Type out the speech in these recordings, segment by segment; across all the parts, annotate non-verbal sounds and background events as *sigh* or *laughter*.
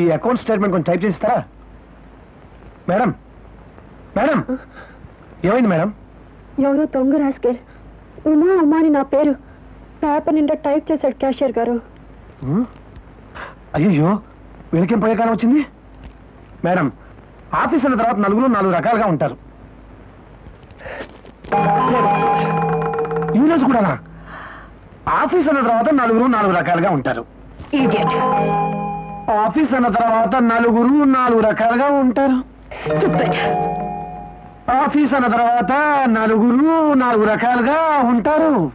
ఈ account statement కొంచెం type చేస్తారా మేడం మేడం ఏమైంది మేడం? ఎవరో దొంగ రాసుకెళ్ళి ఉమా ఉమా అని నా పేరు. పేపర్ నిండా టైప్ చేశాడు క్యాషియర్ గారు? అయ్యో వీళ్ళకేం పోయే కాలం వచ్చింది? మేడం ఆఫీస్ అన్న తర్వాత నలుగురు నాలుగు రకాలుగా ఉంటారు. ఈ రోజు కూడా ఆఫీస్ అన్న తర్వాత నలుగురు నాలుగు రకాలుగా ఉంటారు. ఆఫీస్ అన్న తర్వాత నలుగురు నాలుగు రకాలుగా ఉంటారు. ఆఫీస్ అన్న తర్వాత నలుగురు నాలుగు రకాలుగా ఉంటారు.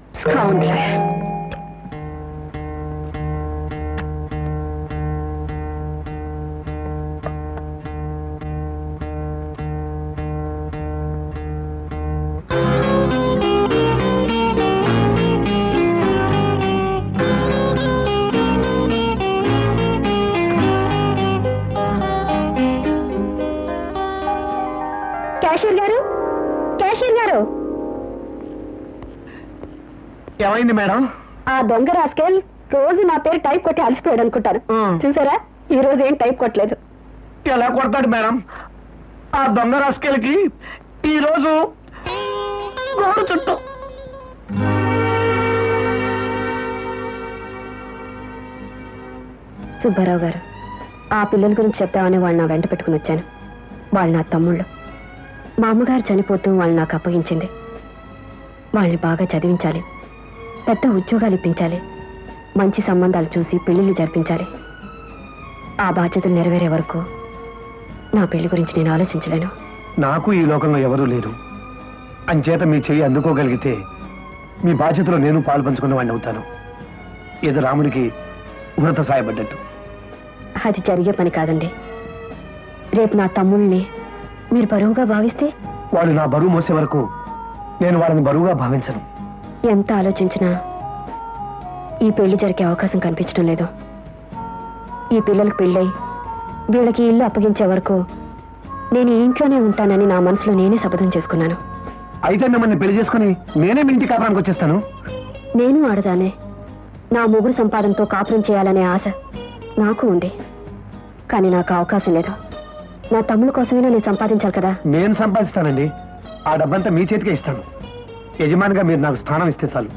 ఏమైంది మేడం? ఆ దొంగ రాసుకెల్ రోజు నా పేరు టైప్ కొట్టి అలసిపోయాడు అనుకుంటారు. చూసారా? ఈ రోజు ఏం టైప్ కొట్టలేదు. ఎలా కొడతాడు మేడం? ఆ దొంగ రాసుకెళ్ళకి ఈ రోజు గోడు చుట్టూ. సుబ్బారావు గారు ఆ పిల్లల గురించి చెప్తామని వాళ్ళు నా వెంట పెట్టుకుని వచ్చాను. వాళ్ళు నా తమ్ముళ్ళు. మా అమ్మగారు చనిపోతూ వాళ్ళు నాకు అప్పగించింది. వాళ్ళని బాగా చదివించాలి. పెద్ద ఉద్యోగాలు ఇప్పించాలి. మంచి సంబంధాలు చూసి పెళ్ళిళ్ళు జరిపించాలి. ఆ బాధ్యతలు నెరవేరే వరకు నా పెళ్ళి గురించి నేను ఆలోచించలేను. నాకు ఈ లోకంలో ఎవరూ లేరు. అంచేత మీ చెయ్యి అందుకోగలిగితే మీ బాధ్యతలో నేను పాలు పంచుకున్న వాడిని అవుతాను. ఏదో రాముడికి వ్రత సాయపడ్డట్టు. అది జరిగే పని కాదండి. రేపు నా తమ్ముళ్ళని మీరు బరువుగా భావిస్తే వాళ్ళు నా బరువు మోసే వరకు నేను వాళ్ళని బరువుగా భావించను. ఎంత ఆలోచించినా ఈ పెళ్ళి జరిగే అవకాశం కనిపించడం లేదు. ఈ పిల్లలకు పెళ్ళై వీళ్ళకి ఇల్లు అప్పగించే వరకు నేను ఇంట్లోనే ఉంటానని నా మనసులో నేనే శపథం చేసుకున్నాను. అయితే మిమ్మల్ని పెళ్ళి చేసుకుని నేనే మీ ఇంటి కాపురానికి వచ్చేస్తాను? నేను ఆడదానే నా ముగ్గురు సంపాదనతో కాపురం చేయాలనే ఆశ నాకు ఉంది. కానీ నాకు అవకాశం లేదు. నా తమ్ముడు కోసమైనా నేను సంపాదించాలి కదా? నేను సంపాదిస్తానండి. ఆ డబ్బంతా మీ చేతికే ఇస్తాను. యజమానిగా మీరు నాకు స్థానం ఇస్తే చాలు.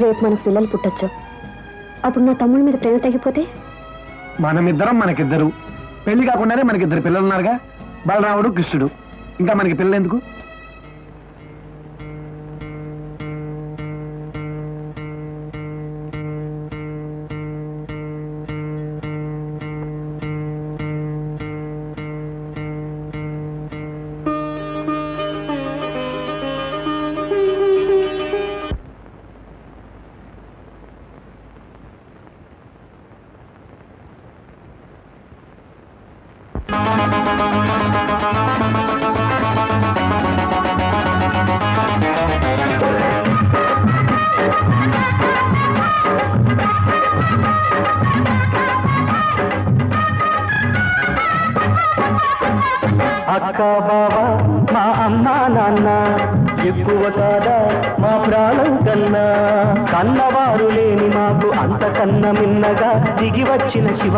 రేపు మనకు పిల్లలు పుట్టొచ్చు. అప్పుడు నా తమ్ముడి మీద ప్రేమ తగ్గిపోతే మనమిద్దరం మనకిద్దరు. పెళ్ళి కాకుండానే మనకిద్దరు పిల్లలు ఉన్నారుగా బలరాముడు కృష్ణుడు. ఇంకా మనకి పిల్లలు ఎందుకు? వచ్చిన శివ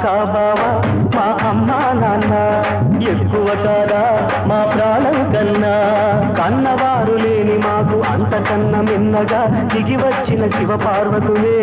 అక్క బావ మా అమ్మ నాన్న ఎక్కువ కాదా? మా ప్రాణం కన్నా కన్నవారు లేని మాకు అంతకన్నా మిన్నగా దిగి వచ్చిన శివ పార్వతులే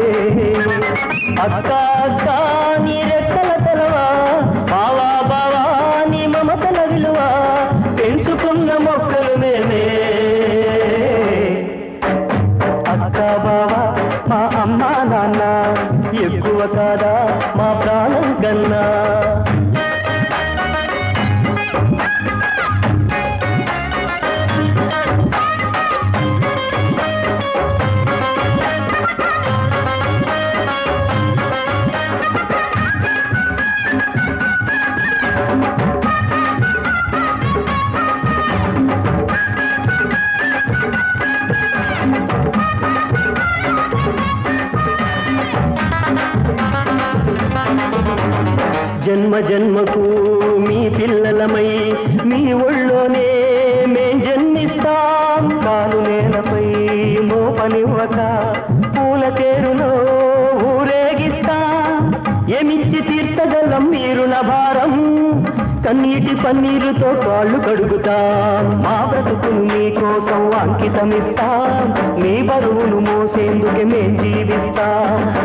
జన్మకు మీ పిల్లలమై మీ ఒళ్ళోనే మే జన్మిస్తాం. కాలు నేలపై మోపనివ్వక పూల తేరులో ఊరేగిస్తా. ఏమిచ్చి తీర్చగలం మీరు నా భారం? కన్నీటి పన్నీరుతో కాళ్ళు కడుగుతాం. మా బ్రతుకును మీకోసం అంకితమిస్తాం. మీ బరువును మోసేందుకే మేం జీవిస్తా.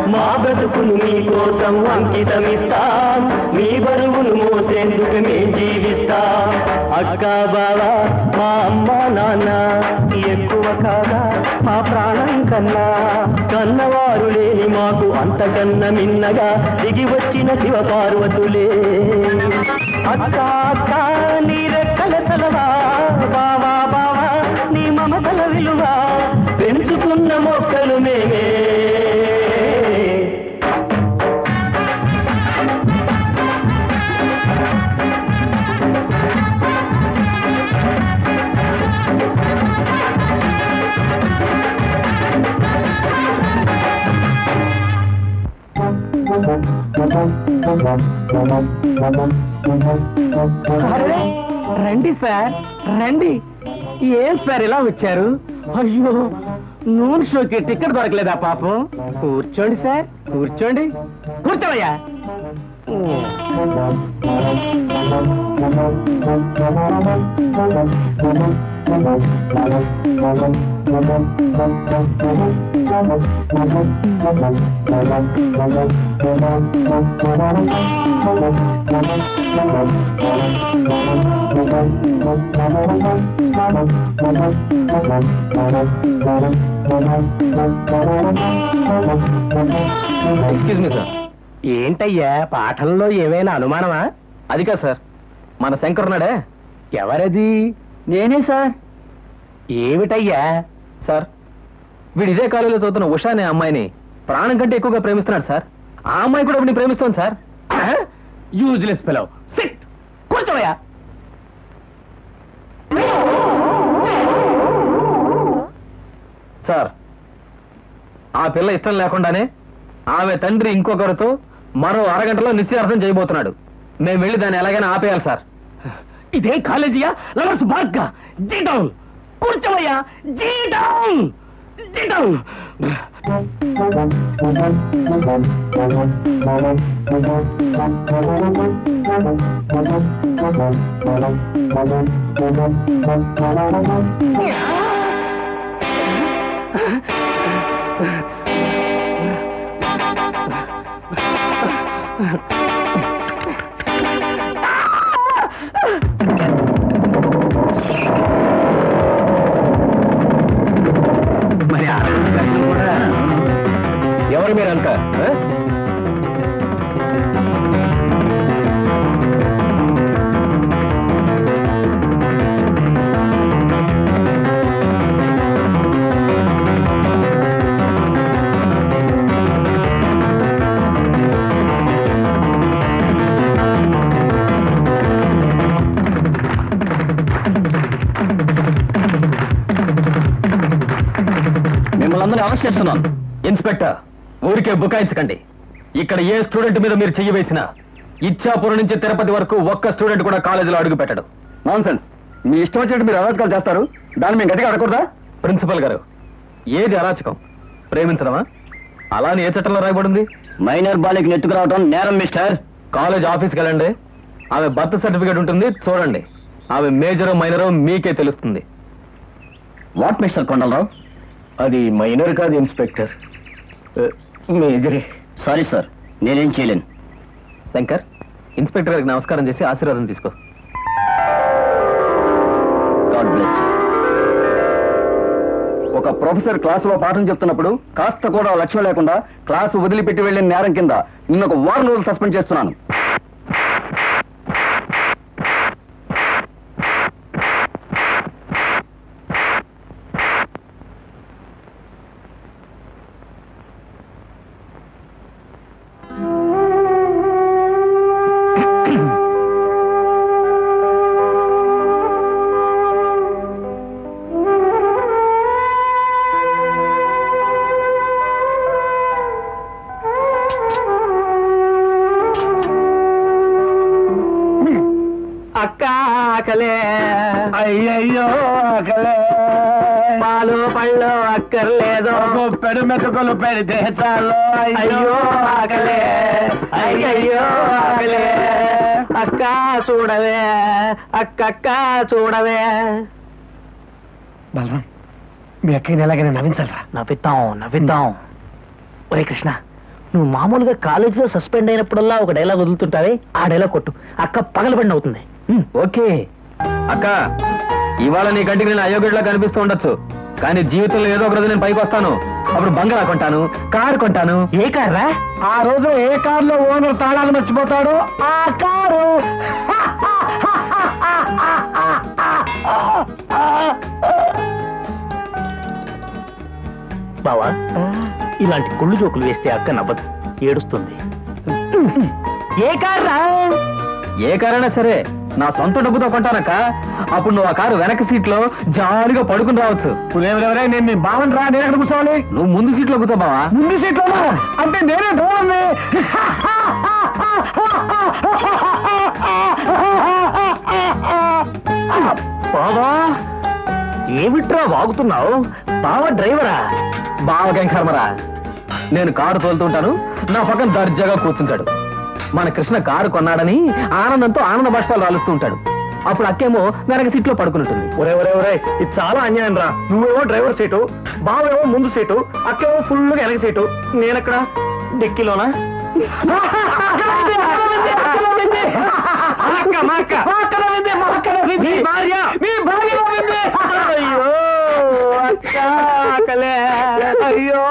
మా బ్రతుకును మీకోసం అంకితమిస్తాం. మీ బరువును మోసేందుకే మేం జీవిస్తా. అక్క బావా మా అమ్మ నాన్న ఎక్కువ కాదా? మా ప్రాణం కన్నా కన్నవారు లేని మాకు అంతకన్న మిన్నగా దిగి వచ్చిన శివ పార్వతులే. అక్క అక్క నీ రెక్కల చలవా? బావా పెంచుకున్న మొక్కలు మేమే. రండి సార్ రండి. ఏం సార్ ఇలా వచ్చారు? అయ్యో నూన్ షోకి టికెట్ దొరకలేదా పాపం? కూర్చోండి సార్. కూర్చోండి. కూర్చోవయ్యా. ఎక్స్క్యూజ్ మీ సార్ ఏంటయ్యా పాఠంలో ఏమైనా అనుమానమా? అది కాదు సార్ మన శంకరున్నాడే. ఎవరది? నేనే సార్. ఏమిటయ్యా? సార్ వీడు ఇదే కాలేజీలో చదువుతున్న ఉషా అనే అమ్మాయిని ప్రాణం కంటే ఎక్కువగా ప్రేమిస్తున్నాడు సార్. ఆ అమ్మాయి కూడా వీడిని ప్రేమిస్తోంది సార్. యూజ్లెస్ పిలవ్ సిట్ కూర్చోవయ్యా. సార్ ఆ పిల్ల ఇష్టం లేకుండానే ఆమె తండ్రి ఇంకొకరితో మరో అరగంటలో నిశ్చయార్థం చేయబోతున్నాడు. మేము వెళ్ళి దాన్ని ఎలాగైనా ఆపేయాలి సార్. ఇదే కాలేజీయా? లవర్స్ బార్గా sit down. కూర్చోవయ్యా. Sit down. Sit down. మరి ఎవరు మీరు మిమ్మల్ని అందరూ ఇన్స్పెక్టర్. ఊరికే బుకాయించకండి. ఇక్కడ ఏ స్టూడెంట్ మీద మీరు చెయ్యి వేసినా ఇచ్చాపురం నుంచి తిరుపతి వరకు ఒక్క స్టూడెంట్ కూడా కాలేజీలో అడుగు పెట్టడు. నాన్సెన్స్. మీ ఇష్టం వచ్చినట్టు మీరు అరాచకాలు చేస్తారు. దాన్ని మేము గట్టిగా అడగకూడదా ప్రిన్సిపల్ గారు ఏది అరాచకం? ప్రేమించడమా? అలా ఏ చట్టంలో రాయబడింది? మైనర్ బాలికి నెత్తుకురావడం నేరం మిస్టర్. కాలేజ్ ఆఫీస్కి వెళ్ళండి. ఆమె బర్త్ సర్టిఫికేట్ ఉంటుంది చూడండి. ఆమె మేజరో మైనరో మీకే తెలుస్తుంది. What mister Kondalarao? అది మైనర్ కాదు ఇన్స్పెక్టర్. మేజరే సారీ సార్ నేనేం చేయలేను. శంకర్ ఇన్స్పెక్టర్ గారికి నమస్కారం చేసి ఆశీర్వాదం తీసుకో. గాడ్ బ్లెస్ ఒక ప్రొఫెసర్ క్లాసులో పాఠం చెప్తున్నప్పుడు కాస్త కూడా లక్ష్యం లేకుండా క్లాసు వదిలిపెట్టి వెళ్ళిన నేరం కింద నిన్న ఒక వారం రోజులు సస్పెండ్ చేస్తున్నాను. మెతుకులు పెడితే చాలు. అయ్యో ఆకలే. అయ్యయ్యో ఆకలే. అక్క చూడవే. అక్కక్క చూడవే. బలరాం మీ అక్కని ఎలాగైనా నవ్వించాలరా? నవ్విద్దాం నవ్విద్దాం ఒరే కృష్ణ నువ్వు మామూలుగా కాలేజీలో సస్పెండ్ అయినప్పుడల్లా ఒక డైలాగ్ వదులుతుంటావే? ఆ డైలాగ్ కొట్టు. అక్క పగలబడిన అవుతుంది ఓకే. అక్క ఇవాళ నీ కంటికి నేను అయోగ్యుడిలా కనిపిస్తూ ఉండొచ్చు. కానీ జీవితంలో ఏదో ఒక రోజు నేను పైకి వస్తాను. అప్పుడు బంగాళా కొంటాను కారు కొంటాను. ఏ కార్రా? ఆ రోజు ఏ కారులో ఓనర్ తాళాలు మర్చిపోతాడో ఆ కారు. బావా ఇలాంటి కుళ్ళు జోకులు వేస్తే అక్క నవ్వదు ఏడుస్తుంది. ఏ కార్రా? ఏ కారైనా సరే నా సొంత డబ్బుతో కొంటానక్క. అప్పుడు నువ్వు ఆ కారు వెనక సీట్లో జాలీగా పడుకుని రావచ్చు. నేను మీ బావన్ రా నేను ఎక్కడ కూర్చోవాలి? నువ్వు ముందు సీట్లో కూర్చో బావా. ముందు సీట్లో అంటే నేనే దూరంది బావా ఏమిట్రా వాగుతున్నావు? బావ డ్రైవరా? బావకేం కర్మరా నేను కారు తోలుతుంటాను నా పక్కన దర్జాగా కూర్చుంటాడు. మన కృష్ణ కారు కొన్నాడని ఆనందంతో ఆనంద బాష్పాలు రాలుస్తూ ఉంటాడు. అప్పుడు అక్కేమో వెనక సీట్లో పడుకుని ఒరే ఒరే ఒరే ఇది చాలా అన్యాయం రా. నువ్వేమో డ్రైవర్ సీటు బావేమో ముందు సీటు అక్కేమో ఫుల్గా వెనక సీటు. నేనెక్కడ? డిక్కీలోనా? అయ్యో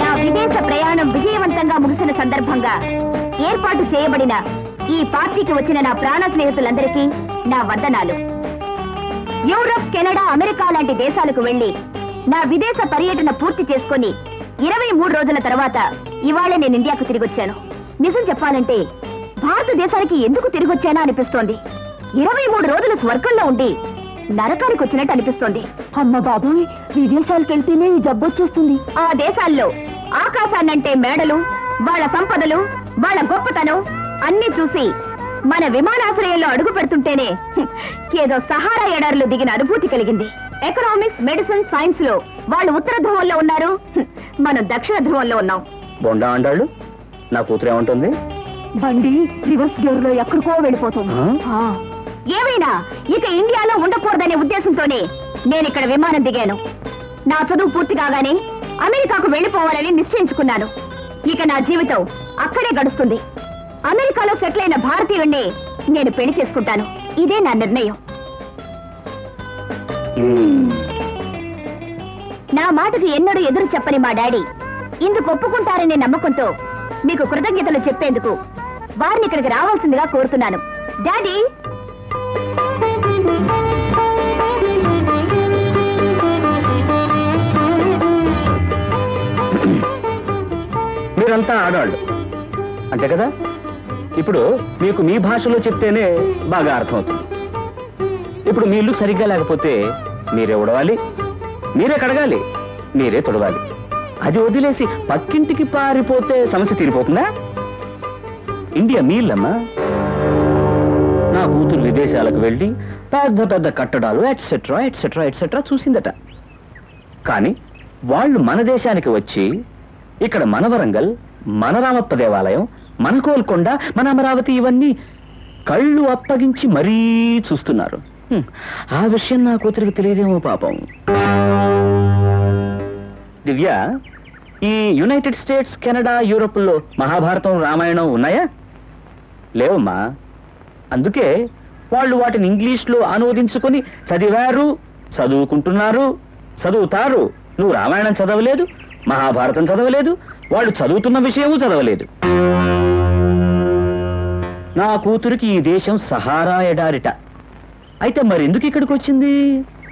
నా విదేశ ప్రయాణం విజయవంతంగా ముగిసిన సందర్భంగా ఏర్పాటు చేయబడిన ఈ పార్టీకి వచ్చిన నా ప్రాణ స్నేహితులందరికీ నా వందనాలు. యూరప్ కెనడా అమెరికా లాంటి దేశాలకు వెళ్ళి నా విదేశ పర్యటన పూర్తి చేసుకొని ఇరవై మూడు రోజుల తర్వాత ఇవాళ నేను ఇండియాకు తిరిగొచ్చాను. నిజం చెప్పాలంటే భారతదేశానికి ఎందుకు తిరిగొచ్చానా అనిపిస్తోంది. ఇరవై మూడు రోజులు స్వర్గంలో ఉండి నరకానికి వచ్చినట్టు అనిపిస్తోంది. అమ్మ బాబు విదేశాలకు వెళ్తేనే ఈ జబ్బు వచ్చేస్తుంది ఆ దేశాల్లో ఆకాశాన్నంటే మేడలు వాళ్ళ సంపదలు వాళ్ళ గొప్పతనం అన్ని చూసి మన విమానాశ్రయంలో అడుగు పెడుతుంటేనే ఏదో సహారా ఎడారిలో దిగిన అనుభూతి కలిగింది. ఎకనామిక్స్ మెడిసిన్ సైన్స్లో వాళ్ళు ఉత్తర ధ్రువంలో ఉన్నారు. మనం దక్షిణ ధ్రువంలో ఉన్నాం. బొండా అంటాడు నా కూతురు ఏమంటుంది? బండి రివర్స్ గేర్లో ఎక్కడికో వెళ్ళిపోతుంది. ఆ. ఏమైనా ఇక ఇండియాలో ఉండకూడదనే ఉద్దేశంతోనే నేను ఇక్కడ విమానం దిగాను. నా చదువు పూర్తి కాగానే అమెరికాకు వెళ్ళిపోవాలని నిశ్చయించుకున్నాను. ఇక నా జీవితం అక్కడే గడుస్తుంది. అమెరికాలో సెటిల్ అయిన భారతీయుణ్ణి నేను పెళ్ళి చేసుకుంటాను. ఇదే నా నిర్ణయం. నా మాటకు ఎన్నడూ ఎదురు చెప్పని మా డాడీ ఇందుకు ఒప్పుకుంటారనే నమ్మకంతో మీకు కృతజ్ఞతలు చెప్పేందుకు వారిని ఇక్కడికి రావాల్సిందిగా కోరుతున్నాను. డాడీ! మీరంతా ఆడవాళ్ళు అంతే కదా? ఇప్పుడు మీకు మీ భాషలో చెప్తేనే బాగా అర్థమవుతుంది. ఇప్పుడు మీ ఇల్లు సరిగ్గా లేకపోతే మీరే ఉడవాలి మీరే కడగాలి మీరే తొడవాలి. అది వదిలేసి పక్కింటికి పారిపోతే సమస్య తీరిపోతుందా? ఇండియా మీల్లమ్మా నా కూతురు విదేశాలకు వెళ్ళి పెద్ద పెద్ద కట్టడాలు ఎట్సెట్రా ఎట్సెట్రా ఎట్సెట్రా చూసిందట. కానీ వాళ్ళు మన దేశానికి వచ్చి ఇక్కడ మన వరంగల్ మన రామప్ప దేవాలయం మన కోల్కొండ మన అమరావతి ఇవన్నీ కళ్ళు అప్పగించి మరీ చూస్తున్నారు. ఆ విషయం నా కూతురికి తెలియదేమో పాపం. దివ్య ఈ యునైటెడ్ స్టేట్స్ కెనడా యూరోప్లో మహాభారతం రామాయణం ఉన్నాయా? లేవమ్మా. అందుకే వాళ్ళు వాటిని ఇంగ్లీష్లో అనువదించుకొని చదివారు చదువుకుంటున్నారు చదువుతారు. నువ్వు రామాయణం చదవలేదు మహాభారతం చదవలేదు వాళ్ళు చదువుతున్న విషయము చదవలేదు. నా కూతురికి ఈ దేశం సహారా ఎడారిట. అయితే మరి ఎందుకు ఇక్కడికి వచ్చింది?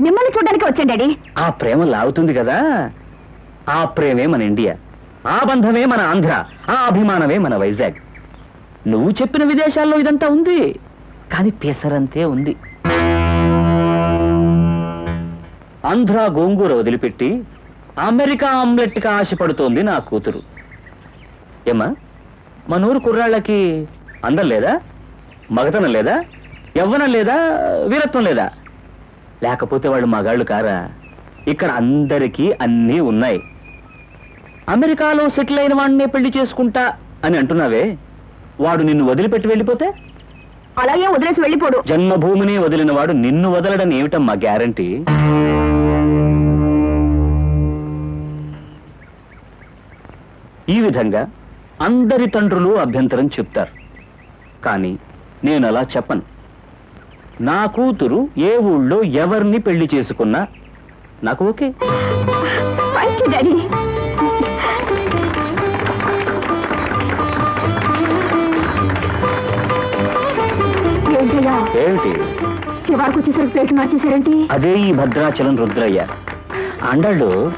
మిమ్మల్ని చూడడానికి వచ్చాను డాడీ. ఆ ప్రేమ లాగుతుంది కదా. ఆ ప్రేమే మన ఇండియా. ఆ బంధమే మన ఆంధ్ర. ఆ అభిమానమే మన వైజాగ్. నువ్వు చెప్పిన విదేశాల్లో ఇదంతా ఉంది. కానీ పేసరంతే ఉంది. ఆంధ్ర గోంగూర వదిలిపెట్టి అమెరికా ఆమ్లెట్కి ఆశపడుతోంది నా కూతురు. ఏమా మన ఊరు కుర్రాళ్ళకి అందం లేదా? మగతనం లేదా? యవ్వనం లేదా? వీరత్వం లేదా? లేకపోతే వాళ్ళు మగాళ్ళు కారా? ఇక్కడ అందరికీ అన్నీ ఉన్నాయి. అమెరికాలో సెటిల్ అయిన వాడినే పెళ్ళి చేసుకుంటా అని అంటున్నావే? వాడు నిన్ను వదిలిపెట్టి వెళ్ళిపోతే? అలాగే వదిలేసి వెళ్ళిపోడు. జన్మభూమిని వదిలిన వాడు నిన్ను వదలడని ఏమిటమ్మా గ్యారంటీ? ఈ విధంగా అందరి తండ్రులు అభ్యంతరం చెప్తారు. కానీ నేను అలా చెప్పను. నా కూతురు ఏ ఊళ్ళో ఎవరిని పెళ్ళి చేసుకున్నా నాకు ఓకే. ఏమిటి చివరికి వచ్చేసరికి ప్లేట్ మార్చేశారేంటి? అదే ఈ భద్రాచలం రుద్రయ్య. అండాళ్ళు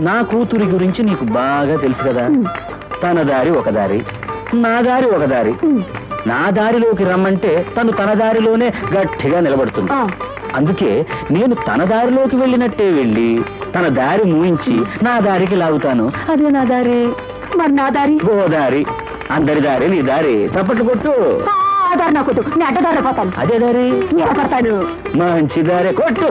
నా కూతురి గురించి నీకు బాగా తెలుసు కదా. తన దారి ఒక దారి నా దారి ఒక దారి. నా దారిలోకి రమ్మంటే తను తన దారిలోనే గట్టిగా నిలబడుతుంది. అందుకే నేను తన దారిలోకి వెళ్ళినట్టే వెళ్ళి తన దారి మూయించి నా దారికి లాగుతాను. అదే నా దారి. మరి నా దారి? గోదారి అందరి దారి నీ దారి. చప్పట్లు కొట్టు. ఆ దారి నాకు అడ్డదారి పోతాను. అదే దారి. మంచి దారి. కొట్టు.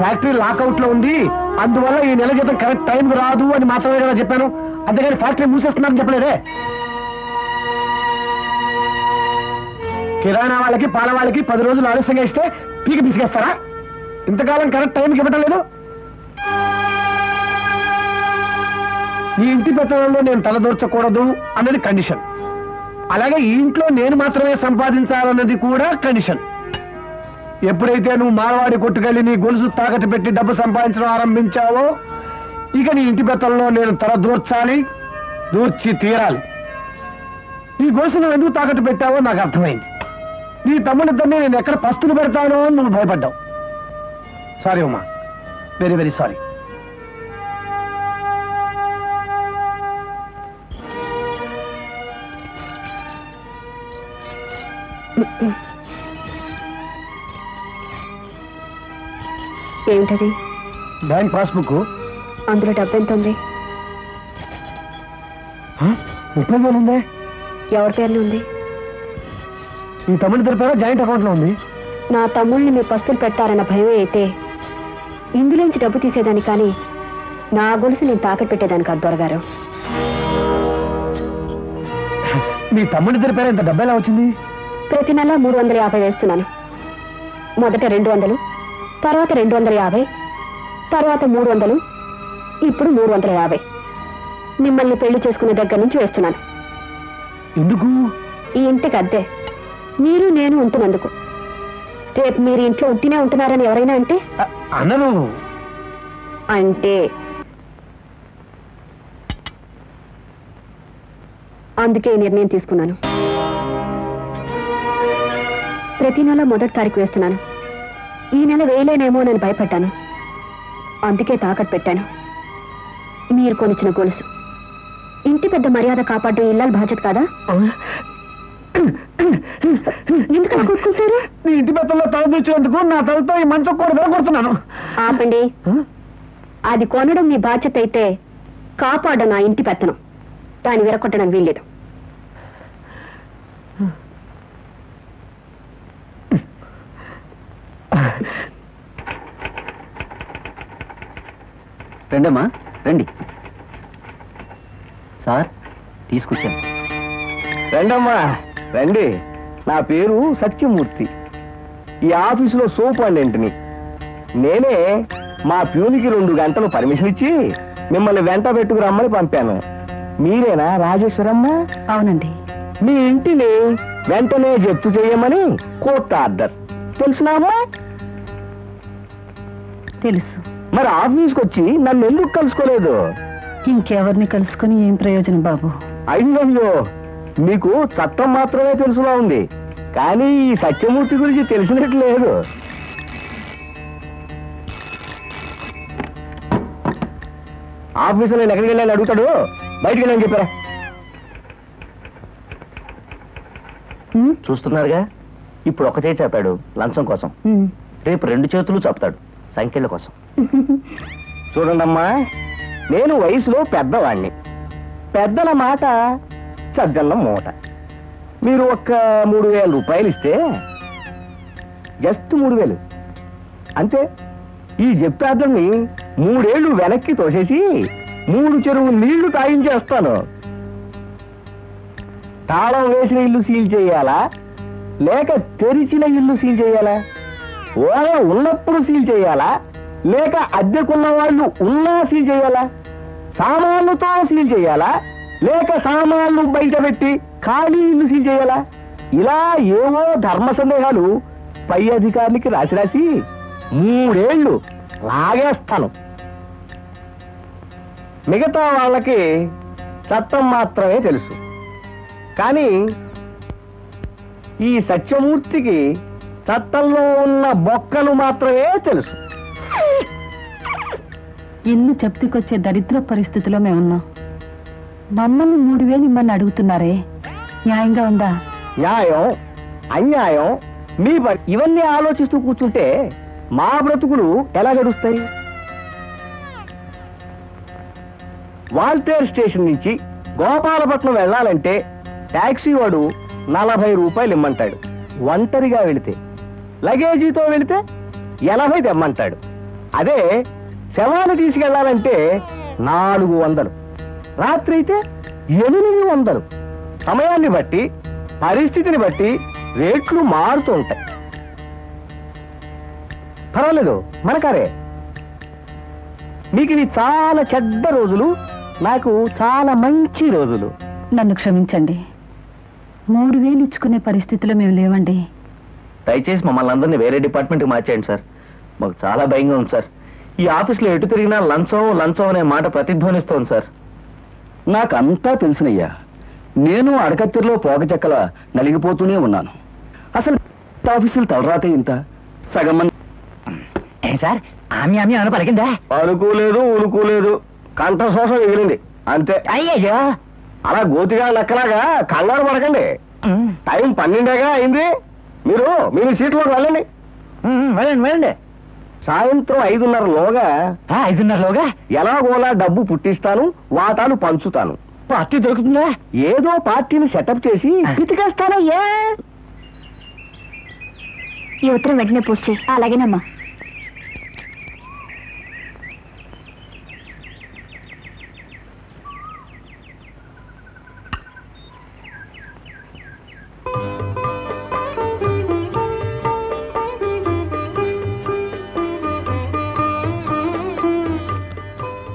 ఫ్యాక్టరీ లాకౌట్లో ఉంది. అందువల్ల ఈ నెల జీతం కరెక్ట్ టైం రాదు అని మాత్రమే కదా చెప్పాను. అంతేగాని ఫ్యాక్టరీ మూసేస్తున్నారని చెప్పలేదే. కిరాణా వాళ్ళకి పాల వాళ్ళకి పది రోజులు ఆలస్యంగా ఇస్తే పీకి పిసిగేస్తారా ఇంతకాలం కరెక్ట్ టైంకి ఇవ్వటం లేదు. ఈ ఇంటి పెట్టడంలో నేను తలదూర్చకూడదు అన్నది కండిషన్ అలాగే ఈ ఇంట్లో నేను మాత్రమే సంపాదించాలన్నది కూడా కండిషన్ ఎప్పుడైతే నువ్వు మారవాడి కొట్టుకెళ్ళి నీ గొలుసు తాకట్టు పెట్టి డబ్బు సంపాదించడం ఆరంభించావో ఇక నీ ఇంటి బెత్తంలో నేను తల దూర్చాలి దూర్చి తీరాలి. ఈ గొలుసు నువ్వు ఎందుకు తాకట్టు పెట్టావో నాకు అర్థమైంది. నీ తమ్ముడిద్దరిని నేను ఎక్కడ పస్తులు పెడతానో అని నువ్వు భయపడ్డావు. Sorry Uma. Very very sorry ఏంటది? Bank passbook. అందులో డబ్బు ఎంత ఉంది ముప్పై వేలు ఉందే ఎవరి పేర్లు ఉంది? ఈ తమ్ముడి తెలిపారా జాయింట్ అకౌంట్లో ఉంది? నా తమ్ముళ్ళని మీ పస్తులు పెట్టారన్న భయం అయితే ఇందులోంచి డబ్బు తీసేదాన్ని కానీ నా గొలుసు నేను తాకట్టు పెట్టేదాన్ని కాదు దొరగారు. మీ తమ్ముడి తెలిపారా ఇంత డబ్బు ఎలా వచ్చింది? ప్రతి నెల మూడు వందల యాభై వేస్తున్నాను. మొదట రెండు వందలు తర్వాత రెండు వందల యాభై తర్వాత మూడు వందలు ఇప్పుడు మూడు వందల యాభై. మిమ్మల్ని పెళ్ళి చేసుకునే దగ్గర నుంచి వేస్తున్నాను. ఎందుకు? ఈ ఇంటికి అద్దె మీరు నేను ఉంటున్నందుకు. రేపు మీరు ఇంట్లో ఉంటూనే ఉంటున్నారని ఎవరైనా అంటే? అ- అన్నను. అంటే? అందుకే నిర్ణయం తీసుకున్నాను. ప్రతి నెల మొదటి తారీఖు వేస్తున్నాను. ఈ నెల వేయలేనేమో నేను భయపడ్డాను. అందుకే తాకట్టు పెట్టాను. మీరు కొనిచ్చిన గొలుసు. ఇంటి పెద్ద మర్యాద కాపాడు ఇల్లాల బాధ్యత కాదా? ఎందుకు అలా కొట్టుకుంటారు నీ ఇంటి పెద్దల్లో తల తెచ్చినందుకు నా తలతో ఈ మంచం కూడా విరగొడుతున్నాను ఆపండి. అది కొనడం మీ బాధ్యత అయితే కాపాడడం నా ఇంటి పెత్తనం. దాన్ని విరగొట్టడం వీల్లేదు. రండమ్మా రండి. సార్ తీసుకొచ్చాను. రండమ్మా రండి. నా పేరు సత్యమూర్తి. ఈ ఆఫీసులో సూపరింటెండెంట్ని నేనే మా ప్యూనికి రెండు గంటలు పర్మిషన్ ఇచ్చి మిమ్మల్ని వెంట పెట్టుకురమ్మని పంపాను. మీరేనా రాజేశ్వరమ్మ? అవునండి. మీ ఇంటిని వెంటనే జప్తు చేయమని కోర్టు ఆర్డర్. తెలుసునామా తెలుసు. మరి ఆఫీస్కి వచ్చి నన్ను ఎందుకు కలుసుకోలేదు? ఇంకెవరిని కలుసుకుని ఏం ప్రయోజనం బాబు? అయ్యో మీకు చట్టం మాత్రమే తెలుసులా ఉంది. కానీ ఈ సత్యమూర్తి గురించి తెలిసినట్టు లేదు. ఆఫీసులో నేను ఎక్కడికి వెళ్ళాను అడుగుతాడు? బయటికి వెళ్ళని చెప్పారా? చూస్తున్నారుగా? ఇప్పుడు ఒక చేయి చెప్పాడు లంచం కోసం. రేపు రెండు చేతులు చెప్తాడు. సంఖ్యల కోసం. *laughs* చూడండమ్మా నేను వయసులో పెద్దవాణ్ణి. పెద్దల మాట సజ్జల మూట. మీరు ఒక్క మూడు వేల రూపాయలు ఇస్తే జస్ట్ మూడు వేలు. అంతే. ఈ జప్తార్థంని మూడేళ్ళు వెనక్కి తోసేసి మూడు చెరువు నీళ్ళు తాగించేస్తాను తాళం వేసిన ఇల్లు సీల్ చేయాలా? లేక తెరిచిన ఇల్లు సీల్ చేయాలా? ఓనర్ ఉన్నప్పుడు సీల్ చేయాలా? లేక అద్దెకున్న వాళ్ళు ఉన్నా సీల్ చేయాలా? సామాన్లతో సీల్ చేయాలా? లేక సామాన్లు బయట పెట్టి ఖాళీ ఇల్లు సీల్ చేయాలా? ఇలా ఏవో ధర్మ సందేహాలు పై అధికారులకి రాసి రాసి మూడేళ్ళు లాగేస్తాను. మిగతా వాళ్ళకి చట్టం మాత్రమే తెలుసు. కానీ ఈ సత్యమూర్తికి చట్టంలో ఉన్న బొక్కలు మాత్రమే తెలుసు. ఇల్లు చెప్తికొచ్చే దరిద్ర పరిస్థితిలో మేమున్నాం. మమ్మల్ని మూడు వేలు ఇమ్మని అడుగుతున్నారే? న్యాయంగా ఉందా? న్యాయం అన్యాయం మీ ఇవన్నీ ఆలోచిస్తూ కూర్చుంటే మా బ్రతుకులు ఎలా గడుస్తాయి? వాల్తేర్ స్టేషన్ నుంచి గోపాలపట్నం వెళ్ళాలంటే టాక్సీ వాడు నలభై రూపాయలు ఇమ్మంటాడు. ఒంటరిగా వెళితే లగేజీతో వెళితే ఎనభై తెమ్మంటాడు. అదే శవాన్ని తీసుకెళ్ళాలంటే నాలుగు వందలు. రాత్రి అయితే ఎనిమిది వందలు. సమయాన్ని బట్టి పరిస్థితిని బట్టి రేట్లు మారుతూ ఉంటాయి. పర్వాలేదు మనకారే. మీకు ఇవి చాలా చెడ్డ రోజులు నాకు చాలా మంచి రోజులు. నన్ను క్షమించండి. మూడు వేలు ఇచ్చుకునే పరిస్థితిలో మేము లేవండి. దయచేసి మమ్మల్ని అందరినీ వేరే డిపార్ట్మెంట్కి మార్చేయండి సార్. మాకు చాలా భయంగా ఉంది సార్. ఈ ఆఫీస్లో ఎటు తిరిగినా లంచం లంచం అనే మాట ప్రతిధ్వనిస్తోంది సార్. నాకంతా తెలుసునయ్యా. నేను అడకత్తిరిలో పోక చెక్కల నలిగిపోతూనే ఉన్నాను. అసలు ఆఫీసులు తలరాతే ఇంత? సగం మంది సార్ ఆమె ఆమె అని పలికిందా? అనుకోలేదు ఉనుకోలేదు కంఠ శోష మిగిలింది. అంతే. అయ్యయ్యో. అలా గోతిగా నక్కలాగా కంగారు పడకండి. టైం పన్నెండేగా అయింది. మీరు మీ మీ సీట్లోకి వెళ్ళండి. వెళ్ళండి వెళ్ళండి. సాయంత్రం ఐదున్నరలోగా ఐదున్నరలోగా? ఎలాగోలా డబ్బు పుట్టిస్తాను వాటాలు పంచుతాను. పార్టీ దొరుకుతుందా? ఏదో పార్టీని సెటప్ చేసి పితికేస్తానయ్యా. ఈ ఉత్తరం వెంటనే పోస్ట్ చేయి. అలాగేనమ్మా.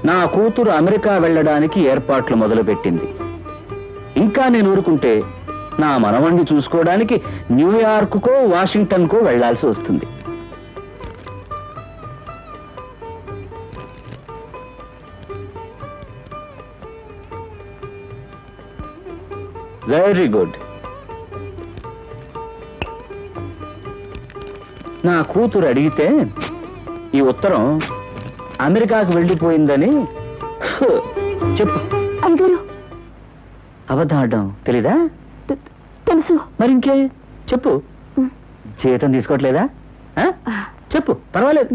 నా కూతురు అమెరికా వెళ్ళడానికి ఏర్పాట్లు మొదలుపెట్టింది. ఇంకా నేను ఊరుకుంటే నా మనవణ్ణి చూసుకోవడానికి న్యూయార్క్కో వాషింగ్టన్కో వెళ్ళాల్సి వస్తుంది. వెరీ గుడ్ నా కూతురు అడిగితే ఈ ఉత్తరం అమెరికాకు వెళ్ళిపోయిందని? చెప్పు. అయ్యగారు అబద్ధం ఆడడం తెలీదా తెలుసు. మరి ఇంకే? చెప్పు. జీతం తీసుకోవట్లేదా? చెప్పు పర్వాలేదు.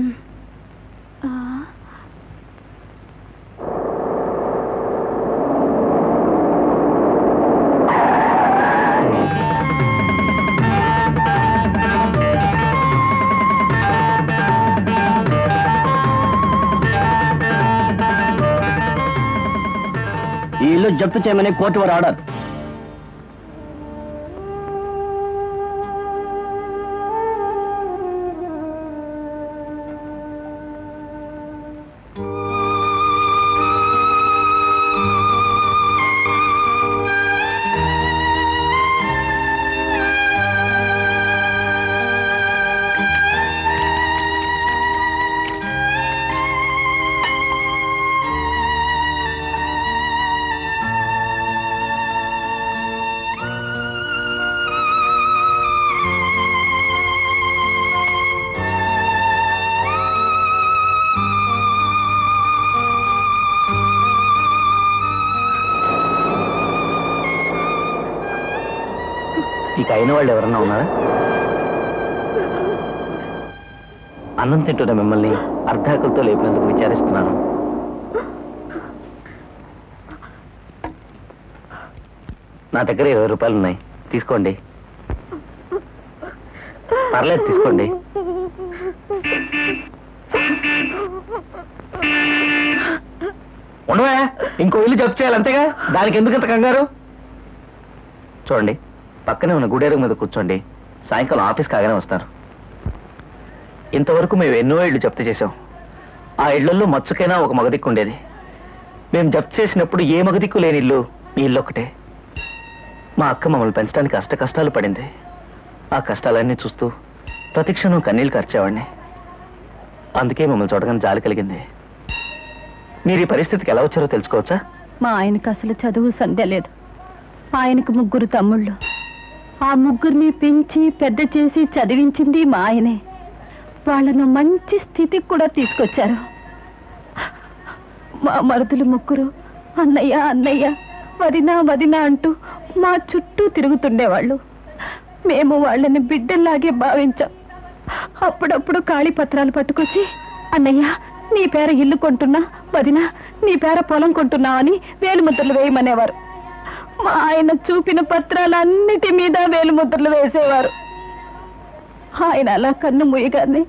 జప్తు చేయమని కోర్టు వారు ఆర్డర్ వాళ్ళు ఎవరన్నా ఉన్నారా? అన్నం తింటున్న మిమ్మల్ని అర్ధాకులతో లేపినందుకు విచారిస్తున్నాను. నా దగ్గర ఇరవై రూపాయలు ఉన్నాయి. తీసుకోండి. పర్లేదు తీసుకోండి. ఉండవా ఇంకో ఇల్లు జప్తు చేయాలి అంతేగా? దానికి ఎందుకు కంగారు? చూడండి. పక్కనే ఉన్న గుడేరు మీద కూర్చోండి. సాయంకాలం ఆఫీస్ కాగానే వస్తారు. ఇంతవరకు మేము ఎన్నో ఇళ్ళు జప్తు చేసాం ఆ ఇళ్ళలో మచ్చుకైనా ఒక మగదిక్కు ఉండేది. మేము జప్తు చేసినప్పుడు ఏ మగదిక్కు లేని ఇల్లు మీ ఇల్లు ఒకటే మా అక్క మమ్మల్ని పెంచడానికి అష్ట కష్టాలు పడింది. ఆ కష్టాలన్నీ చూస్తూ ప్రతిక్షణం కన్నీళ్ళు ఖర్చేవాడిని అందుకే మమ్మల్ని చూడగానే జాలి కలిగింది. మీరు ఈ పరిస్థితికి ఎలా వచ్చారో తెలుసుకోవచ్చా? మా ఆయనకు అసలు చదువు సంధ్య లేదు. ఆయనకు ముగ్గురు తమ్ముళ్ళు. ఆ ముగ్గురిని పెంచి పెద్ద చేసి చదివించింది మా ఆయనే. వాళ్ళను మంచి స్థితికి కూడా తీసుకొచ్చారు. మా మరుదులు ముగ్గురు అన్నయ్య అన్నయ్య వదినా వదినా అంటూ మా చుట్టూ తిరుగుతుండేవాళ్ళు. మేము వాళ్ళని బిడ్డల్లాగే భావించాం. అప్పుడప్పుడు ఖాళీ పత్రాలు పట్టుకొచ్చి అన్నయ్య నీ పేర ఇల్లు కొంటున్నా వదినా నీ పేర పొలం కొంటున్నా అని వేలుముద్రలు వేయమనేవారు. మా ఆయన చూపిన పత్రాలన్నిటి మీద వేలుముద్రలు వేసేవారు. ఆయన అలా కన్ను ముయ్యగానే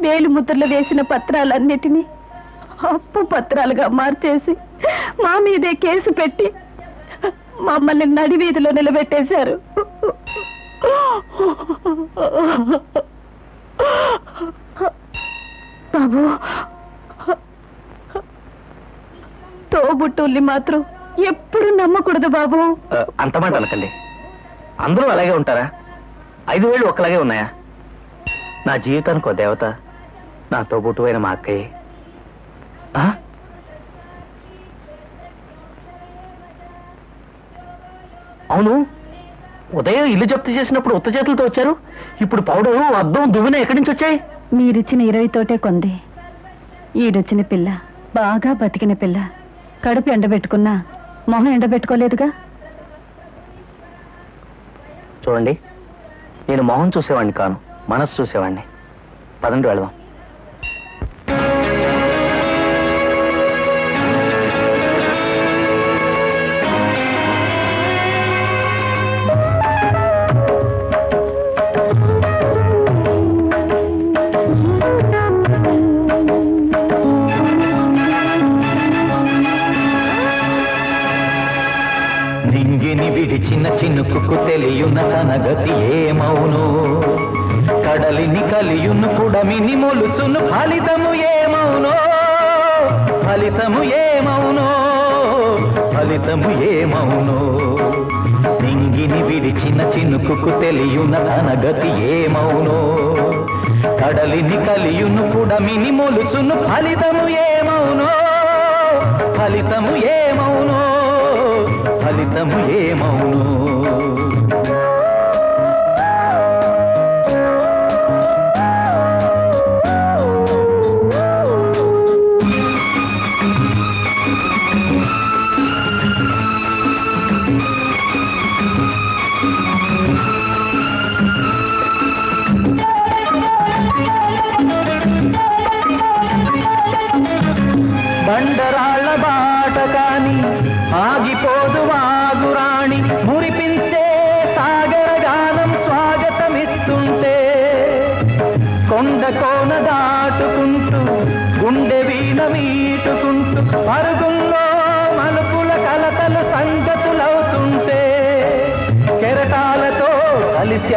వేలుముద్రలు వేసిన పత్రాలన్నిటినీ అప్పు పత్రాలుగా మార్చేసి మా మీదే కేసు పెట్టి మమ్మల్ని నడివీధిలో నిలబెట్టేశారు. బాబు తోబుట్టుల్ని మాత్రం ఎప్పుడు నమ్మకూడదు బాబు. అంత మాట అనకండి. అందరూ అలాగే ఉంటారా? ఐదు వేళ్ళు ఒక్కలాగే ఉన్నాయా? నా జీవితానికి ఒక దేవత నా తోబుట్టువైన మా అక్కయ్య? అవును ఉదయం ఇల్లు జప్తు చేసినప్పుడు ఉత్త చేతులతో వచ్చారు. ఇప్పుడు పౌడరు అద్దం దువ్వెన ఎక్కడి నుంచి వచ్చాయి? మీరిచ్చిన ఇరవై తోటే కొంది. ఈడొచ్చిన పిల్ల బాగా బతికిన పిల్ల కడుపు ఎండబెట్టుకున్నా మొహం ఎండబెట్టుకోలేదుగా? చూడండి నేను మొహం చూసేవాడిని కాను మనసు చూసేవాడిని పదండి వెళదాం. కలియును మొలుసును ఫలితము ఏమౌనో ఫలితము ఏమౌనో ఫలితము ఏమౌనో నింగిని విడిచిన చినుకుకు తెలియున తన గతి ఏమౌనో కడలిని కలియును పుడమిని మొలుచును ఫలితము ఏమౌనో ఫలితము ఏమౌనో ఫలితము ఏమౌనో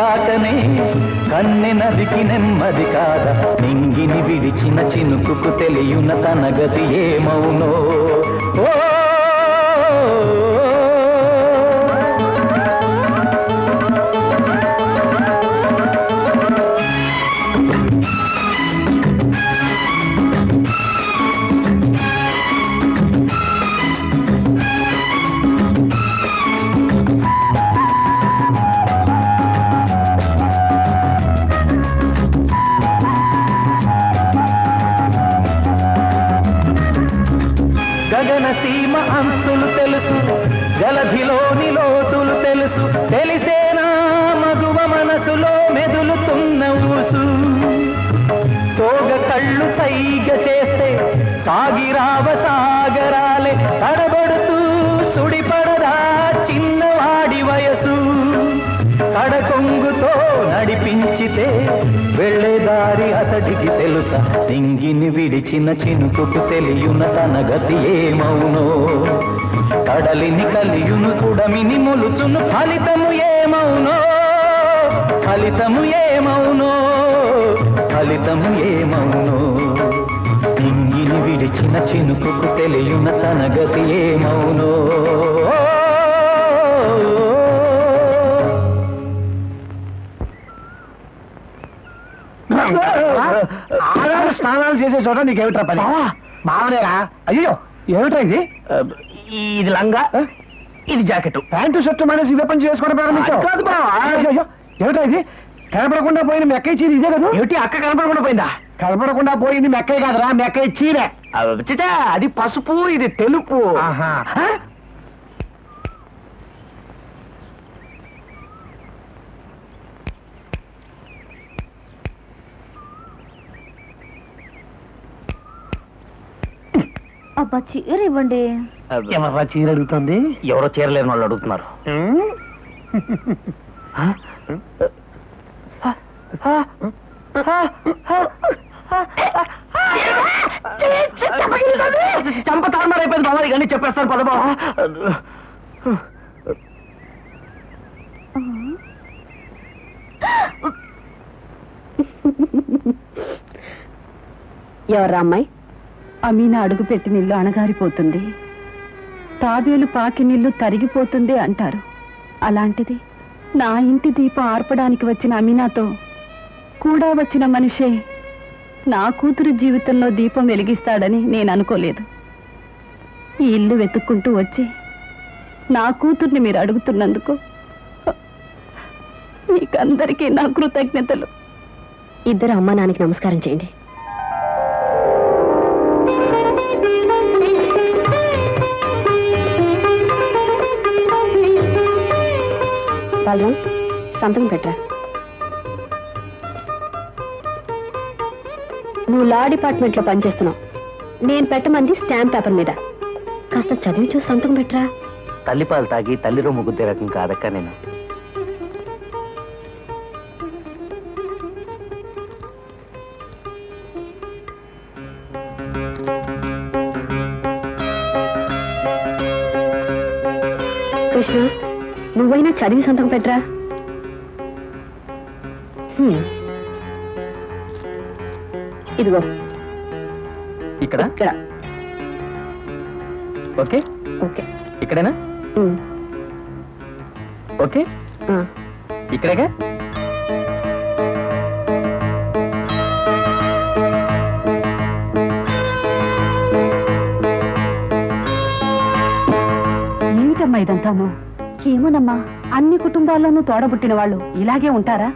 కలిశాకనే కన్నెనదికి నెమ్మది కాద? నింగిని విడిచిన చినుకుకు తెలియున తన గతి ఏమవునో? కనిపించితే వెళ్ళే దారి అతడికి తెలుసా? తింగిని విడిచిన చినుకుకు తెలియున తన గతి ఏమవునో? కడలిని కలియును కుడమిని ములుచును ఫలితము ఏమవునో? ఫలితము ఏమవునో? ఫలితము ఏమవునో? తింగిని విడిచిన చినుకుకు తెలియున తన గతి ఏమవునో? స్నానాలు చేసే చోట నీకేమిట్రా పని? బావనేరా అయ్యో ఏమిట్రా ఇది? ఇది లంగా ఇది జాకెట్. ప్యాంటు షర్టు మానేసి ఇదే పని చేసుకోవడం ప్రారంభించావు? కాదు బావ. ఏమిట్రా ఇది? కనపడకుండా పోయిన మెక్కయ్య చీర ఇదే కదా? ఏమిటి అక్క కనపడకుండా పోయిందా? కనపడకుండా పోయింది మెక్కయ్య కాదురా మెక్కయ్య చీర. అది పసుపు ఇది తెలుపు. అబ్బా చీర ఇవ్వండి ఎవర్రా చీర అడుగుతుంది? ఎవరో చీరలేని వాళ్ళు అడుగుతున్నారు. చంప తారుమారైపోయింది బాబా ఇవన్నీ చెప్పేస్తాను పద బాబా. ఎవర్రా అమ్మాయి? అమీన అడుగు పెట్టిన ఇల్లు అణగారిపోతుంది. తాబేలు పాకినిల్లు తరిగిపోతుంది అంటారు. అలాంటిది నా ఇంటి దీపం ఆర్పడానికి వచ్చిన అమీనాతో కూడా వచ్చిన మనిషే నా కూతురు జీవితంలో దీపం వెలిగిస్తాడని నేను అనుకోలేదు. ఈ ఇల్లు వెతుక్కుంటూ వచ్చి నా కూతుర్ని మీరు అడుగుతున్నందుకు మీకందరికీ నా కృతజ్ఞతలు. ఇద్దరు అమ్మ నాన్నకి నమస్కారం చేయండి. బలరాం సంతకం పెట్టరా? నువ్వు లా డిపార్ట్మెంట్లో పనిచేస్తున్నావు. నేను పెట్టమంది స్టాంప్ పేపర్ మీద. కాస్త చదివి చూసి సంతకం పెట్టరా? తల్లిపాలు తాగి తల్లి రొమ్ము గుద్దే రకం కాదక్క నేను. చదివి సంతకం పెట్టరా? హ్మ్. ఇదిగో. ఇక్కడ? ఇక్కడ. ఓకే? ఓకే. ఇక్కడేనా. ఓకే. ఇక్కడేగా? ఏమిటమ్మా ఇదంతాను? ఏమోనమ్మా. అన్ని కుటుంబాల్లోనూ తోడబుట్టిన వాళ్ళు ఇలాగే ఉంటారా?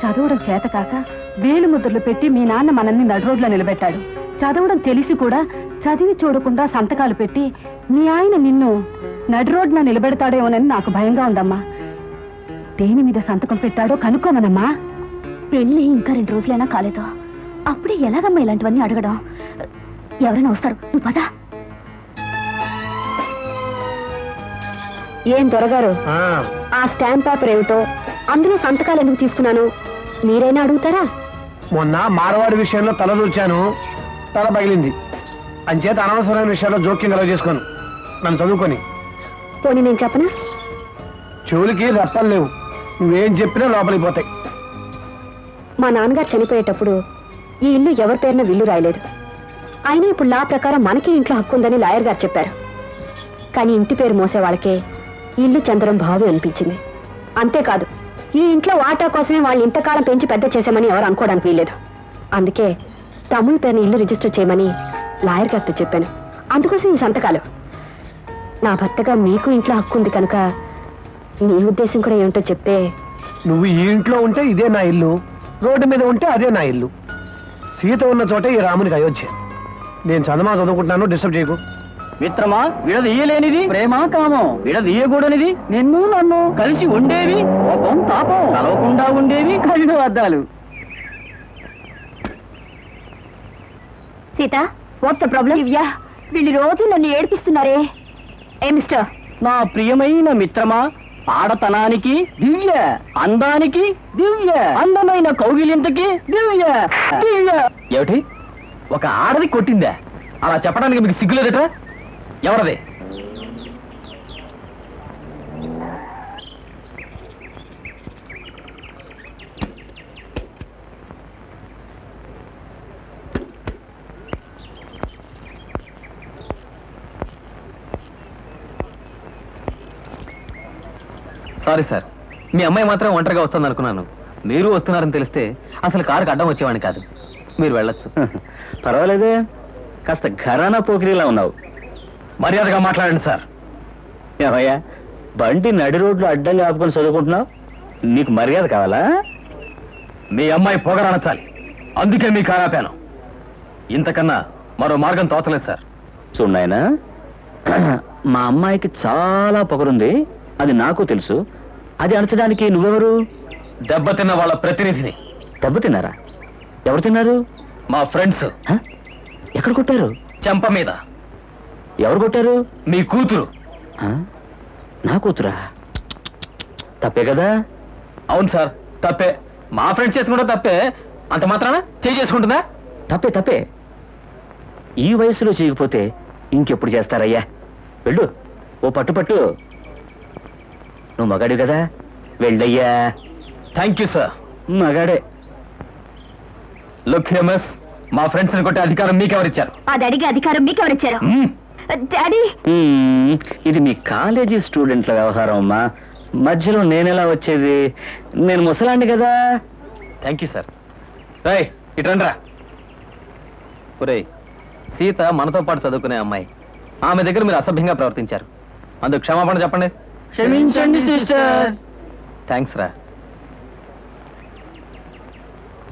చదవడం చేతకాక వేలు ముద్రలు పెట్టి మీ నాన్న మనల్ని నడురోడ్లో నిలబెట్టాడు. చదవడం తెలిసి కూడా చదివి చూడకుండా సంతకాలు పెట్టి మీ ఆయన నిన్ను నడిరోడ్న నిలబెడతాడేమోనని నాకు భయంగా ఉందమ్మా. దేని మీద సంతకం పెట్టాడో కనుక్కోమనమ్మా. పెళ్ళి ఇంకా రెండు రోజులైనా కాలేదు? అప్పుడే ఎలాగమ్మా ఇలాంటివన్నీ అడగడం? ఎవరైనా వస్తారు? నువ్వు పదా. ఏం దొరగారు? ఆ. స్టాంప్ పేపర్ ఏమిటో? అందులో సంతకాలు ఎందుకు తీసుకున్నాను? మీరైనా అడుగుతారా? మొన్న మారవాడి విషయంలో తల దూర్చాను. తల పగిలింది. అంచేత అనవసరమైన విషయాల్లో జోక్యం కలగ చేసుకోను. నన్ను చదువుకొని. పోనీ నేను చెప్పనా? చెవులకి రెప్పలు లేవు. నువ్వేం చెప్పినా లోపలికి పోతాయి. మా నాన్నగారు చనిపోయేటప్పుడు ఈ ఇల్లు ఎవరి పేరున విల్లు రాయలేదు. అయినా ఇప్పుడు లా ప్రకారం మనకి ఇంట్లో హక్కు ఉందని లాయర్ గారు చెప్పారు. కానీ ఇంటి పేరు మోసే వాళ్ళకే ఇల్లు చంద్రం బాగు అనిపించింది. అంతేకాదు ఈ ఇంట్లో వాటా కోసమే వాళ్ళు ఇంతకాలం పెంచి పెద్ద చేశామని ఎవరు అనుకోవడానికి వీల్లేదు. అందుకే తమ్ముళ్ళ పేరుని ఇల్లు రిజిస్టర్ చేయమని లాయర్ గారితో చెప్పాను. అందుకోసం ఈ సంతకాలు. నా భర్తగా మీకు ఇంట్లో హక్కు ఉంది కనుక నీ ఉద్దేశం కూడా ఏమిటో చెప్తే నువ్వు ఈ ఇంట్లో ఉంటే ఇదే నా ఇల్లు రోడ్డు మీద ఉంటే అదే నా ఇల్లు. సీత ఉన్న చోట ఈ రామునికి అయోధ్య. నేను చదమా చదువుకుంటున్నాను డిస్టర్బ్ చేయకు. మిత్రమా విడదీయలేనిది? ప్రేమ కామం? విడదీయకూడనిది? నిన్ను నన్ను కలిసి ఉండేవి? కోపం తాపం కలవకుండా ఉండేవి? కళ్ళు అద్దాలు. Sita what's the problem Divya వీళ్ళు రోజు నన్ను ఏడిపిస్తున్నారే. ఏ మిస్టర్? నా ప్రియమైన మిత్రమా ఆడతనానికి దివ్య అందానికి దివ్య అందమైన కౌగిలింతకి దివ్య దివ్య. ఏమిటి? ఒక ఆడది కొట్టిందా? అలా చెప్పడానికి మీకు సిగ్గులేదట? ఎవరది? సారీ సార్ మీ అమ్మాయి మాత్రం ఒంటరిగా వస్తుంది అనుకున్నాను మీరు వస్తున్నారని తెలిస్తే అసలు కారుకి అడ్డం వచ్చేవాడిని కాదు. మీరు వెళ్ళొచ్చు. *laughs* పర్వాలేదే. కాస్త ఘరానా పోకిరీలా ఉన్నావు. మర్యాదగా మాట్లాడండి సార్. ఏమయ్యా బండి నడి రోడ్లు అడ్డంగా ఆపుకొని చదువుకుంటున్నావు? నీకు మర్యాద కావాలా? మీ అమ్మాయి పొగరనచాలి అందుకే మీ కారాపాను ఇంతకన్నా మరో మార్గం తోచలేదు సార్. చూడాయనా మా అమ్మాయికి చాలా పొగరుంది. అది నాకు తెలుసు. అది అణచడానికి నువ్వెవరు? దెబ్బతిన్న వాళ్ళ ప్రతినిధిని. దెబ్బతిన్నారా ఎవరు తిన్నారు? మా ఫ్రెండ్స్. ఎక్కడ కొట్టారు? చెంప మీద. ఎవరు కొట్టారు? మీ కూతురు. నా కూతురా? తప్పే కదా? అవును సార్ తప్పే. మా ఫ్రెండ్స్ చేసుకుంటే తప్పే. అంత మాత్రాన? చేయి చేసుకుంటుందా? తప్పే తప్పే. ఈ వయసులో చేయకపోతే ఇంకెప్పుడు చేస్తారయ్యా? వెళ్ళు. ఓ పట్టు పట్టు. నువ్వు మగాడు కదా? వెళ్ళయ్యా. థ్యాంక్ యూ సార్ మగాడే. లుక్ హేమస్ మా ఫ్రెండ్స్ కొట్టే అధికారం మీకెవరిచ్చారు? అది అడిగే అధికారం మీకెవరిచ్చారు. డాడీ మ్మ్. ఇది మీ కాలేజీ స్టూడెంట్ల వ్యవహారం అమ్మా. మధ్యలో నేనెలా వచ్చేది? నేను ముసలాండి కదా? థ్యాంక్ యూ సార్ రై ఇట్రండ్రా ఒరే సీత మనతో పాటు చదువుకునే అమ్మాయి. ఆమె దగ్గర మీరు అసభ్యంగా ప్రవర్తించారు. అందుకు క్షమాపణ చెప్పండి. క్షమించండి సిస్టర్. థ్యాంక్స్ రా.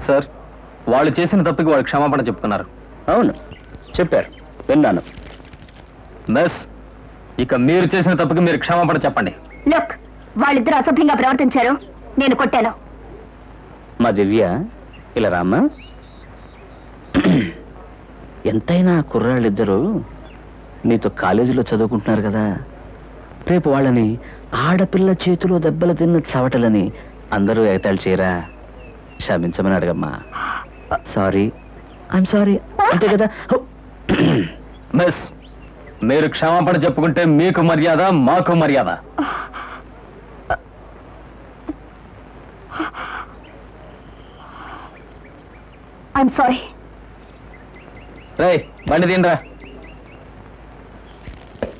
సార్ వాళ్ళు చేసిన తప్పుకి వాళ్ళు క్షమాపణ చెప్తున్నారు. అవును చెప్పారు. విన్నాను. బస్. ఇక మీరు చేసిన తప్పుకి మీరు క్షమాపణ చెప్పండి. లుక్ వాళ్ళిద్దరు అసభ్యంగా ప్రవర్తించారు. నేను కొట్టాను. మా దివ్య ఇలా రామ్మా ఎంతైనా కుర్రాళ్ళిద్దరూ నీతో కాలేజీలో చదువుకుంటున్నారు కదా. రేపు వాళ్ళని ఆడపిల్ల చేతిలో దెబ్బలు తిన్న చవటలని అందరూ ఎగతాళి చేయరా. క్షమించమని అడగమ్మా. సారీ ఐఎమ్ సారీ అంతే కదా? మిస్ *clears throat* మీరు క్షమాపణ చెప్పుకుంటే మీకు మర్యాద మాకు మర్యాద. ఐఎమ్ సారీ రేయ్ బండి తినరా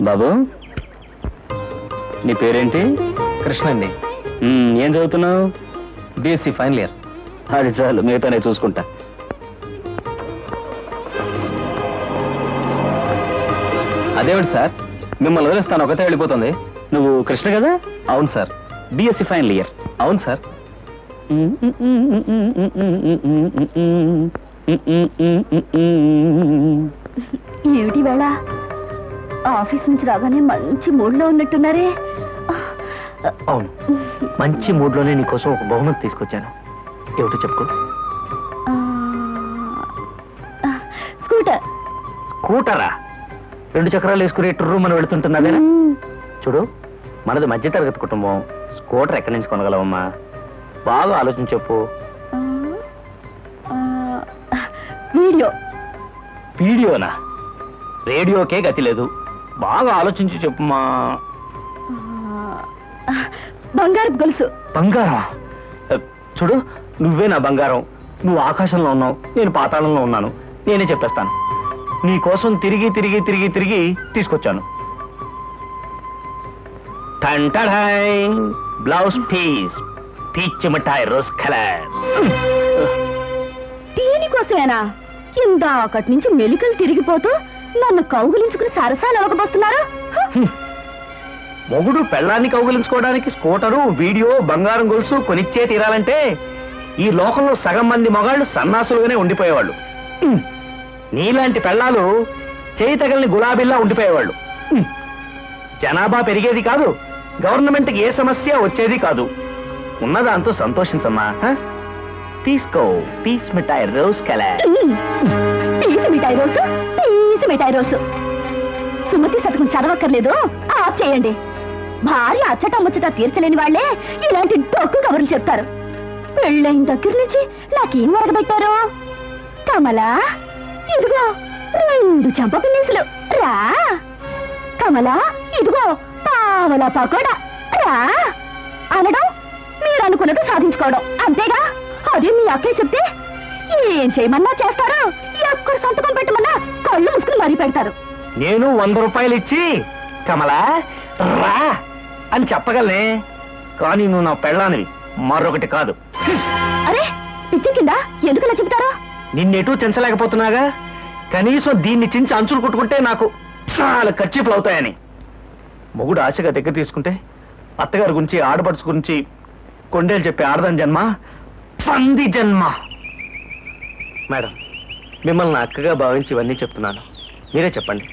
బాబు నీ పేరేంటి? కృష్ణ అండి ఏం చదువుతున్నావు? BSc final year. అది చాలు మిగతా నేను చూసుకుంటా. అదేమిటి సార్? మిమ్మల్ని వదిలేస్తాను ఒకతే వెళ్ళిపోతుంది. నువ్వు కృష్ణ కదా? అవును సార్. బీఎస్సీ ఫైనల్ ఇయర్ అవును సార్. ఏమిటి వేళ? ఆఫీస్ నుంచి రాగానే మంచి మూడ్లో ఉన్నట్టున్నారే. అవును. మంచి మూడ్లోనే నీకోసం ఒక బహుమతి తీసుకొచ్చాను. ఏమిటో చెప్పుకో. స్కూటర్. స్కూటరా? రెండు చక్రాలు వేసుకుని టూర్ మనం వెళుతుంటున్నదేనా. చూడు మనది మధ్యతరగతి కుటుంబం. స్కూటర్ ఎక్కడి నుంచి కొనగలవమ్మా? బాగా ఆలోచించి చెప్పు. వీడియో. వీడియోనా? రేడియోకే గతి లేదు. బాగా ఆలోచించి చెప్పుమా. బంగారు గొలుసు. బంగారం చూడు నువ్వే నా బంగారం. నువ్వు ఆకాశంలో ఉన్నావు నేను పాతాళంలో ఉన్నాను. నేనే చెప్పేస్తాను. నీ కోసం తిరిగి తిరిగి తిరిగి తిరిగి తీసుకొచ్చాను. టంటడాయ్ బ్లౌజ్ పీస్ పీచ్ మిఠాయి రోజ్ కలర్. దీనికోసమేనా? ఇందాకటి నుంచి మెలికలు తిరిగిపోతూ నన్ను కౌగులించుకుని సరసాలు అలగబోస్తున్నారు మొగుడు పెళ్ళాన్ని కౌగిలించుకోవడానికి స్కూటరు వీడియో బంగారం గొలుసు కొనిచ్చే తీరాలంటే ఈ లోకంలో సగం మంది మగాళ్ళు సన్నాసులుగానే ఉండిపోయేవాళ్ళు. నీలాంటి పెళ్ళాలు చేయి తగలని గులాబీల్లా ఉండిపోయేవాళ్ళు. జనాభా పెరిగేది కాదు గవర్నమెంట్కి ఏ సమస్య వచ్చేది కాదు. ఉన్నదాంతో సంతోషించమ్మా. తీసుకో పీచ్ మిఠాయి రోజ్ కలర్. పీసి మిఠాయి రోజు పీసి మిఠాయి రోజు. సుమతి శతకం చదవక్కర్లేదు ఆఫ్ చేయండి. భార్య అచ్చట ముచ్చట తీర్చలేని వాళ్ళే ఇలాంటి డొక్కు కబుర్లు చెప్తారు. పెళ్ళైన దగ్గర నుంచి నాకేం మరగబెట్టారు కమలా? ఇదిగో రెండు చంప పిన్నిసులు రా. కమలా ఇదిగో పావలా పకోడా. రా. అనడం మీరు అనుకున్నట్టు సాధించుకోవడం. అంతేగా? అదే మీ అక్కే చెప్తే ఏం చేయమన్నా చేస్తారు? ఎక్కడ సంతకం పెట్టమన్నా కళ్ళు ముసుకుని మరీ పెడతారు. నేను వంద రూపాయలు ఇచ్చి కమలా రా అని చెప్పగలనే. కానీ నువ్వు నా పెళ్ళానివి. మరొకటి కాదు. అరే పిచ్చి కింద ఎందుకలా చెప్తారు నిన్నెటూ చెంచలేకపోతున్నాగా? కనీసం దీన్ని చించి అంచులు కుట్టుకుంటే నాకు చాలా ఖర్చీఫ్లు అవుతాయని. మొగుడు ఆశగా దగ్గర తీసుకుంటే అత్తగారి గురించి ఆడపడుచు గురించి కొండేలు చెప్పే ఆడదాని జన్మ పంది జన్మ. మేడం మిమ్మల్ని అక్కగా భావించి ఇవన్నీ చెప్తున్నాను. మీరే చెప్పండి.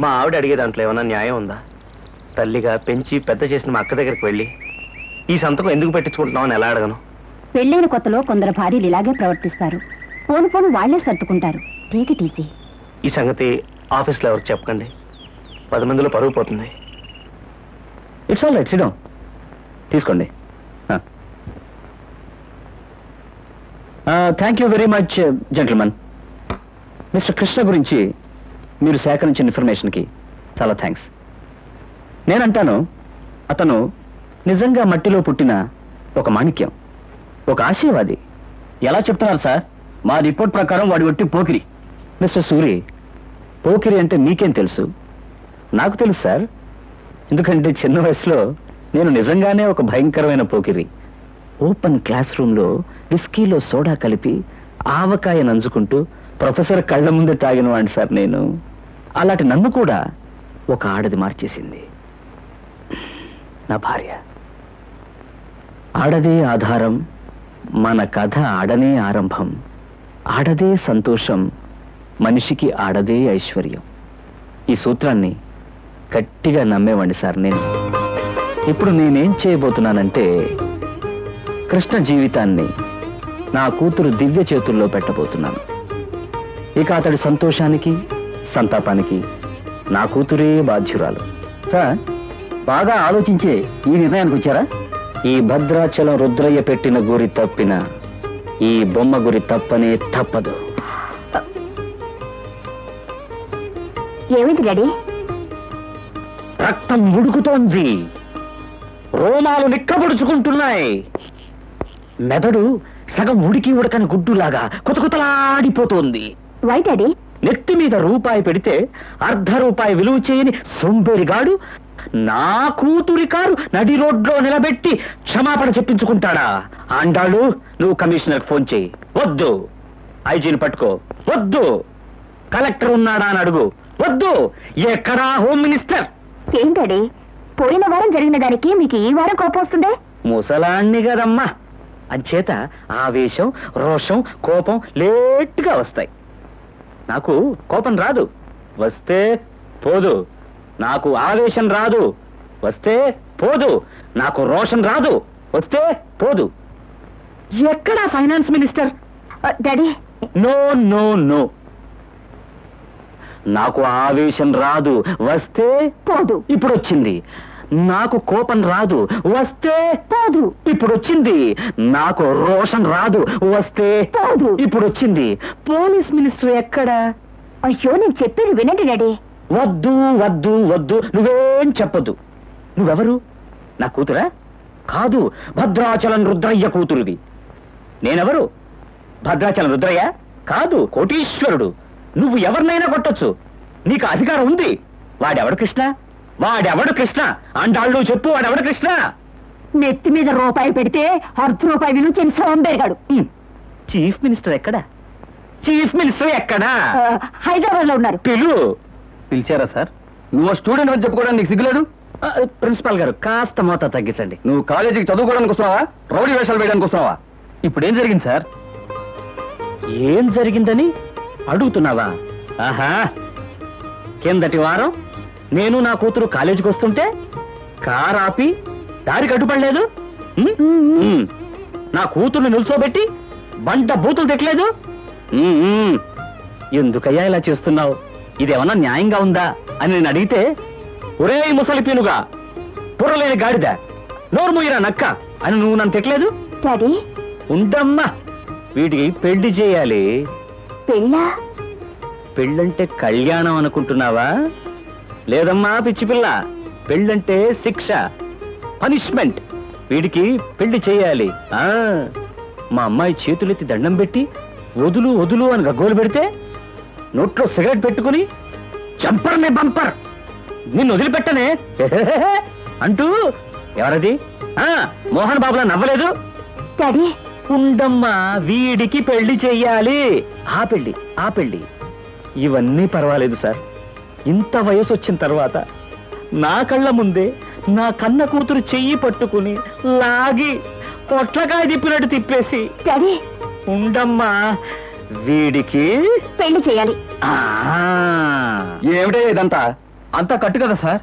మా ఆవిడ అడిగే దాంట్లో ఏమైనా న్యాయం ఉందా? తల్లిగా పెంచి పెద్ద చేసిన మా అక్క దగ్గరికి వెళ్ళి ఈ సంతకం ఎందుకు పెట్టించుకుంటున్నామని ఎలా అడగను? పెళ్ళైన కొత్తలో కొందరు భార్యలు ఇలాగే ప్రవర్తిస్తారు. పోను పోను వాళ్ళే సర్దుకుంటారు. టేక్ ఈ సంగతి ఆఫీస్లో ఎవరికి చెప్పకండి. పది మందిలో పరుగు పోతుంది. ఇట్స్ ఆల్ రైట్ సిడం తీసుకోండి. Thank you very much gentleman mister Krishna గురించి మీరు సేకరించిన ఇన్ఫర్మేషన్కి చాలా థ్యాంక్స్ నేనంటాను అతను నిజంగా మట్టిలో పుట్టిన ఒక మాణిక్యం ఒక ఆశయవాది ఎలా చెప్తున్నారు సార్ మా రిపోర్ట్ ప్రకారం వాడి వట్టి పోకిరి. మిస్టర్ సూరి పోకిరి అంటే మీకేం తెలుసు? నాకు తెలుసు సార్. ఎందుకంటే చిన్న వయసులో నేను నిజంగానే ఒక భయంకరమైన పోకిరి. ఓపెన్ క్లాస్ రూమ్లో విస్కీలో సోడా కలిపి ఆవకాయ నంజుకుంటూ ప్రొఫెసర్ కళ్ళ ముందే తాగిన వాడిని సార్ నేను. అలాంటి నన్ను కూడా ఒక ఆడది మార్చేసింది. నా భార్య. ఆడదే ఆధారం మన కథ ఆడనే ఆరంభం. ఆడదే సంతోషం మనిషికి ఆడదే ఐశ్వర్యం. ఈ సూత్రాన్ని గట్టిగా నమ్మేవాడిని సార్ నేను. ఇప్పుడు నేనేం చేయబోతున్నానంటే కృష్ణ జీవితాన్ని నా కూతురు దివ్య చేతుల్లో పెట్టబోతున్నాను. ఇక అతడి సంతోషానికి సంతాపానికి నా కూతురే బాధ్యురాలు. సార్ బాగా ఆలోచించే ఈ నిర్ణయానికి వచ్చారా? ఈ భద్రాచలం రుద్రయ్య పెట్టిన గురి తప్పిన ఈ బొమ్మ గురి తప్పనే తప్పదు. ఏమిటి డాడీ? రక్తం ఉడుకుతోంది. రోమాలు నిక్కబడుచుకుంటున్నాయి. మెదడు సగం ఉడికి ఉడకని గుడ్డులాగా కుతకుతలాడిపోతోంది. Why daddy? నెత్తి మీద రూపాయి పెడితే అర్ధ రూపాయి విలువ చేయని సొంబేరిగాడు నా కూతురి కారు నడి రోడ్లో నిలబెట్టి క్షమాపణ చెప్పించుకుంటాడా? అంటాడు నువ్వు కమిషనర్ ఫోన్ చేయి. వద్దు. ఐజీని పట్టుకో. వద్దు. కలెక్టర్ ఉన్నాడా అని అడుగు. వద్దు. ఎక్కడా హోమ్ మినిస్టర్? ఏం డాడీ పోయిన వారం జరిగిన దానికి మీకు ఈ వారం కోపం వస్తుందే? ముసలాన్ని కదమ్మా. అంచేత ఆవేశం రోషం కోపం లేట్గా వస్తాయి. నాకు కోపం రాదు. వస్తే పోదు. నాకు ఆవేశం రాదు. వస్తే పోదు. నాకు రోషన్ రాదు. వస్తే పోదు. ఎక్కడా finance minister? Daddy. No no no. నాకు ఆవేశం రాదు. వస్తే పోదు. ఇప్పుడు వచ్చింది నాకు కోపం రాదు. వస్తే పోదు. ఇప్పుడు వచ్చింది నాకు రోషన్ రాదు. వస్తే పోదు. ఇప్పుడు వచ్చింది పోలీస్ మినిస్టర్ ఎక్కడ? అయ్యో నేను చెప్పేది వినండి డాడీ. వద్దు వద్దు వద్దు. నువ్వేం చెప్పొద్దు. నువ్వెవరు? నా కూతురా? కాదు భద్రాచలం రుద్రయ్య కూతురుది. నేనెవరు? భద్రాచలం రుద్రయ్య? కాదు కోటీశ్వరుడు. నువ్వు ఎవరినైనా కొట్టొచ్చు. నీకు అధికారం ఉంది. వాడెవడు కృష్ణ? వాడెవడు కృష్ణ? అండాళ్ళు చెప్పు వాడెవడు కృష్ణ? నెత్తి మీద రూపాయి పెడితే అర్ధ రూపాయి విలువ చెని సోంబేరిగాడు. చీఫ్ మినిస్టర్ ఎక్కడా? చీఫ్ మినిస్టర్ ఎక్కడా? హైదరాబాద్లో ఉన్నారు. పిలు. పిలిచారా సార్? నువ్వు స్టూడెంట్ అని చెప్పుకోవడానికి నీకు సిగ్గులేదు? ప్రిన్సిపాల్ గారు కాస్త మోత తగ్గించండి. నువ్వు కాలేజీకి చదువుకోవడానికి వస్తున్నావా? రౌడీ వేషాలు వేయడానికి వస్తున్నావా? ఇప్పుడు ఏం జరిగింది సార్? ఏం జరిగిందని అడుగుతున్నావా? ఆహా! కిందటి వారం నేను నా కూతురు కాలేజీకి వస్తుంటే కార్ ఆపి దారికి అడ్డుపడలేదు? ఉమ్. నా కూతుర్ని నిల్చోబెట్టి బంట బూతులు తిట్టలేదు. ఉమ్. ఎందుకయ్యా ఇలా చేస్తున్నావు? ఇదేమన్నా న్యాయంగా ఉందా అని నేను అడిగితే ఒరే ముసలి పీనుగా పుర్రలేని గాడిద నోరు మూయిరా నక్క అని నువ్వు నన్ను తిట్టలేదు? డాడీ. ఉండమ్మా వీటికి పెళ్ళి చేయాలి. పెళ్ళా? పెళ్ళంటే కళ్యాణం అనుకుంటున్నావా? లేదమ్మా పిచ్చి పిల్ల. పెళ్ళంటే శిక్ష పనిష్మెంట్. వీడికి పెళ్ళి చేయాలి. ఆ మా అమ్మాయి చేతులెత్తి దండం పెట్టి వదులు వదులు అని గగ్గోలు పెడితే నోట్లో సిగరెట్ పెట్టుకుని చంపర్ మే బంపర్. నిన్ను వదిలిపెట్టనే. *laughs* అంటూ ఎవరది? ఆ మోహన్ బాబులా నవ్వలేదు. డాడీ. ఉండమ్మా వీడికి పెళ్ళి చెయ్యాలి. ఆ పెళ్ళి ఆ పెళ్ళి. ఇవన్నీ పర్వాలేదు సార్. ఇంత వయసు వచ్చిన తర్వాత నా కళ్ళ ముందే నా కన్న కూతురు చెయ్యి పట్టుకుని లాగి పొట్లకాయ తిప్పినట్టు తిప్పేసి ఉండమ్మా వీడికి పెళ్ళి చేయాలి. ఆ. ఏమిటే ఇదంతా? అంతా కట్టు కదా సార్?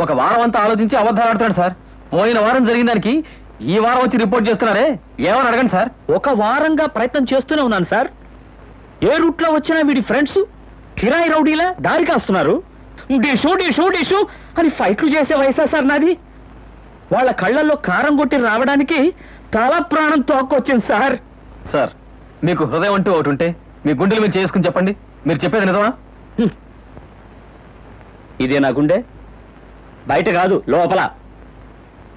ఒక వారం అంతా ఆలోచించి అబద్ధాలు ఆడుతున్నాడు సార్. పోయిన వారం జరిగిన దానికి ఈ వారం వచ్చి రిపోర్ట్ చేస్తున్నారే? ఏమని అడగండి సార్? ఒక వారంగా ప్రయత్నం చేస్తూనే ఉన్నాను సార్. ఏ రూట్లో వచ్చినా వీడి ఫ్రెండ్స్ కిరాయి రౌడీలా దారి కాస్తున్నారు. డిషు డిషు డిషు అని ఫైట్లు చేసే వయసా సార్ నాది? వాళ్ళ కళ్ళల్లో కారం కొట్టి రావడానికి తల ప్రాణం తోక్కొచ్చింది సార్. సార్ మీకు హృదయం అంటూ ఒకటి ఉంటే మీ గుండెలు మీరు చేసుకుని చెప్పండి. మీరు చెప్పేది నిజమా? ఇదే నా గుండె? బయట కాదు లోపల.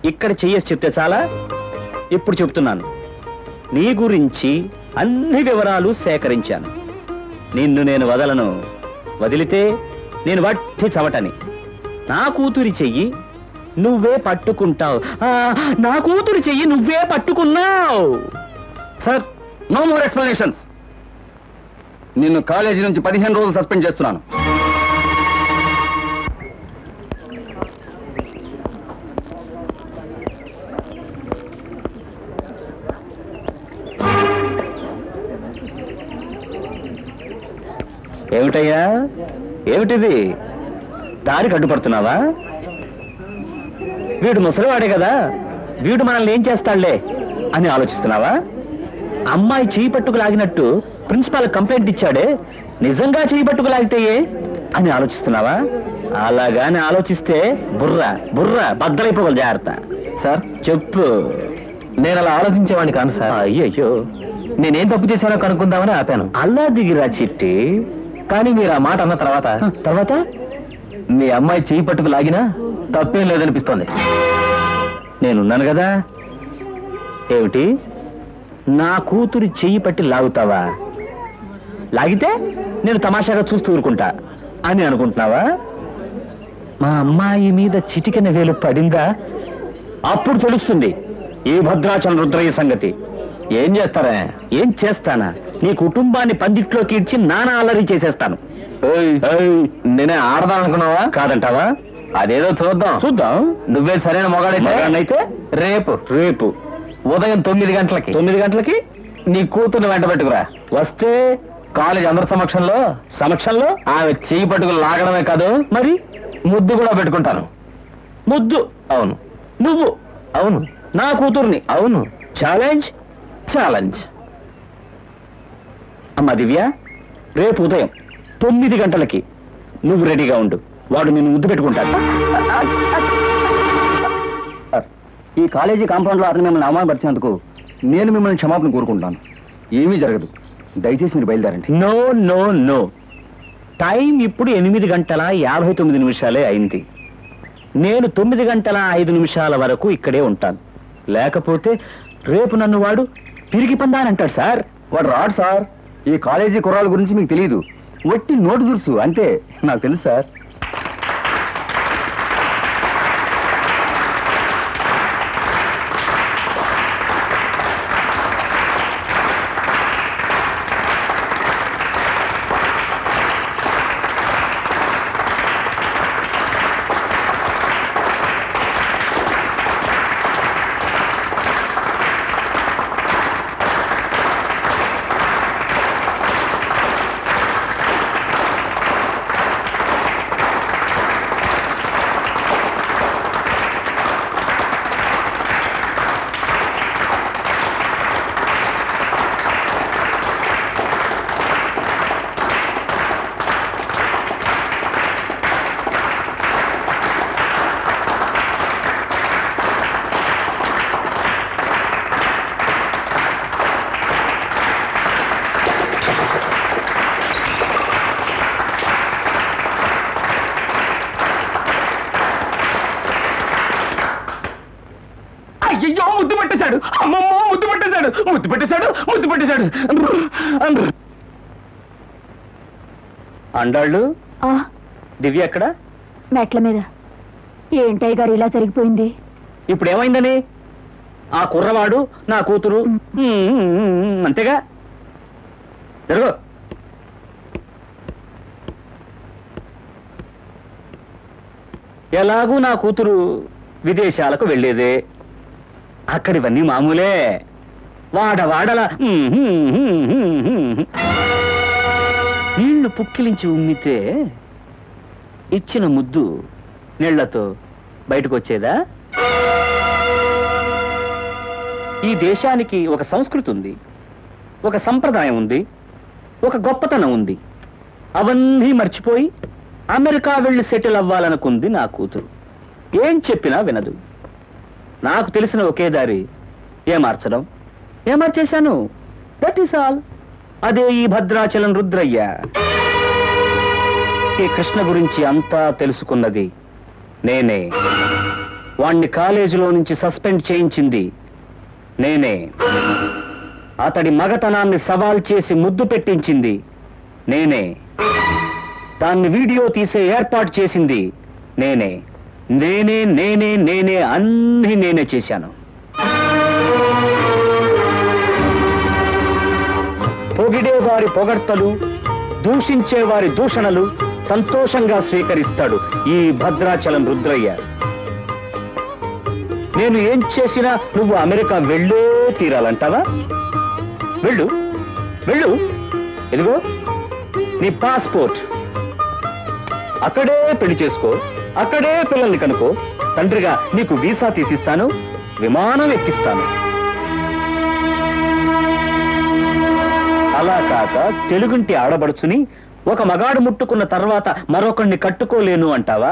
ఇక్కడ చెయ్యేసి చెప్తే చాలా? ఇప్పుడు చెప్తున్నాను నీ గురించి అన్ని వివరాలు సేకరించాను. నిన్ను నేను వదలను. వదిలితే నేను వట్టి చవటని. నా కూతురి చెయ్యి నువ్వే పట్టుకుంటావు. ఆ, నా కూతురి చెయ్యి నువ్వే పట్టుకున్నావు. సార్ నో మోర్ ఎక్స్ప్లెనేషన్స్ నిన్ను కాలేజీ నుంచి పదిహేను రోజులు సస్పెండ్ చేస్తున్నాను. ఏమిటయ్యా? ఏమిటిది? దారికి అడ్డుపడుతున్నావా వీడు ముసలివాడే కదా వీడు మనల్ని ఏం చేస్తాడులే అని ఆలోచిస్తున్నావా? అమ్మాయి చేయి పట్టుకు లాగినట్టు ప్రిన్సిపాల్ కంప్లైంట్ ఇచ్చాడే నిజంగా చేయి పట్టుకు లాగితే ఏ? అని ఆలోచిస్తున్నావా? అలాగాని ఆలోచిస్తే బుర్ర బుర్ర బద్దలైపోగల జాగ్రత్త. సార్? చెప్పు. నేను అలా ఆలోచించేవాడిని కాను సార్. అయ్యయ్యో. నేనేం తప్పు చేశానో కనుక్కుందామని ఆపాను. అల్లా దిగిరా చిట్టి. కానీ మీరు ఆ మాట అన్న తర్వాత తర్వాత? మీ అమ్మాయి చేయి పట్టుకు లాగినా తప్పేం లేదనిపిస్తోంది. నేనున్నాను కదా. ఏమిటి? నా కూతురి చెయ్యి పట్టి లాగుతావా? లాగితే నేను తమాషాగా చూస్తూ ఊరుకుంటా అని అనుకుంటున్నావా? మా అమ్మాయి మీద చిటికెన వేలు పడిందా? అప్పుడు తెలుస్తుంది ఈ భద్రాచలం రుద్రయ్య సంగతి. ఏం చేస్తారా? ఏం చేస్తానా? నీ కుటుంబాన్ని పందిట్లోకి ఇచ్చి నానా అల్లరి చేసేస్తాను. నేనే ఆడదాం అనుకున్నావా కాదంటావా? అదేదో చూద్దాం. చూద్దాం. నువ్వే సరైన మొగాడైతే? రేపు. రేపు. ఉదయం తొమ్మిది గంటలకి. తొమ్మిది గంటలకి? నీ కూతుర్ని వెంట పెట్టుకురా. వస్తే కాలేజ్ అందరి సమక్షంలో? సమక్షంలో? ఆమె చేయి పట్టుకుని లాగడమే కాదు. మరి? ముద్దు కూడా పెట్టుకుంటాను. ముద్దు? అవును. నువ్వు? అవును. నా కూతుర్ని? అవును. ఛాలెంజ్? ఛాలెంజ్. అమ్మా దివ్య రేపు ఉదయం తొమ్మిది గంటలకి నువ్వు రెడీగా ఉండు. వాడు నిన్ను ముద్దు పెట్టుకుంటాడు. *laughs* ఈ కాలేజీ కాంపౌండ్లో అతను మిమ్మల్ని అవమానపరిచినందుకు నేను మిమ్మల్ని క్షమాపణ కోరుకుంటాను ఏమీ జరగదు. దయచేసి మీరు బయలుదేరండి. No no no. టైం ఇప్పుడు ఎనిమిది గంటల యాభై తొమ్మిది నిమిషాలే అయింది. నేను తొమ్మిది గంటల ఐదు నిమిషాల వరకు ఇక్కడే ఉంటాను. లేకపోతే రేపు నన్ను వాడు తిరిగి పందానంటాడు సార్. వాడు రాడు సార్. ఈ కాలేజీ కుర్రాల గురించి మీకు తెలియదు వట్టి నోటు దురుసు అంతే. నాకు తెలుసు సార్. అండాళ్ళు? దివ్య ఎక్కడ? మెట్ల మీద. ఏంటయ్య గారు ఇలా జరిగిపోయింది? ఇప్పుడు ఏమైందని ఆ కుర్రవాడు నా కూతురు? అంతేగా? జరుగు. ఎలాగూ నా కూతురు విదేశాలకు వెళ్ళేదే. అక్కడివన్నీ మామూలే. వాడవాడల మ్మ్, నీళ్ళు పుక్కిలించి ఉమ్మితే ఇచ్చిన ముద్దు నీళ్ళతో బయటకు వచ్చేదా ఈ దేశానికి ఒక సంస్కృతి ఉంది ఒక సంప్రదాయం ఉంది ఒక గొప్పతనం ఉంది. అవన్నీ మర్చిపోయి అమెరికా వెళ్ళి సెటిల్ అవ్వాలనుకుంది నా కూతురు. ఏం చెప్పినా వినదు. నాకు తెలిసిన ఒకే దారి ఏమార్చడం? ఏమర్చేశాను దట్ ఈస్ ఆల్ అదే ఈ భద్రాచలం రుద్రయ్య. ఈ కృష్ణ గురించి అంతా తెలుసుకున్నది నేనే. వాణ్ణి కాలేజీలో నుంచి సస్పెండ్ చేయించింది నేనే. అతడి మగతనాన్ని సవాల్ చేసి ముద్దు పెట్టించింది నేనే. దాన్ని వీడియో తీసే ఏర్పాటు చేసింది నేనే. నేనే నేనే నేనే అన్ని నేనే చేశాను. పొగిడే వారి పొగడ్తలు దూషించే వారి దూషణలు సంతోషంగా స్వీకరిస్తాడు ఈ భద్రాచలం రుద్రయ్య. నేను ఏం చేసినా నువ్వు అమెరికా వెళ్ళే తీరాలంటావా? వెళ్ళు వెళ్ళు. ఎదుగో నీ పాస్పోర్ట్. అక్కడే పెళ్ళి చేసుకో అక్కడే పిల్లల్ని కనుకో. తండ్రిగా నీకు వీసా తీసిస్తాను విమానం ఎక్కిస్తాను. అలా కాక తెలుగుంటి ఆడబడుచుని ఒక మగాడు ముట్టుకున్న తర్వాత మరొకణ్ణి కట్టుకోలేను అంటావా?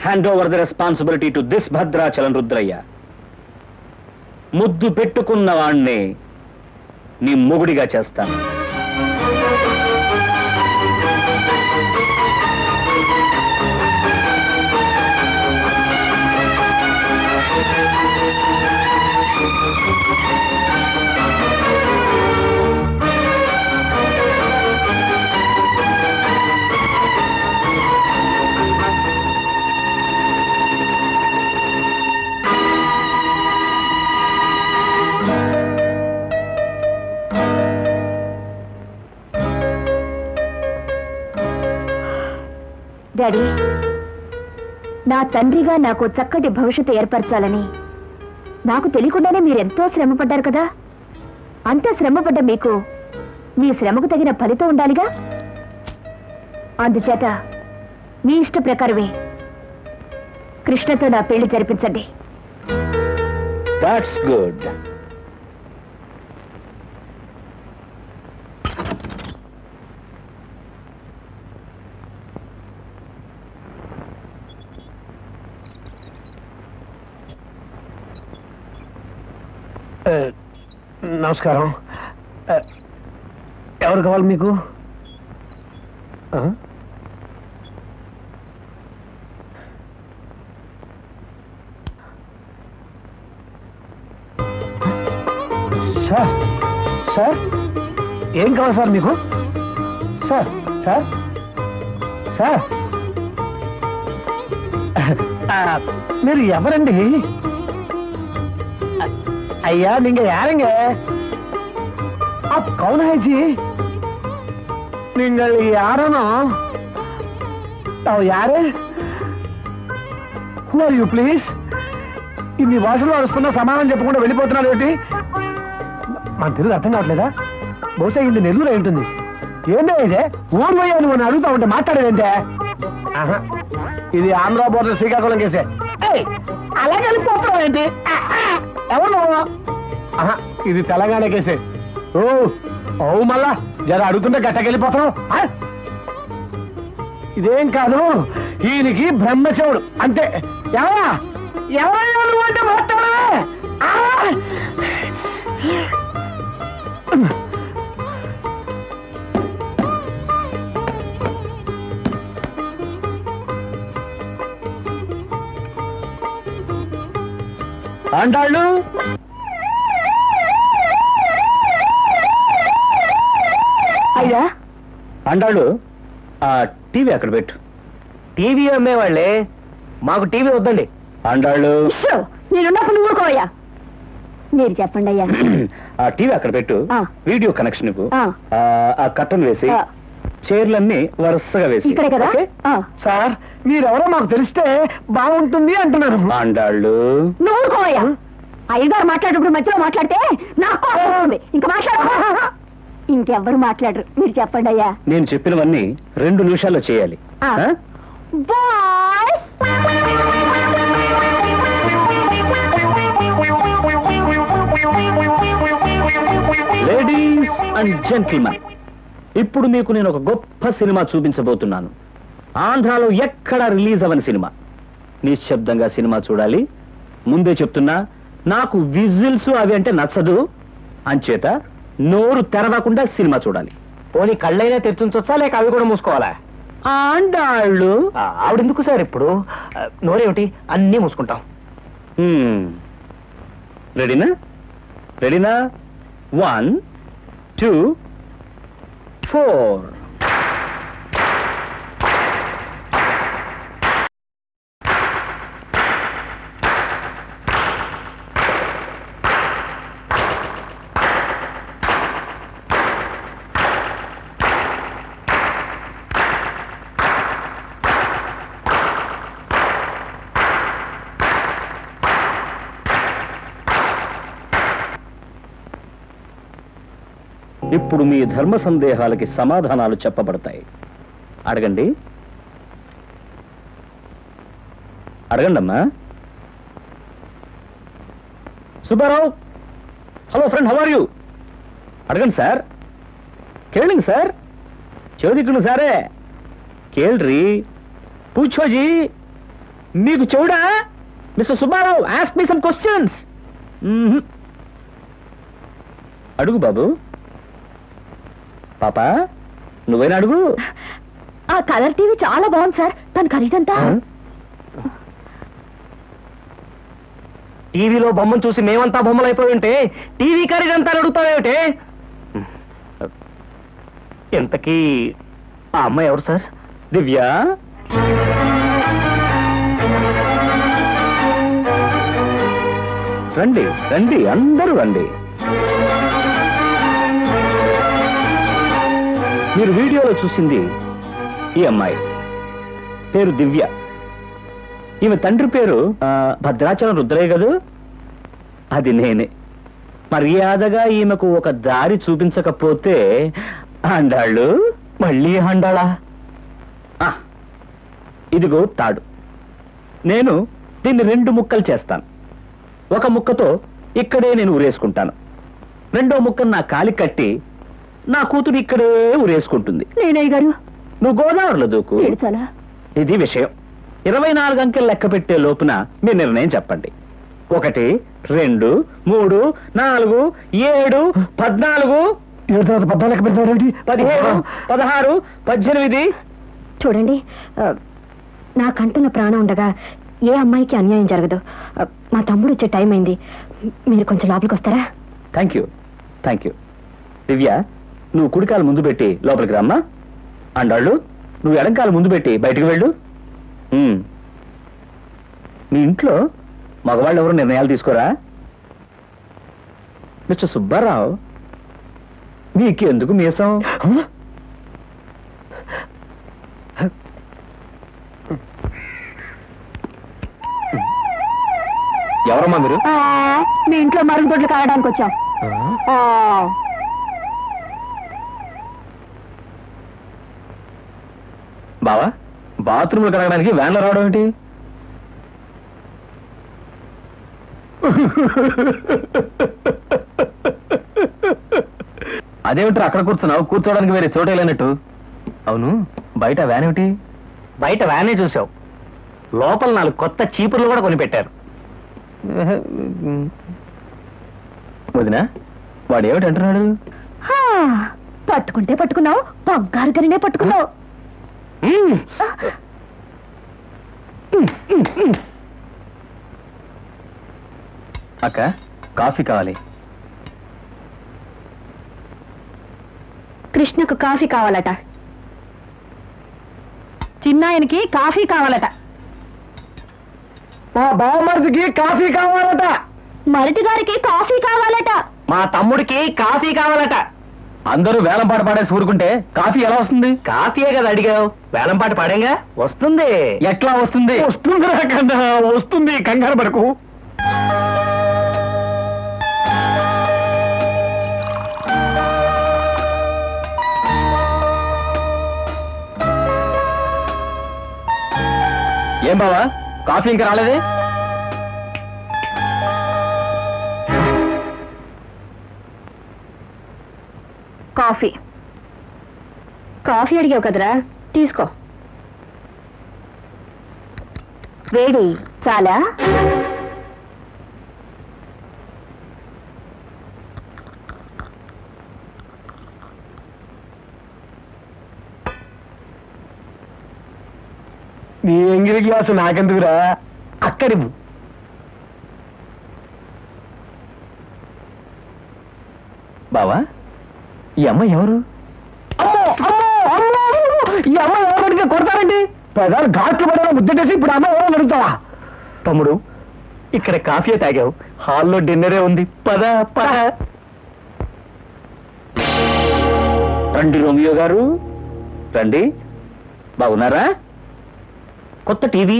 Hand over the responsibility to this Bhadrachalam Rudrayya. ముద్దు పెట్టుకున్న వాణ్ణే నీ మొగుడిగా చేస్తాను. డాడీ నా తండ్రిగా నాకు చక్కటి భవిష్యత్తు ఏర్పరచాలని నాకు తెలియకుండానే మీరెంతో శ్రమపడ్డారు కదా? అంత శ్రమపడ్డ మీకు మీ శ్రమకు తగిన ఫలితం ఉండాలిగా? అందుచేత మీ ఇష్ట ప్రకారమే కృష్ణతో నా పెళ్ళి జరిపించండి. దాట్స్ గుడ్ నమస్కారం. ఎవరు కావాలి మీకు? ఆ? సార్ సార్ ఏం కావాలి సార్ మీకు? Sir sir sir. ఆ, మీరు ఎవరండి? ஐயா நீங்க யாருங்க அப் கவுன் है जी நீங்கள் யாரனோ யாரு హూ ఆర్ యూ ప్లీజ్ ఇన్ని భాషలో అరుస్తున్నా సమాధానం చెప్పకుండా వెళ్ళిపోతున్నారు ఏంటి మన తెలుగు అర్థం కావట్లేదా బహుశా ఇది నెల్లూరు అయి ఉంటుంది ఏంటో ఇదే ఊరు పోయా నువ్వు నన్ను అడుగుతా ఉంటే మాట్లాడేదంటే ఆహా, ఇది ఆంధ్ర బోర్డర్ శ్రీకాకుళం కేసే ఏయ్, అలాగే వెళ్ళిపోతావు ఏంటి ఆ, ఆ, ఎవరు? ఆహా, ఇది తెలంగాణ కేసే. ఓ ఓ మళ్ళా జర అడుగుతుంటే గట్టకెళ్ళిపోతావు ఇదేం కాదు ఈయనకి బ్రహ్మచవుడు అంతే. ఎవరా? ఎవరైనా నువ్వు అంటే మాట్లాడవే? అంటాళ్ళు అయ్యా? అంటాడు ఆ టీవీ అక్కడ పెట్టు. టీవీ అమ్మేవాళ్ళే మాకు టీవీ వద్దండి. అంటాళ్ళు షో, నేనున్నప్పుడు నువ్వు ఊరుకోవయ్యా. మీరు చెప్పండి అయ్యా. *clears throat* ఆ టీవీ అక్కడ పెట్టు. ఆ. వీడియో కనెక్షన్ ఇవ్వు. ఆ. ఆ, ఆ కట్టన్ వేసి. ఆ. చైర్లన్నీ వరుసగా వేసి. ఇక్కడే కదా? ఆ. సార్ మీరెవరో మాకు తెలిస్తే బాగుంటుంది అంటున్నారు. అండాళ్ళు నువ్వు ఊరుకోవయ్యా. అయ్యగారు మాట్లాడేటప్పుడు మధ్యలో మాట్లాడితే నాకు కోపం వస్తుంది. ఇంకా మాట్లాడ. ఇంకెవ్వరు మాట్లాడరు. మీరు చెప్పండి అయ్యా. నేను చెప్పినవన్నీ రెండు నిమిషాల్లో చేయాలి. ఆ. ఆ? బాయ్స్. Ladies and gentlemen. ఇప్పుడు మీకు నేను ఒక గొప్ప సినిమా చూపించబోతున్నాను. ఆంధ్రాలో ఎక్కడ రిలీజ్ అవ్వని సినిమా? నిశ్శబ్దంగా సినిమా చూడాలి. ముందే చెప్తున్నా నాకు విజిల్స్ అవి అంటే నచ్చదు. అంచేత నోరు తెరవకుండా సినిమా చూడాలి. పోనీ కళ్ళైనా తెరిచుంచొచ్చా లేక అవి కూడా మూసుకోవాలా? ఆండాళ్ళు. ఆవిడెందుకు సార్ ఇప్పుడు? నోరేమిటి? అన్నీ మూసుకుంటాం. రెడీనా? రెడీనా? వన్ టూ ఫోర్ ఇప్పుడు మీ ధర్మ సందేహాలకి సమాధానాలు చెప్పబడతాయి. అడగండి. అడగండి అమ్మా Subbarao hello friend how are you? అడగండి సార్. కేళండి సార్. చెవిదిక్కును సారే. కేಳ್ರಿ పూఛోజీ మీకు చెవుడా? Mister Subbarao ask me some questions అడుగు బాబు. పాపా నువ్వైనా అడుగు? ఆ కలర్ టీవీ చాలా బాగుంది సార్. దాని ఖరీదంతా? టీవీలో బొమ్మను చూసి మేమంతా బొమ్మలు అయిపోయి ఉంటే టీవీ ఖరీదంతా అడుగుతావేమిటి ఎంతకీ ఆ అమ్మాయి ఎవరు సార్? దివ్య? రండి రండి అందరూ రండి. మీరు వీడియోలో చూసింది ఈ అమ్మాయి. పేరు దివ్య. ఈమె తండ్రి పేరు భద్రాచలం రుద్రయ్య కదూ? అది నేనే. మర్యాదగా ఈమెకు ఒక దారి చూపించకపోతే అండాళ్ళు మళ్ళీ అండాళా ఆ, ఇదిగో తాడు. నేను దీన్ని రెండు ముక్కలు చేస్తాను. ఒక ముక్కతో ఇక్కడే నేను ఉరేసుకుంటాను రెండో ముక్కను నా కాలి కట్టి నా కూతురు ఇక్కడే ఉరేసుకుంటుంది గారు. నువ్వు గోదావరిలో దూకు. ఏడ్చాలా ఇది విషయం. ఇరవై నాలుగు అంకెలు లెక్క పెట్టే లోపున మీ నిర్ణయం చెప్పండి. ఒకటి రెండు మూడు నాలుగు ఏడు పద్నాలుగు. ఏడు తర్వాత పద్నాలుగు పెడతాడేంటి పదిహేను పదహారు పద్దెనిమిది. చూడండి ఆ, నా కంటలో ప్రాణం ఉండగా ఏ అమ్మాయికి అన్యాయం జరగదు. ఆ, మా తమ్ముడు వచ్చే టైం అయింది. మీరు కొంచెం లోపలికి వస్తారా thank you thank you Divya నువ్వు కుడికాలు ముందు పెట్టి లోపలికి రమ్మా. అండాళ్ళు నువ్వు ఎడంకాలు ముందు పెట్టి బయటికి వెళ్ళు. మీ ఇంట్లో మగవాళ్ళు ఎవరు నిర్ణయాలు తీసుకోరా? మిస్టర్ సుబ్బారావు నీకెందుకు మీసం? ఎవరమ్మా మీరు? మీ ఇంట్లో మరుగుదొడ్లు కావడానికి వచ్చాం. బావా బాత్రూమ్లు కడగడానికి వ్యాన్లో రావడం ఏంటి? అదేమిటి అక్కడ కూర్చున్నావు? కూర్చోవడానికి వేరే చోట లేనట్టు. అవును బయట వ్యాన్ ఏమిటి? బయట వ్యానే చూసావు లోపల నాలుగు కొత్త చీపుర్లు కూడా కొనిపెట్టారు. వదినా వాడు ఏమిటి అంటున్నాడు? హా, పట్టుకుంటే పట్టుకున్నావు బంగారు గరినే పట్టుకున్నావు. అక్క కాఫీ కావాలి. కృష్ణకు కాఫీ కావాలట. చిన్నాయనకి కాఫీ కావాలట. మా బావమరిదికి కాఫీ కావాలట. మరిది గారికి కాఫీ కావాలట. మా తమ్ముడికి కాఫీ కావాలట. అందరూ వేలంపాట పాడేసి ఊరుకుంటే కాఫీ ఎలా వస్తుంది? కాఫీయే కదా అడిగావు. వేలంపాట పాడేగా? వస్తుంది. ఎట్లా వస్తుంది? వస్తుంది కన్నా వస్తుంది కంగారు పడకు. ఏం బావా? కాఫీ ఇంకా రాలేదే? కాఫీ. కాఫీ అడిగావు కదరా? తీసుకో. వేడి చాలా. నీ ఎంగిరి గ్లాసు నాకెందుకురా? అక్కడివ్వు. బావా? ఈ అమ్మాయి ఎవరు? ఈ కొడతారండి? పెదాలు ఘాట్లు పడేలా ముద్దటేసి ఇప్పుడు అమ్మ ఎవరో అడుగుతావా తమ్ముడు ఇక్కడ కాఫీ తాగావు. హాల్లో డిన్నరే ఉంది. పద పద. రండి రోమియో గారు. రండి. బాగున్నారా? కొత్త TV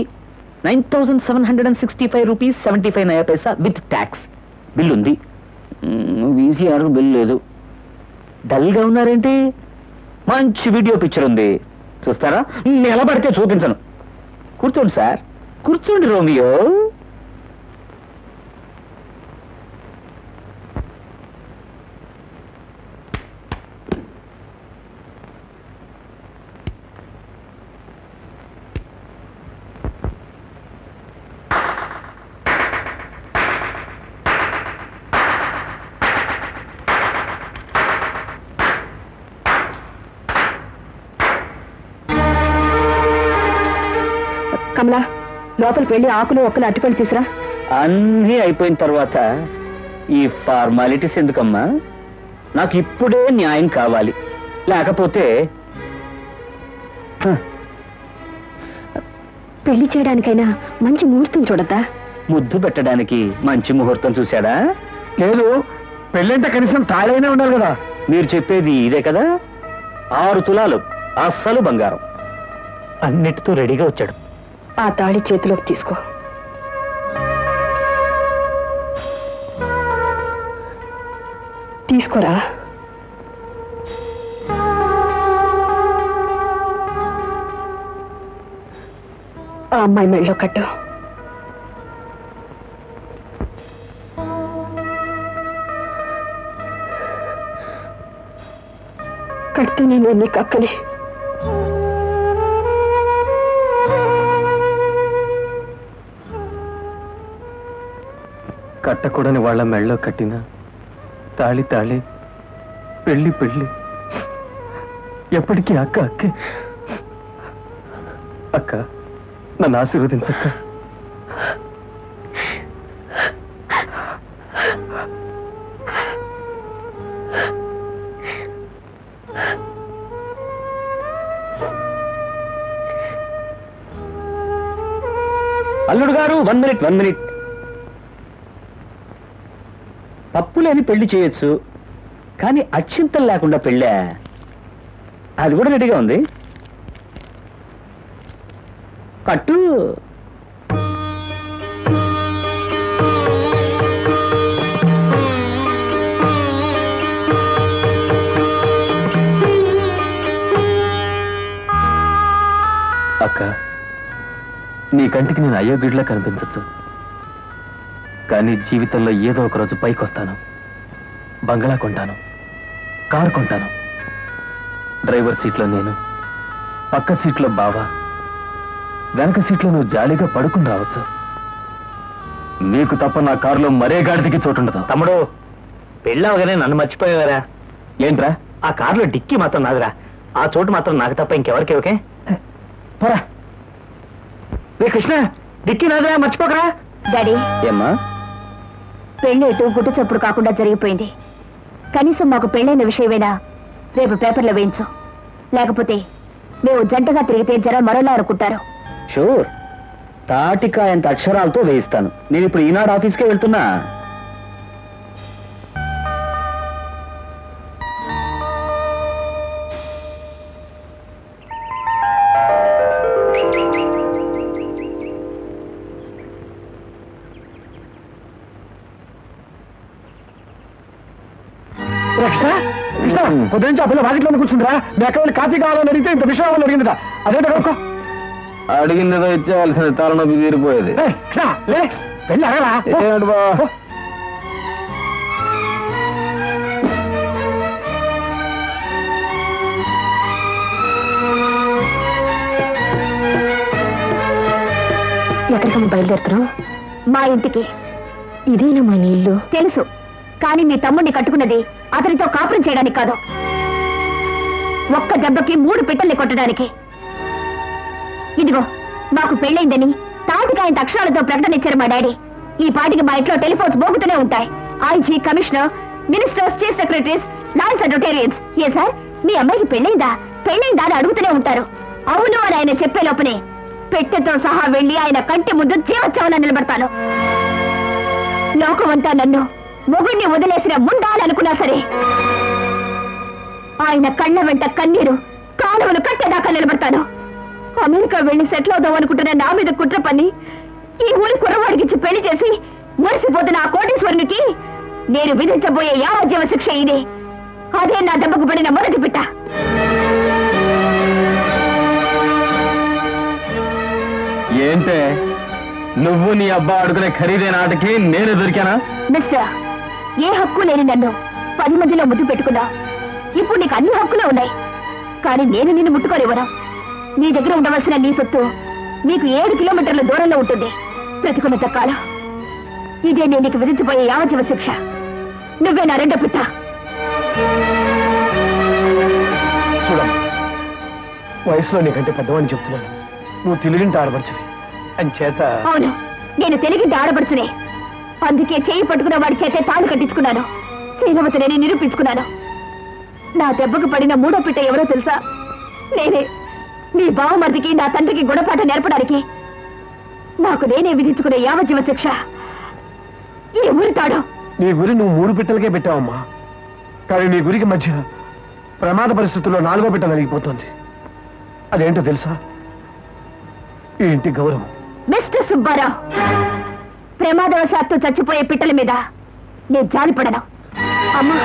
nine thousand seven hundred and sixty five rupees seventy five naya paisa with tax. Bill ఉంది వీసీఆర్ బిల్ లేదు. డల్గా ఉన్నారేంటి? మంచి వీడియో పిక్చర్ ఉంది. చూస్తారా? నిలబడితే చూపించను. కూర్చోండి సార్. కూర్చోండి రోమియో కమలా లోపలికి వెళ్ళి ఆకులు ఒక్కలు అట్టుకొని తీసురా. అన్నీ అయిపోయిన తర్వాత ఈ ఫార్మాలిటీస్ ఎందుకమ్మా? నాకు ఇప్పుడే న్యాయం కావాలి. లేకపోతే హ, పెళ్ళి చేయడానికైనా మంచి ముహూర్తం చూడద్దా? ముద్దు పెట్టడానికి మంచి ముహూర్తం చూశాడా? లేదు పెళ్ళంటే కనీసం తాళైనా ఉండాలి కదా. మీరు చెప్పేది ఇదే కదా? ఆరు తులాలు అస్సలు బంగారం. అన్నిటితో రెడీగా వచ్చాడు. ఆ తాళి చేతిలోకి తీసుకో. తీసుకోరా. ఆ అమ్మాయి మెళ్ళో కట్టు. కడితే నేను నీకు అక్కని కట్టకూడని వాళ్ళ మెళ్ళో కట్టిన తాళి తాళి పెళ్ళి పెళ్ళి. ఎప్పటికీ అక్క అక్కే. అక్క నన్ను ఆశీర్వదించక్క. అల్లుడు గారు వన్ మినిట్ వన్ మినిట్ పప్పు లేని పెళ్ళి చేయొచ్చు. కానీ అక్షింతలు లేకుండా పెళ్ళా? అది కూడా రెడీగా ఉంది. కట్టు. అక్క నీ కంటికి నేను అయోగ్యుడిలా కనిపించచ్చు. కానీ జీవితంలో ఏదో ఒక రోజు పైకి వస్తాను బంగళా కొంటాను. కారు కొంటాను. డ్రైవర్ సీట్లో నేను పక్క సీట్లో బావ వెనక సీట్లో నువ్వు జాలీగా పడుకుని రావచ్చు. నీకు తప్ప నా కారులో మరే గాడిదికి చోటుండదు. తమ్ముడు పెళ్ళవగానే నన్ను మర్చిపోయావరా? ఏంట్రా? ఆ కారులో డిక్కీ మాత్రం నాదిరా. ఆ చోటు మాత్రం నాకు తప్ప ఇంకెవరికి ఓకే పోరా. రే కృష్ణ డిక్కీ నాదిరా మర్చిపోకరా. డాడీ. ఏమ్మా? పెళ్ళి ఎటు గుట్టు చప్పుడు కాకుండా జరిగిపోయింది. కనీసం మాకు పెళ్ళైన విషయమేనా రేపు పేపర్లో వేయించు. లేకపోతే మేము జంటగా తిరిగితే జనం మరోలా అనుకుంటారు. షూర్. తాటికాయంత అక్షరాలతో వేయిస్తాను. నేను ఇప్పుడు ఈనాడు ఆఫీస్కే వెళ్తున్నా. కృష్ణ పొద్దు నుంచి ఆ పిల్ల వాకిట్లో కూర్చుందిరా. మీ అక్క వెళ్ళి కాఫీ కావాలని అడిగితే ఇంత విషయం వాళ్ళు అడిగిందిట అదేంటో కనుక్కో. అడిగిందేదో ఇచ్చేవాల్సిన తలనొప్పి తీరిపోయేది. ఏయ్, కృష్ణ లే వెళ్ళి అడగరా. ఏంటి బా? ఎక్కడికమ్మ బయలుదేరుతున్నాం మా ఇంటికి. ఇదేనా మా నీళ్ళు? తెలుసు. కానీ మీ తమ్ముడిని కట్టుకున్నది అతనితో కాపురం చేయడానికి కాదు. ఒక్క దెబ్బకి మూడు పిట్టల్ని కొట్టడానికి. ఇదిగో మాకు పెళ్ళైందని తాటికాయంత అక్షరాలతో ప్రకటన ఇచ్చారు మా డాడీ. ఈ పాటికి మా ఇంట్లో టెలిఫోన్స్ మోగుతూనే ఉంటాయి. IG commissioner ministers chief secretaries lance అడ్వకేరియన్స్ ఏ సార్ మీ అమ్మాయికి పెళ్ళైందా? పెళ్ళైందా అని అడుగుతూనే ఉంటారు. అవును అని ఆయన చెప్పే లోపనే పెట్టెతో సహా వెళ్ళి ఆయన కంటి ముందు జీవోత్సవంలో నిలబడతాను. లోకమంతా నన్ను మొగుణ్ణి వదిలేసిన ముండాలనుకున్నా సరే ఆయన కళ్ళ వెంట కన్నీరు కాలువలు కట్టేదాకా నిలబడతాను అమెరికా వెళ్ళి సెటిల్ అవుదాం అనుకుంటున్న నా మీద కుట్ర పని ఈ ఊరి కుర్రవాడికిచ్చి పెళ్ళి చేసి మురిసిపోతున్న ఆ కోటేశ్వరునికి నేను విధించబోయే యావజ్జీవ శిక్ష ఇదే. అదే నా దెబ్బకు పడిన మొదటి పిట్ట. ఏంటే? నువ్వు నీ అబ్బా అడుగునే ఖరీదైన ఆటకి నేను దొరికానా మిస్టర్ ఏ హక్కు లేని నన్ను పది మందిలో ముద్దు పెట్టుకున్నా. ఇప్పుడు నీకు అన్ని హక్కులే ఉన్నాయి. కానీ నేను నిన్ను ముట్టుకోనివ్వను. నీ దగ్గర ఉండవలసిన నీ సొత్తు నీకు ఏడు కిలోమీటర్ల దూరంలో ఉంటుంది. బ్రతికున్నంత కాలం. ఇదే నేను నీకు విధించబోయే యావజీవ శిక్ష. నువ్వే నా రెండో పిట్ట వయసులో నీకంటే పెద్దవాడిని చెప్తున్నాను. నువ్వు తెలుగింటి ఆడపరచవి అని చేత అవును నేను తెలిగింటి ఆడపడుచునే అందుకే చేయి పట్టుకున్న వాడి చేతే తాను కట్టించుకున్నాను. శ్రీమతిని నిరూపించుకున్నాను. నా దెబ్బకు పడిన మూడో పిట్ట ఎవరో తెలుసా? నేనే. నీ బావమరిదికి నా తండ్రికి గుణపాఠం నేర్పడానికి. నాకు నేనే విధించుకునే యావజీవ శిక్ష. ఈ ఊరితాడు నీ గురి నువ్వు మూడు పిట్టలకే పెట్టావమ్మా. కానీ నీ గురికి మధ్య ప్రమాద పరిస్థితుల్లో నాలుగో పిట్ట నలిగిపోతుంది అదేంటో తెలుసా? ఈ ఇంటి గౌరవం. మిస్టర్ సుబ్బారావు. ప్రమాదవశాత్తు చచ్చిపోయే పిట్టల మీద నేను జారిపడను అమ్మా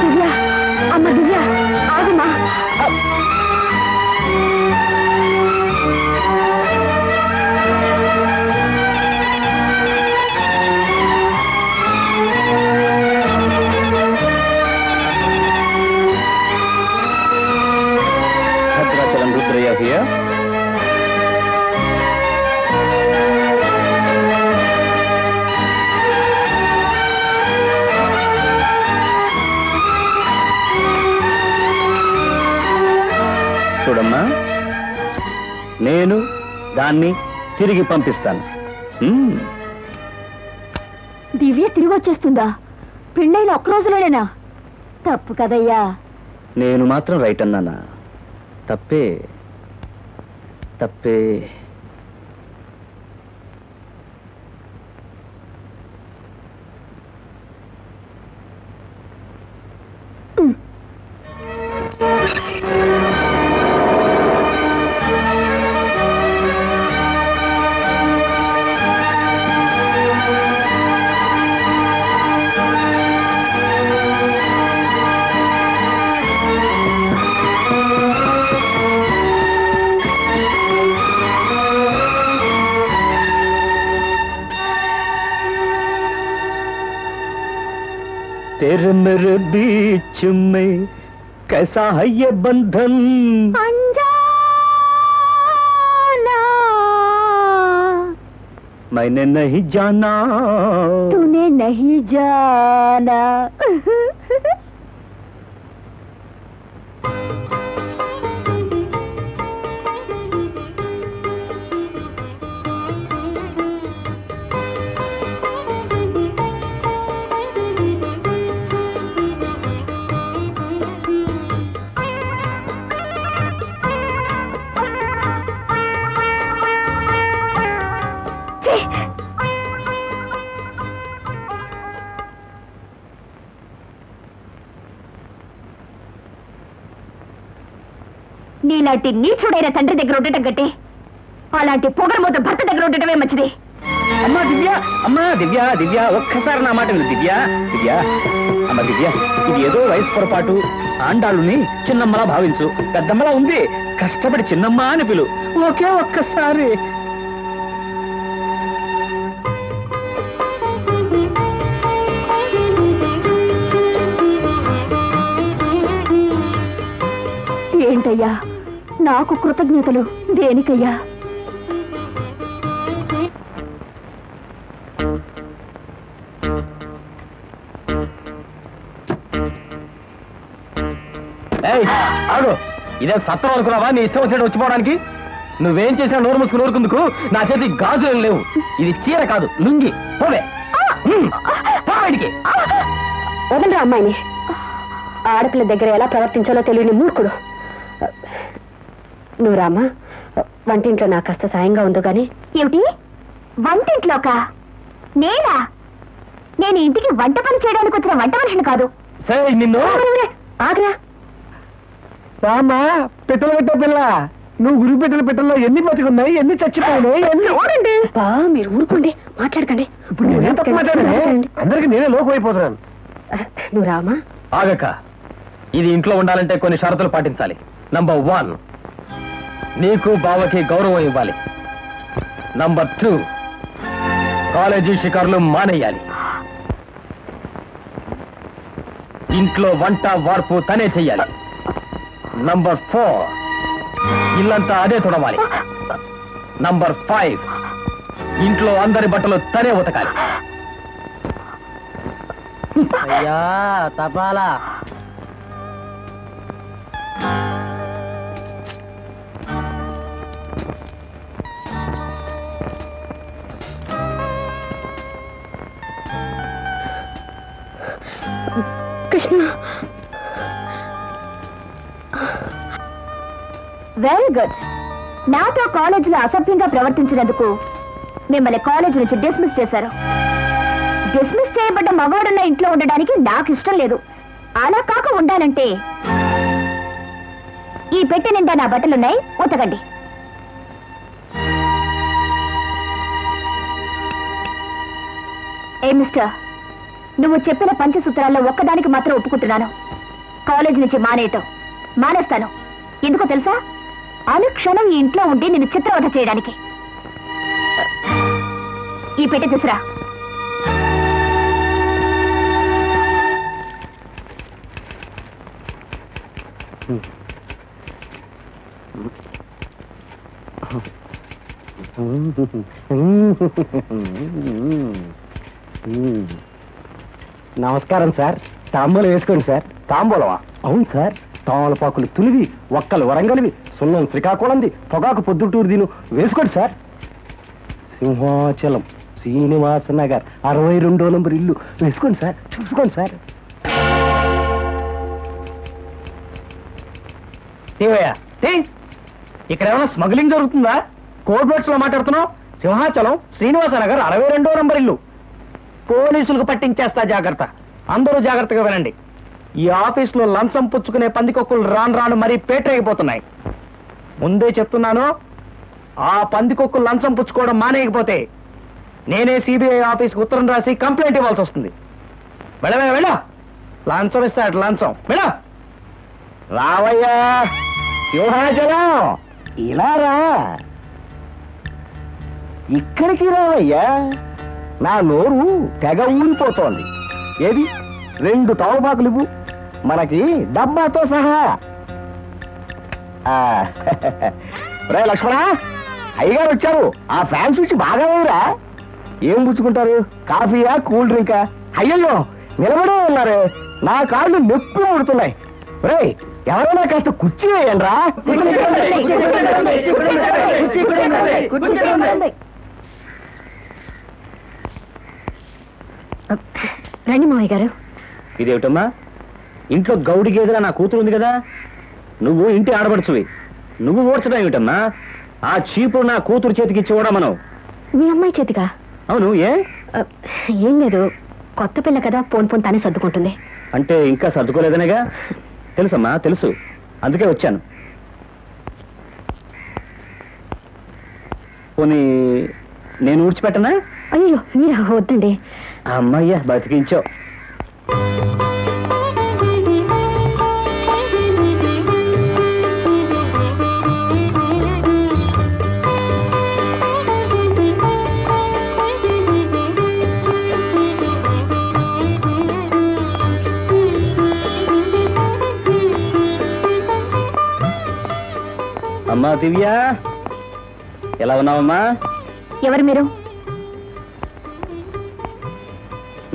దివ్య అమ్మ దివ్య ఆగమా నేను దాన్ని తిరిగి పంపిస్తాను. దివ్య తిరిగి వచ్చేస్తుందా? పెళ్ళైన ఒక్క రోజులోనేనా? తప్పు కదయ్యా. నేను మాత్రం రైట్ అన్నానా? తప్పే. తప్పే. बीच में कैसा है ये बंधन? मैंने नहीं जाना। तूने नहीं जाना। ఇలాంటి నీచుడైన తండ్రి దగ్గర ఉండటం కంటే అలాంటి పొగరమూత భర్త దగ్గర ఉండటమే మంచిది. అమ్మా దివ్య. అమ్మా దివ్య దివ్య. ఒక్కసారి నా మాట విను దివ్య. దివ్య. అమ్మ దివ్య. ఇది ఏదో వయసు పొరపాటు. ఆండాళ్ళుని చిన్నమ్మలా భావించు. పెద్దమ్మలా ఉంది. కష్టపడి చిన్నమ్మ అని పిలు. ఒకే ఒక్కసారి నాకు కృతజ్ఞతలు. దేనికయ్యా? ఆగు. ఇదే సత్రం అనుకున్నావా? నీ ఇష్టం వచ్చినట్టు వచ్చిపోవడానికి? నువ్వేం చేసినా నోరు మూసుకుని ఊరుకుందుకు నా చేతి గాజులు లేవు. ఇది చీర కాదు లుంగి. పోవే. హ్మ్. పో బయటికి. వదలరా అమ్మాయిని? ఆడపిల్ల దగ్గర ఎలా ప్రవర్తించాలో తెలియని మూర్ఖుడు. నువ్వు రామా? వంటింట్లో నాకు కాస్త సాయంగా ఉందో గాని. ఏమిటి? వంటింట్లోక? నేనా? నేను ఇంటికి వంట పని చేయడానికి వచ్చిన వంట మనిషిని కాదు. సరే నిన్ను. ఆగ్రా. రామా పిట్టల పెట్టే పిల్ల. నువ్వు గురి పెట్టిన పిట్టల్లో ఎన్ని బతికున్నాయి ఎన్ని చచ్చిపోయినాయి ఎన్ని చూడండి. బా మీరు ఊరుకోండి మాట్లాడకండి. ఇప్పుడు నేనేం తప్పు మాట్లాడానే? అందరికి నేనే లోకు అయిపోతున్నాను నువ్వు రామా? ఆగక ఇది ఇంట్లో ఉండాలంటే కొన్ని షరతులు పాటించాలి. నంబర్ వన్ నీకు బావకి గౌరవం ఇవ్వాలి. నంబర్ టూ కాలేజీ షికారులు మానేయాలి. ఇంట్లో వంట వార్పు తనే చెయ్యాలి. నంబర్ ఫోర్ ఇల్లంతా అదే తుడవాలి. నంబర్ ఫైవ్ ఇంట్లో అందరి బట్టలు తనే ఉతకాలి. అయ్యా తపాలా. కృష్ణ. వెరీ గుడ్ నాతో కాలేజీలో అసభ్యంగా ప్రవర్తించినందుకు మిమ్మల్ని కాలేజీ నుంచి డిస్మిస్ చేశారు. డిస్మిస్ చేయబడ్డ మగవాడున్న ఇంట్లో ఉండడానికి నాకు ఇష్టం లేదు. అలా కాక ఉండాలంటే ఈ పెట్టె నిండా నా బట్టలున్నాయి ఉతకండి. ఏ మిస్టర్ నువ్వు చెప్పిన పంచసూత్రాల్లో ఒక్కదానికి మాత్రం ఒప్పుకుంటున్నాను. కాలేజ్ నుంచి మానేయటం మానేస్తాను. ఎందుకో తెలుసా? అనుక్షణం ఈ ఇంట్లో ఉండి నిన్ను చిత్రవధ చేయడానికి. ఈ పెట్టె తీసురా. Hmm. *laughs* Hmm. Hmm. నమస్కారం సార్. తాంబూలం వేసుకోండి సార్. తాంబూలమా? అవును సార్. తామలపాకులు తులివి ఒక్కలు వరంగలివి సున్నం శ్రీకాకుళంది పొగాకు పొద్దుటూరు దీను వేసుకోండి సార్. సింహాచలం శ్రీనివాస నగర్ అరవై రెండో నంబర్ ఇల్లు. వేసుకోండి సార్. చూసుకోండి సార్. ఇక్కడ ఏమైనా స్మగ్లింగ్ జరుగుతుందా? కోడ్ వర్డ్స్లో మాట్లాడుతున్నావు? సింహాచలం శ్రీనివాస నగర్ అరవై రెండో నంబర్ ఇల్లు. పోలీసులకు పట్టించేస్తా జాగ్రత్త. అందరూ జాగ్రత్తగా వినండి. ఈ ఆఫీసులో లంచం పుచ్చుకునే పందికొక్కులు రాను రాను మరీ పేటరేగిపోతున్నాయి. ముందే చెప్తున్నాను ఆ పందికొక్కులు లంచం పుచ్చుకోవడం మానేయకపోతే నేనే సిబిఐ ఆఫీస్కి ఉత్తరం రాసి కంప్లైంట్ ఇవ్వాల్సి వస్తుంది. వెళ్ళవే వెళ్ళ. లంచం ఇస్తాడు లంచం. వెళ్ళ. రావయ్యా. సింహాచలం. ఇలా రా. ఇక్కడికి రావయ్యా. నా నోరు తెగ ఊరిపోతోంది ఏది రెండు తమలపాకులు ఇవ్వు మనకి డబ్బాతో సహా రే లక్ష్మణ అయ్యగారు వచ్చారు ఆ ఫ్యాన్ స్విచ్ బాగా లేవురా ఏం పుచ్చుకుంటారు కాఫీయా కూల్ డ్రింకా అయ్యయ్యో నిలబడే ఉన్నారు నా కాళ్ళు నొప్పి ముడుతున్నాయి రే ఎవరైనా కాస్త కుర్చీ వేయండి రా రండి మావయ్య గారు. ఇదేమిటమ్మా? ఇంట్లో గౌడి గేదెల నా కూతురు ఉంది కదా? నువ్వు ఇంటి ఆడబడుచువి నువ్వు ఓడ్చడం ఏమిటమ్మా? ఆ చీపురు నా కూతురు చేతికి ఇచ్చి మనం? మీ అమ్మాయి చేతిగా అవును ఏ? ఏం లేదు. కొత్త పిల్ల కదా పోన్ పోన్ తానే సర్దుకుంటుంది. అంటే ఇంకా సర్దుకోలేదనేగా? తెలుసమ్మా తెలుసు. అందుకే వచ్చాను. పోనీ నేను ఊడ్చిపెట్టనా? అయ్యో మీరు? వద్దండి. అమ్మయ్యా బతికించావు అమ్మా దివ్య. ఎలా ఉన్నావమ్మా? ఎవరు మీరు?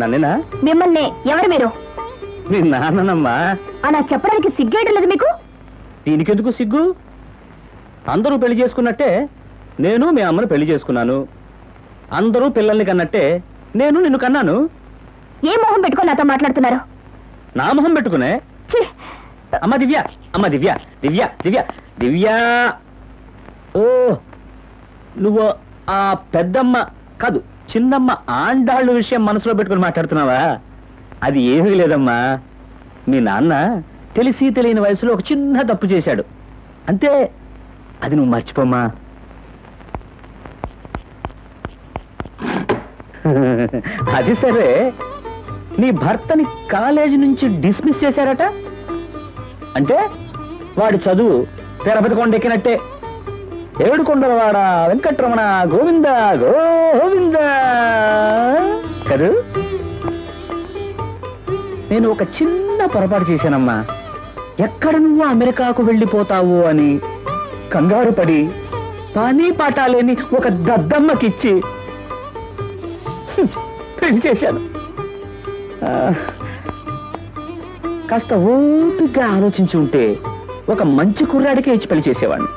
నన్నేనా? మిమ్మల్ని ఎవరు మీరు? మీ నాన్ననమ్మా. అలా చెప్పడానికి సిగ్గేయడం లేదు మీకు? దీనికెందుకు సిగ్గు? అందరూ పెళ్ళి చేసుకున్నట్టే నేను మీ అమ్మను పెళ్ళి చేసుకున్నాను. అందరూ పిల్లల్ని కన్నట్టే నేను నిన్ను కన్నాను. ఏ మొహం పెట్టుకొని నాతో మాట్లాడుతున్నారు? నా మొహం పెట్టుకునే! అమ్మ దివ్య అమ్మ దివ్య దివ్య దివ్య దివ్య. ఓ నువ్వు ఆ పెద్దమ్మ కాదు చిన్నమ్మ ఆండాళ్ళు విషయం మనసులో పెట్టుకుని మాట్లాడుతున్నావా? అది ఏమీ లేదమ్మా. మీ నాన్న తెలిసి తెలియని వయసులో ఒక చిన్న తప్పు చేశాడు. అంతే. అది నువ్వు మర్చిపోమ్మా. అది సరే. నీ భర్తని కాలేజీ నుంచి డిస్మిస్ చేశారట? అంటే వాడి చదువు తెరపతి కొండెక్కినట్టే. ఏడుకొండలవాడ వెంకట్రమణ గోవింద గోవింద. కదూ? నేను ఒక చిన్న పొరపాటు చేశానమ్మా. ఎక్కడ నువ్వు అమెరికాకు వెళ్ళిపోతావు అని కంగారు పడి పని పాట లేని ఒక దద్దమ్మకిచ్చి పెళ్ళి చేశాను. కాస్త ఓపిగ్గా ఆలోచించి ఉంటే ఒక మంచి కుర్రాడికే ఇచ్చి పెళ్ళి చేసేవాడిని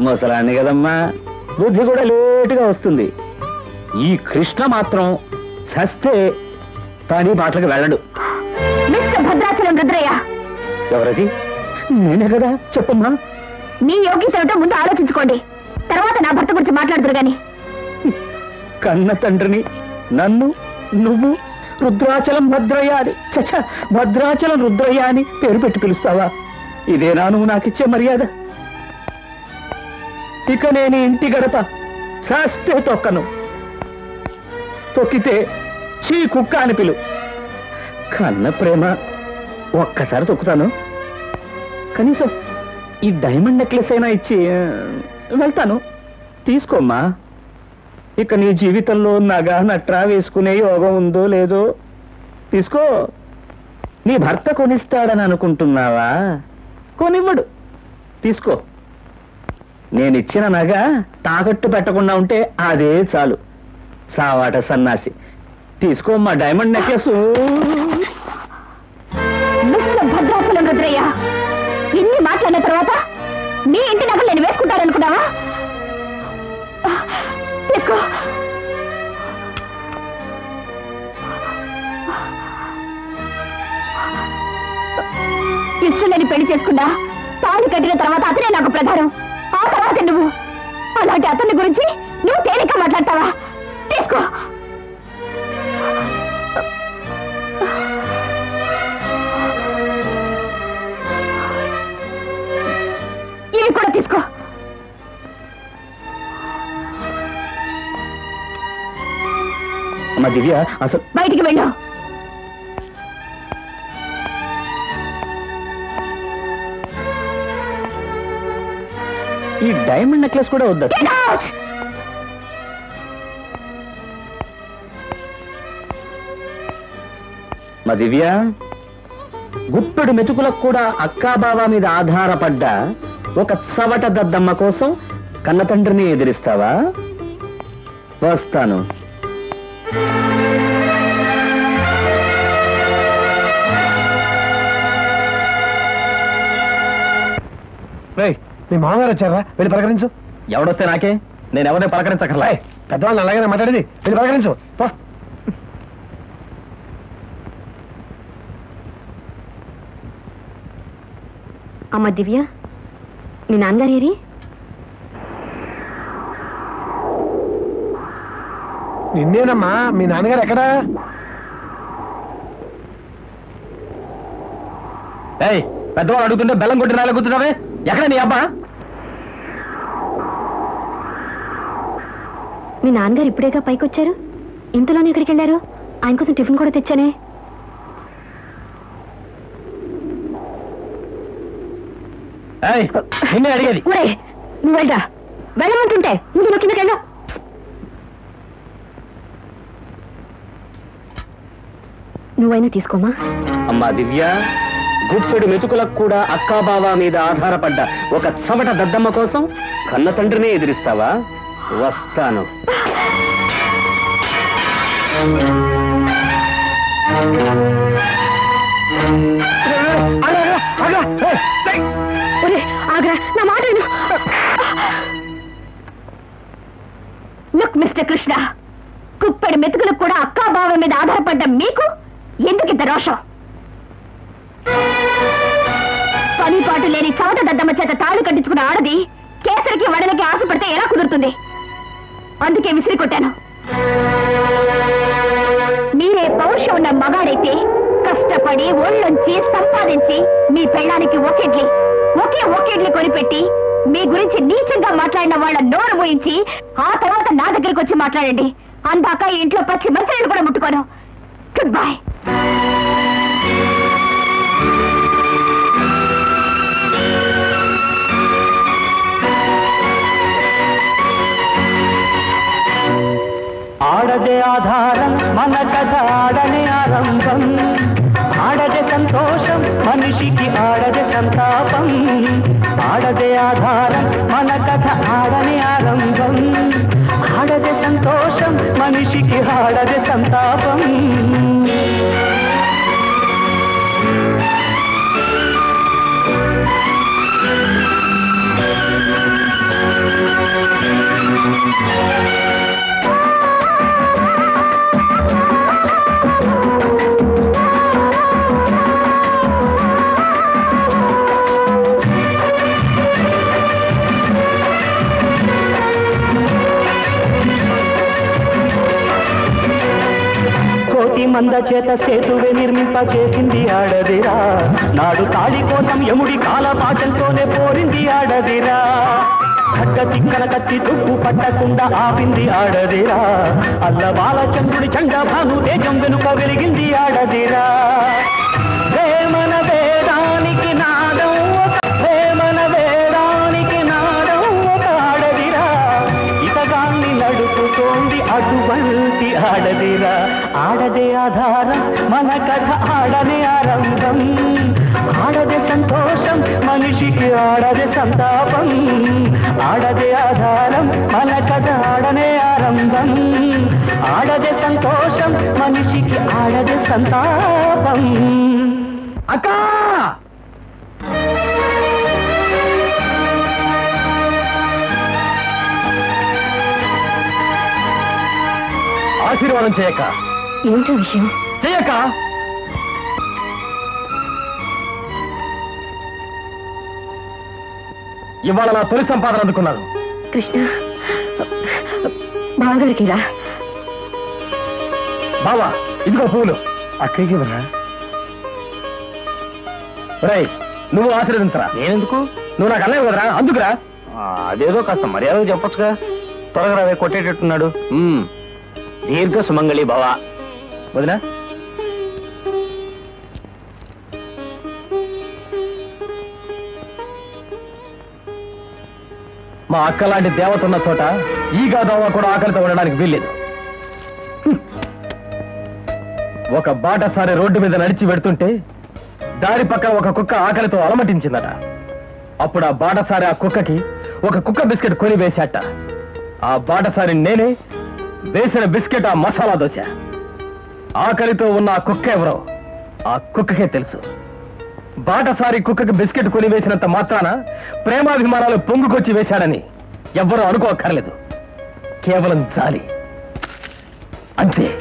ముసలాన్ని కదమ్మా. బుద్ధి కూడా లేటుగా వస్తుంది. ఈ కృష్ణ మాత్రం చస్తే పని బాటలకు వెళ్ళడు. మిస్టర్ భద్రాచలం రుద్రయ్య. ఎవరది? నేనే కదా చెప్పమ్మా. మీ యోగ్యత ఏమిటో ముందు ఆలోచించుకోండి. తర్వాత నా భర్త గురించి మాట్లాడుతురు గాని. కన్న తండ్రిని నన్ను నువ్వు రుద్రాచలం భద్రయ్య అని చచ్చ భద్రాచలం రుద్రయ్య అని పేరు పెట్టి పిలుస్తావా? ఇదేనా నువ్వు నాకిచ్చే మర్యాద. ఇక నేను ఇంటి గడప శాస్తే తొక్కను. తొక్కితే చీ కుక్క అని పిలు. కన్న ప్రేమ ఒక్కసారి తొక్కుతాను. కనీసం ఈ డైమండ్ నెక్లెస్ అయినా ఇచ్చి వెళ్తాను. తీసుకోమ్మా. ఇక నీ జీవితంలో నగా నట్రా వేసుకునే యోగం ఉందో లేదో తీసుకో. నీ భర్త కొనిస్తాడని అనుకుంటున్నావా? కొనివ్వడు. తీసుకో. నేను ఇచ్చిన నగ తాకట్టు పెట్టకుండా ఉంటే అదే చాలు. సావాట సన్నాసి. తీసుకోమ్మా డైమండ్ నెక్లెస్ భద్రాచలం రుద్రయ్య ఇన్ని మాట్లాడిన తర్వాత నీ ఇంటి నగలు నేను వేసుకుంటాననుకున్నావా? తీసుకో. ఇష్టం లేని పెళ్ళి చేసుకున్నా తాళి కట్టిన తర్వాత అతనే నాకు ప్రధానం. ఆ తర్వాత నువ్వు. అలాంటి అతని గురించి నువ్వు తేలిక మాట్లాడతావా? తీసుకో. ఇవి కూడా తీసుకో. అమ్మ దివ్య అసలు బయటికి వెళ్ళు. ఈ డైమండ్ నెక్లెస్ కూడా వద్దా! మా దివ్య గుప్పెడు మెతుకులకు కూడా అక్కాబావ మీద ఆధారపడ్డ ఒక చవట దద్దమ్మ కోసం కన్న తండ్రిని ఎదిరిస్తావా? వస్తాను. మీ మామగారు వచ్చారా? వెళ్ళి పలకరించు. ఎవడొస్తే నాకే? నేను ఎవరిని పలకరించకర్లా రేయ్, పెద్దవాళ్ళని అలాగే మాట్లాడేది? వెళ్ళి పలకరించు. పో. అమ్మ దివ్య మీ నాన్నగారు ఏరి? నిన్నేనమ్మా మీ నాన్నగారు ఎక్కడా? ఏయ్ పెద్దవాడు అడుగుతుంటే బెల్లం కొట్టి రాలే కూర్చున్నావే ఎక్కడ నీ అబ్బా? మీ నాన్నగారు ఇప్పుడేగా పైకి వచ్చారు ఇంతలోనే ఎక్కడికి వెళ్ళారు? ఆయన కోసం టిఫిన్ కూడా తెచ్చానే. నిన్నే అడిగేది. ఊరే నువ్వు వెళ్ళమంటుంటే ముందు నువ్వు కిందకి వెళ్ళు. నువ్వైనా తీసుకోమా? అమ్మా దివ్య. గుప్పెడు మెతుకులకు కూడా అక్కాబావా మీద ఆధారపడ్డ ఒక చవట దద్దమ్మ కోసం కన్న తండ్రినే ఎదిరిస్తావా? వస్తాను. లుక్ మిస్టర్ కృష్ణ కుప్పడి మెతుకులకు కూడా అక్కా బావ మీద ఆధారపడ్డ మీకు ఎందుకు ఇంత రోషం? పనిపాటు లేని చవట దద్దమ్మ చేత తాళు కట్టించుకున్న ఆడది కేసరికి వడలకి ఆశపడితే ఎలా కుదురుతుంది? అందుకే విసిరి కొట్టాను. మీరే పౌరుషం ఉన్న మగాడైతే కష్టపడి ఒళ్ళొంచి సంపాదించి మీ పెళ్ళానికి ఒకెడ్లి ఒకే ఒకెడ్లి కొనిపెట్టి మీ గురించి నీచంగా మాట్లాడిన వాళ్ళ నోరు పోయించి ఆ తర్వాత నా దగ్గరికి వచ్చి మాట్లాడండి. అందాక ఈ ఇంట్లో పచ్చి మంచినీళ్ళు కూడా ముట్టుకోను. గుడ్ బాయ్ ఆడదే ఆధారం మన కథ ఆడనే ఆరంభం ఆడదే సంతోషం మనిషికి ఆడదే సంతాపం ఆడదే ఆధారం మన కథ ఆడనే ఆరంభం ఆడదే సంతోషం మనిషికి ఆడదే సంతాపం కోటి మంద చేత సేతువే నిర్మింప చేసింది ఆడదిరా. నాడు తాళి కోసం యముడి కాలపాశంతోనే పోరింది ఆడదిరా. కట్ట తిక్కల కత్తి తుప్పు పట్టకుండా ఆపింది ఆడదిరా. అల్ల బాలచంద్రుడి చండభాను తేజం వెనుక వెలిగింది ఆడదిరా. ప్రేమన వేదానికి నాదం ప్రేమన వేదానికి నాదం ఒక ఆడదిరా. ఇతగాన్ని నడుపుతోంది అటువంటి ఆడదిరా. ఆడదే ఆధారం మన కథ ఆడనే ఆరంభం. ఆడదే సంతోషం మనిషికి ఆడదే సంతాపం. ఆడదే ఆధారం మన కథ ఆడనే ఆరంభం. ఆడదే సంతోషం మనిషికి ఆడదే సంతాపం. అక్కా! ఆశీర్వాదం చేయక. ఏంటో విషయం? చేయక ఇవాళ నా తొలి సంపాదన అందుకున్నాను. కృష్ణ బావగారికి రా. బావా ఇదిగో పువ్వులు అక్కడికి ఇవ్వరా? రేయ్ నువ్వు ఆశీర్వదించరా? నేనెందుకు? నువ్వు నాకు అన్నయ్య కదరా? అందుకురా. అదేదో కాస్త మర్యాద చెప్పొచ్చుగా. త్వరగా రావే కొట్టేటట్టున్నాడు. దీర్ఘ సుమంగళి భవ వదినా? మా అక్క లాంటి దేవత ఉన్న చోట ఈ గాదవ కూడా ఆకలితో ఉండడానికి వీల్లేదు. ఒక బాటసారి రోడ్డు మీద నడిచి పెడుతుంటే దారి పక్కన ఒక కుక్క ఆకలితో అలమటించిందట. అప్పుడు ఆ బాటసారి ఆ కుక్కకి ఒక కుక్క బిస్కెట్ కొని వేశాట. ఆ బాటసారి నేనే వేసిన బిస్కెట్ ఆ మసాలా దోశ. ఆకలితో ఉన్న ఆ కుక్క ఎవరో? ఆ కుక్కకే తెలుసు. బాటసారి కుక్కకి బిస్కెట్ కొని వేసినంత మాత్రాన ప్రేమాభిమానాలు పొంగుకొచ్చి వేశాడని ఎవ్వరూ అనుకోక్కర్లేదు. కేవలం జాలి. అంతే.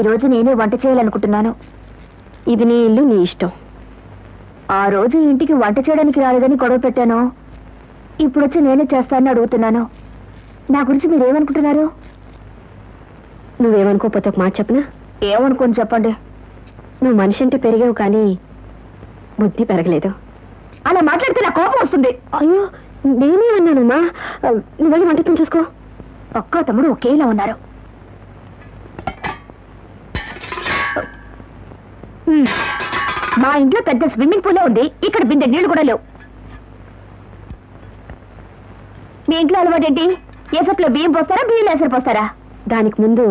ఈ రోజు నేనే వంట చేయాలనుకుంటున్నాను. ఇది నీ ఇల్లు నీ ఇష్టం. ఆ రోజు ఇంటికి వంట చేయడానికి రాలేదని గొడవ పెట్టాను. ఇప్పుడు వచ్చి నేనే చేస్తానని అడుగుతున్నాను. నా గురించి మీరు ఏమనుకుంటున్నారు నువ్వేమనుకోకపోతే ఒక మాట చెప్పనా? ఏమనుకోని చెప్పండి. నువ్వు మనిషి అంటే పెరిగావు కానీ బుద్ధి పెరగలేదు. అలా మాట్లాడితే నా కోపం వస్తుంది. అయ్యో నేనే అన్నానమ్మా నువ్వు వెళ్ళి వంట పని చూసుకో. అక్క తమ్ముడు ఒకేలా ఉన్నారు. మా ఇంట్లో పెద్ద స్విమ్మింగ్ పూలే ఉంది. ఇక్కడ బిందె నీళ్ళు కూడా లేవు. మీ ఇంట్లో అలవాటేంటి ఏసప్లో బియ్యం పోస్తారా బియ్యం లేసరి పోస్తారా? దానికి ముందు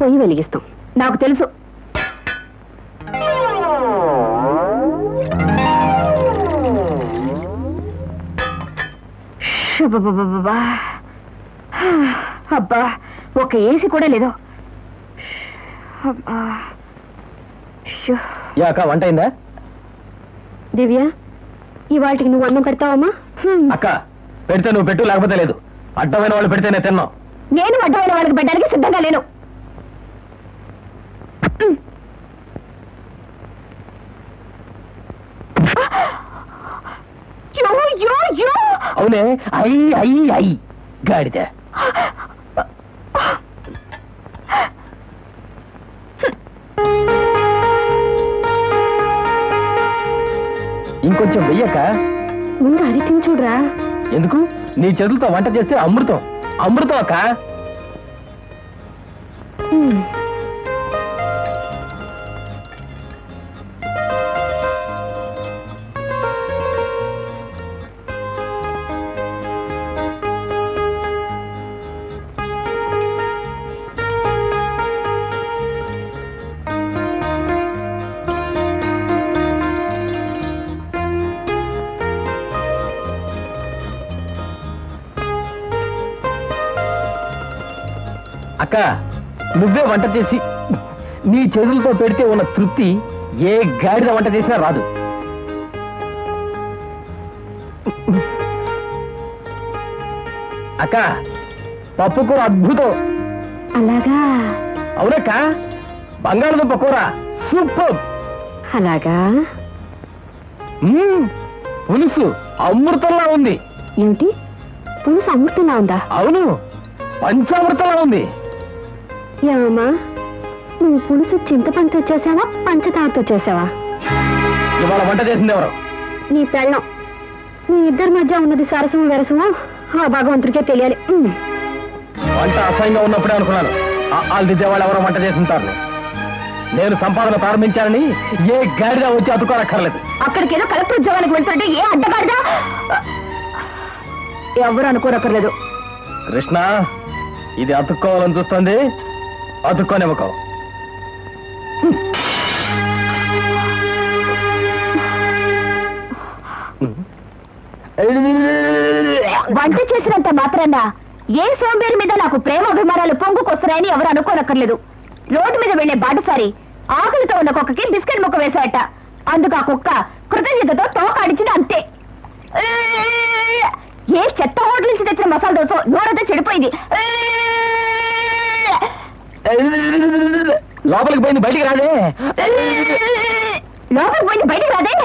పొయ్యి వెలిగిస్తాం. నాకు తెలుసు. అబ్బా ఒక ఏసీ కూడా లేదు. అబ్బా. యాక వంట అయిందా? దివ్య ఇవాటికి నువ్వు అన్నం పెడతావమ్మా. అక్క పెడితే నువ్వు పెట్టు లేకపోతే లేదు. అడ్డమైన వాళ్ళు పెడితేనే తిన్నాం. నేను అడ్డమైన వాళ్ళకి పెట్టడానికి సిద్ధంగా లేను. అవునే అయ్యి అయ్యి అయ్యి గాడిద. ఇంకొంచెం వెయ్యక. ముందు అది తిని చూడరా ఎందుకు? నీ చేతులతో వంట చేస్తే అమృతం. అమృతం అక్క. అక్క నువ్వే వంట చేసి నీ చేతులతో పెడితే ఉన్న తృప్తి ఏ గాడిద వంట చేసినా రాదు. అక్క పప్పు కూర అద్భుతం. అలాగా? అవునక్క బంగాళదుంప కూర సూపర్. అలాగా. పులుసు అమృతంలా ఉంది. ఏమిటి? పులుసు అమృతంగా ఉందా? అవును పంచామృతంలా ఉంది. ఏమమ్మా? నువ్వు పులుసు చింతపండుతో చేసావా పంచదారతో చేసావా? ఇవాళ వంట చేసింది ఎవరు? నీ పెళ్ళం. నీ ఇద్దరి మధ్య ఉన్నది సరసము వెరసము ఆ భగవంతుడికే తెలియాలి. వంట అసహ్యంగా ఉన్నప్పుడే అనుకున్నాను. ఆ- వాళ్ళు దిద్దే వాళ్ళు ఎవరో వంట చేసి ఉంటారు నేను సంపాదన ప్రారంభించానని ఏ గాడిద వచ్చి అతుకోనక్కర్లేదు. అక్కడికేదో కలెక్టర్ ఉద్యోగానికి వెళ్తుంటే ఏ అడ్డగాడిదా? ఎవరు అనుకోనక్కర్లేదు. కృష్ణ ఇది అతుక్కోవాలని చూస్తుంది. అతుక్కోనివ్వకో వంట చేసినంత మాత్రాన ఏ సోంబేరి మీద నాకు ప్రేమ అభిమానాలు పొంగుకొస్తున్నాయని ఎవరు అనుకోనక్కర్లేదు. రోడ్డు మీద వెళ్ళే బాటసారి ఆకలితో ఉన్న కుక్కకి బిస్కెట్ ముక్క వేశాయట. అందుకు ఆ కుక్క కృతజ్ఞతతో తోక అంతే. ఏ చెత్త హోటల్ నుంచి తెచ్చిన మసాలా దోశ నోరంతా చెడిపోయింది. లోపలికి పోయింది బయటికి రాదే లోపలికి పోయింది బయటికి రాదే?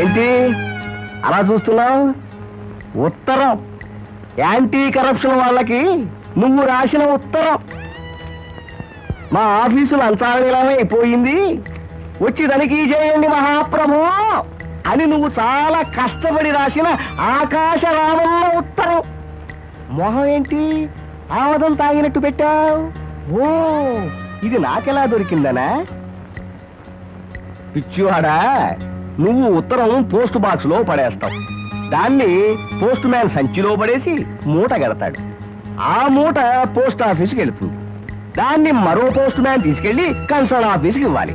ఏంటి? అలా చూస్తున్నావు? ఉత్తరం. యాంటీ కరప్షన్ వాళ్ళకి నువ్వు రాసిన ఉత్తరం. మా ఆఫీసు లంచాలనిలమే అయిపోయింది వచ్చి తనిఖీ చేయండి మహాప్రభు అని నువ్వు చాలా కష్టపడి రాసిన ఆకాశరామన్న ఉత్తరం. మొహం ఏంటి? ఆమదం తాగినట్టు పెట్టావు? ఓ ఇది నాకెలా దొరికిందనా? పిచ్చివాడా నువ్వు ఉత్తరం పోస్ట్ బాక్స్లో పడేస్తావు. దాన్ని పోస్ట్ మ్యాన్ సంచిలో పడేసి మూట కడతాడు ఆ మూట పోస్ట్ ఆఫీస్కి వెళుతుంది. దాన్ని మరో పోస్ట్ మ్యాన్ తీసుకెళ్ళి కన్సర్న్ ఆఫీస్కి ఇవ్వాలి.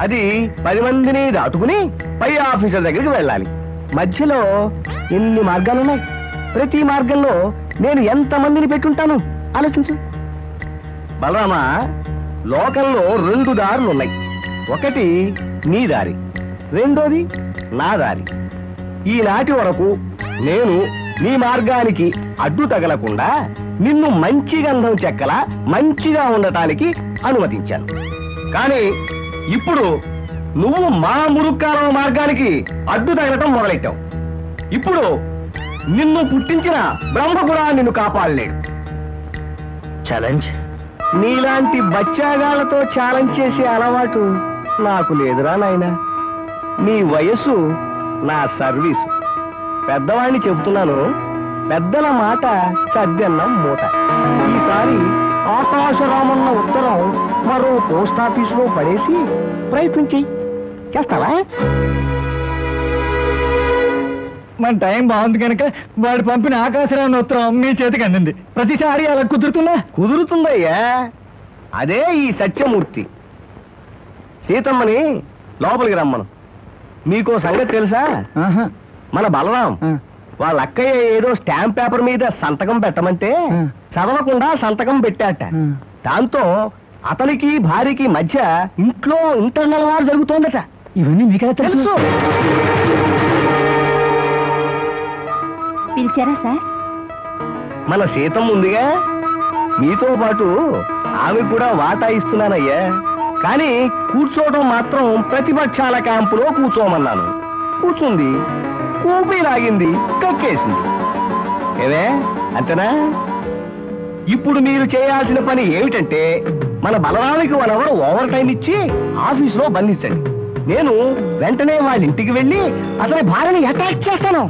అది పది మందిని దాటుకుని పై ఆఫీసర్ దగ్గరికి వెళ్ళాలి. మధ్యలో ఎన్ని మార్గాలున్నాయి ప్రతి మార్గంలో నేను ఎంత మందిని పెట్టుంటాను? ఆలోచించు. బలరామా లోకంలో రెండు దారులు ఉన్నాయి ఒకటి నీ దారి రెండోది నా దారి. ఈనాటి వరకు నేను నీ మార్గానికి అడ్డు తగలకుండా నిన్ను మంచి గంధం చెక్కల మంచిగా ఉండటానికి అనుమతించాను. కానీ ఇప్పుడు నువ్వు మా మురుక్కాలం మార్గానికి అడ్డు తగలటం మొదలెట్టావు. ఇప్పుడు నిన్ను పుట్టించిన బ్రహ్మ కూడా నిన్ను కాపాడలేడు. ఛాలెంజ్ నీలాంటి బచ్చాగాళ్ళతో ఛాలెంజ్ చేసే అలవాటు నాకు లేదురా నాయనా. నీ వయస్సు నా సర్వీసు. పెద్దవాణ్ణి చెబుతున్నాను పెద్దల మాట సద్దెన్నం మూట. ఈసారి ఆకాశరామన్న ఉత్తరం మరో పోస్ట్ ఆఫీసులో పడేసి ప్రయత్నించి చేస్తావా? మన టైం బాగుంది కనుక వాడు పంపిన ఆకాశరావు ఉత్తరం మీ చేతికి అందింది. ప్రతిసారి అలా కుదురుతుందా? కుదురుతుందయ్యా. అదే ఈ సత్యమూర్తి. సీతమ్మని లోపలికి రమ్మను. మీకో సంగతి తెలుసా. మన బలరాం. వాళ్ళ అక్కయ్య ఏదో స్టాంప్ పేపర్ మీద సంతకం పెట్టమంటే. చదవకుండా సంతకం పెట్టాట. దాంతో అతనికి భార్యకి మధ్య ఇంట్లో ఇంటర్నల్ వార్ జరుగుతోందట ఇవన్నీ తెలుసు తెలుసు పిలిచారా సార్ మన సీతం ఉందిగా మీతో పాటు ఆమె కూడా వాటా ఇస్తున్నానయ్యా కానీ కూర్చోవడం మాత్రం ప్రతిపక్షాల క్యాంపులో కూర్చోమన్నాను. కూర్చుంది కూపి లాగింది కక్కేసింది. ఏదే అంతేనా? ఇప్పుడు మీరు చేయాల్సిన పని ఏమిటంటే మన బలరానికి వన్ అవర్ ఓవర్ టైం ఇచ్చి ఆఫీసులో బంధించండి. నేను వెంటనే వాళ్ళ ఇంటికి వెళ్ళి అతని భార్యని అటాక్ చేస్తాను.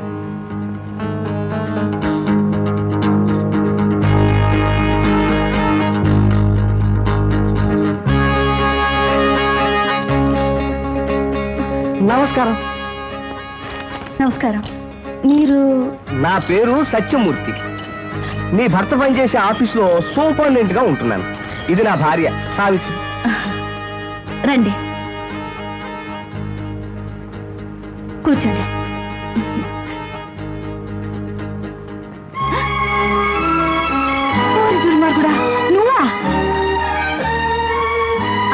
నమస్కారం. నమస్కారం. మీరు నా పేరు సత్యమూర్తి. మీ భర్త పనిచేసే ఆఫీసులో సూపరింటెండెంట్గా ఉంటున్నాను. ఇది నా భార్య సావిత్రి. రండి. కూర్చోండి. నువ్వా?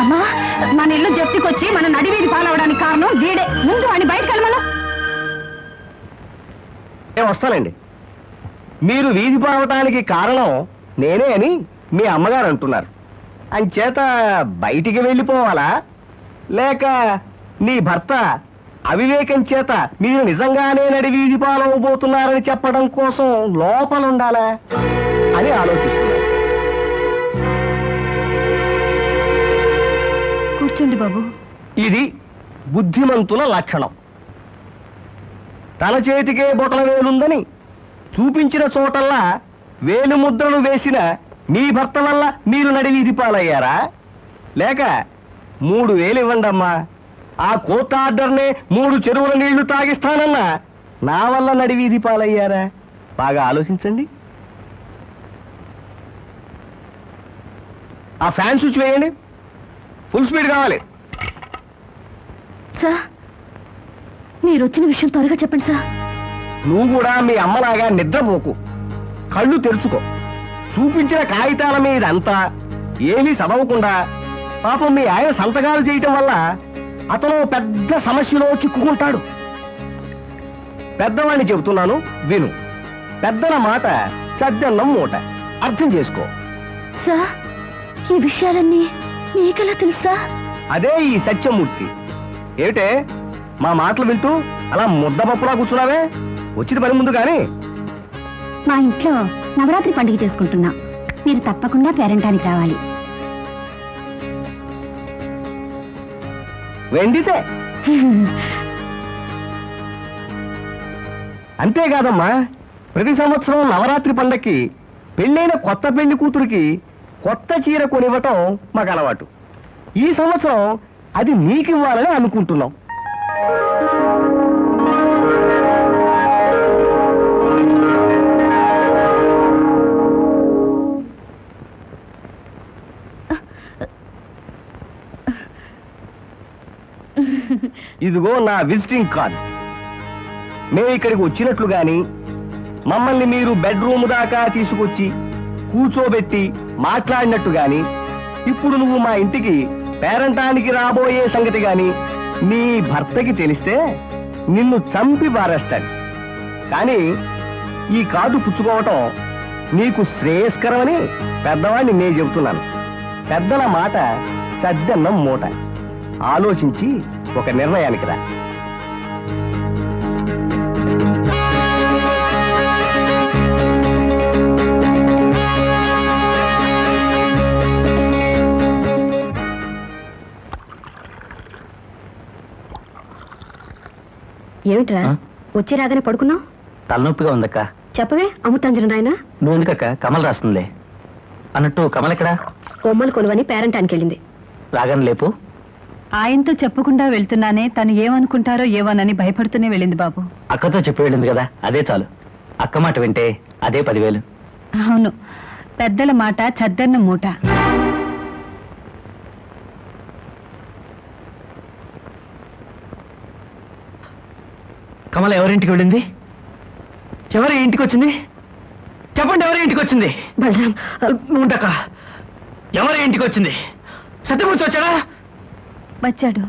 అమ్మా? మన ఇల్లు జప్తికొచ్చి మన నడివీధి పాలవడానికి కారణం వీడే. ముందు అని బయటకు వెళ్ళమను. నేను వస్తానండి. మీరు వీధి పావటానికి కారణం నేనే అని మీ అమ్మగారు అంటున్నారు. అంచేత బయటికి వెళ్ళిపోవాలా? లేక నీ భర్త అవివేకం చేత మీరు నిజంగానే నడి వీధి పాలవబోతున్నారని చెప్పడం కోసం లోపలుండాలా అని ఆలోచిస్తున్నారు కూర్చోండి బాబు? ఇది బుద్ధిమంతుల లక్షణం. తన చేతికే బొటల వేలుందని చూపించిన చోటల్లా వేలు ముద్రలు వేసిన మీ భర్త వల్ల మీరు నడివీధి పాలయ్యారా? లేక మూడు వేలు ఇవ్వండమ్మా ఆ కోర్టు ఆర్డర్నే మూడు చెరువుల నీళ్ళు తాగిస్తానన్నా నా వల్ల నడివీధి పాలయ్యారా? బాగా ఆలోచించండి. ఆ ఫ్యాన్ స్విచ్ వేయండి. ఫుల్ స్పీడ్ కావాలి. సార్ మీరు వచ్చిన విషయం త్వరగా చెప్పండి సార్. నువ్వు కూడా మీ అమ్మలాగా నిద్రపోకు. కళ్ళు తెరుచుకో. చూపించిన కాగితాల మీద అంతా ఏమీ చదవకుండా పాపం మీ ఆయన సంతకాలు చేయటం వల్ల అతను పెద్ద సమస్యలో చిక్కుకుంటాడు. పెద్దవాడిని చెబుతున్నాను విను. పెద్దల మాట చద్దన్నం మూట. అర్థం చేసుకో. సార్ ఈ విషయాలన్నీ మీకెలా తెలుసా? అదే ఈ సత్యమూర్తి. ఏమిటే? మా మాటలు వింటూ అలా ముద్దపప్పులా కూర్చున్నావే? వచ్చిన పని ముందు కానీ. మా ఇంట్లో నవరాత్రి పండుగ చేసుకుంటున్నాం. మీరు తప్పకుండా పేరంటానికి రావాలి. వెండితే. అంతేకాదమ్మా ప్రతి సంవత్సరం నవరాత్రి పండక్కి పెళ్ళైన కొత్త పెళ్ళి కూతురికి కొత్త చీర కొనివ్వటం మాకు అలవాటు. ఈ సంవత్సరం అది మీకు ఇవ్వాలని అనుకుంటున్నాం. ఇదిగో నా విజిటింగ్ కార్డ్. మేము ఇక్కడికి వచ్చినట్లు గాని మమ్మల్ని మీరు బెడ్రూమ్ దాకా తీసుకొచ్చి కూర్చోబెట్టి మాట్లాడినట్టు గాని ఇప్పుడు నువ్వు మా ఇంటికి పేరంటానికి రాబోయే సంగతి గాని నీ భర్తకి తెలిస్తే నిన్ను చంపి పారేస్తాడు. కానీ ఈ కాదు పుచ్చుకోవటం నీకు శ్రేయస్కరమని పెద్దవాడిని నేను చెబుతున్నాను. పెద్దల మాట చద్దన్నం మూట. ఆలోచించి ఒక నిర్ణయానికి రా. ఏమిట్రా? వచ్చి రాగానే పడుకున్నావు? తలనొప్పిగా ఉందక్క. చెప్పవే అమృతాంజన నాయన. నువ్వు ఎందుకక్క కమల్ రాస్తుందిలే. అన్నట్టు కమల్ ఎక్కడా? బొమ్మలు కొలువని పేరంటానికి వెళ్ళింది. రాగానే లేపు. ఆయనతో చెప్పకుండా వెళ్తున్నానే తను ఏమనుకుంటారో ఏమోనని భయపడుతూనే వెళ్ళింది బాబు. అక్కతో చెప్పి వెళ్ళింది కదా అదే చాలు. అక్క మాట వింటే అదే పదివేలు. అవును పెద్దల మాట చద్దన్న మూట. కమల ఎవరింటికి వెళ్ళింది? ఎవరి ఇంటికి వచ్చింది? చెప్పండి ఎవరి ఇంటికి వచ్చింది? బలరాం ఉండక ఎవరి ఇంటికి వచ్చింది? సత్యమూర్తి వచ్చాడా? వచ్చాడు.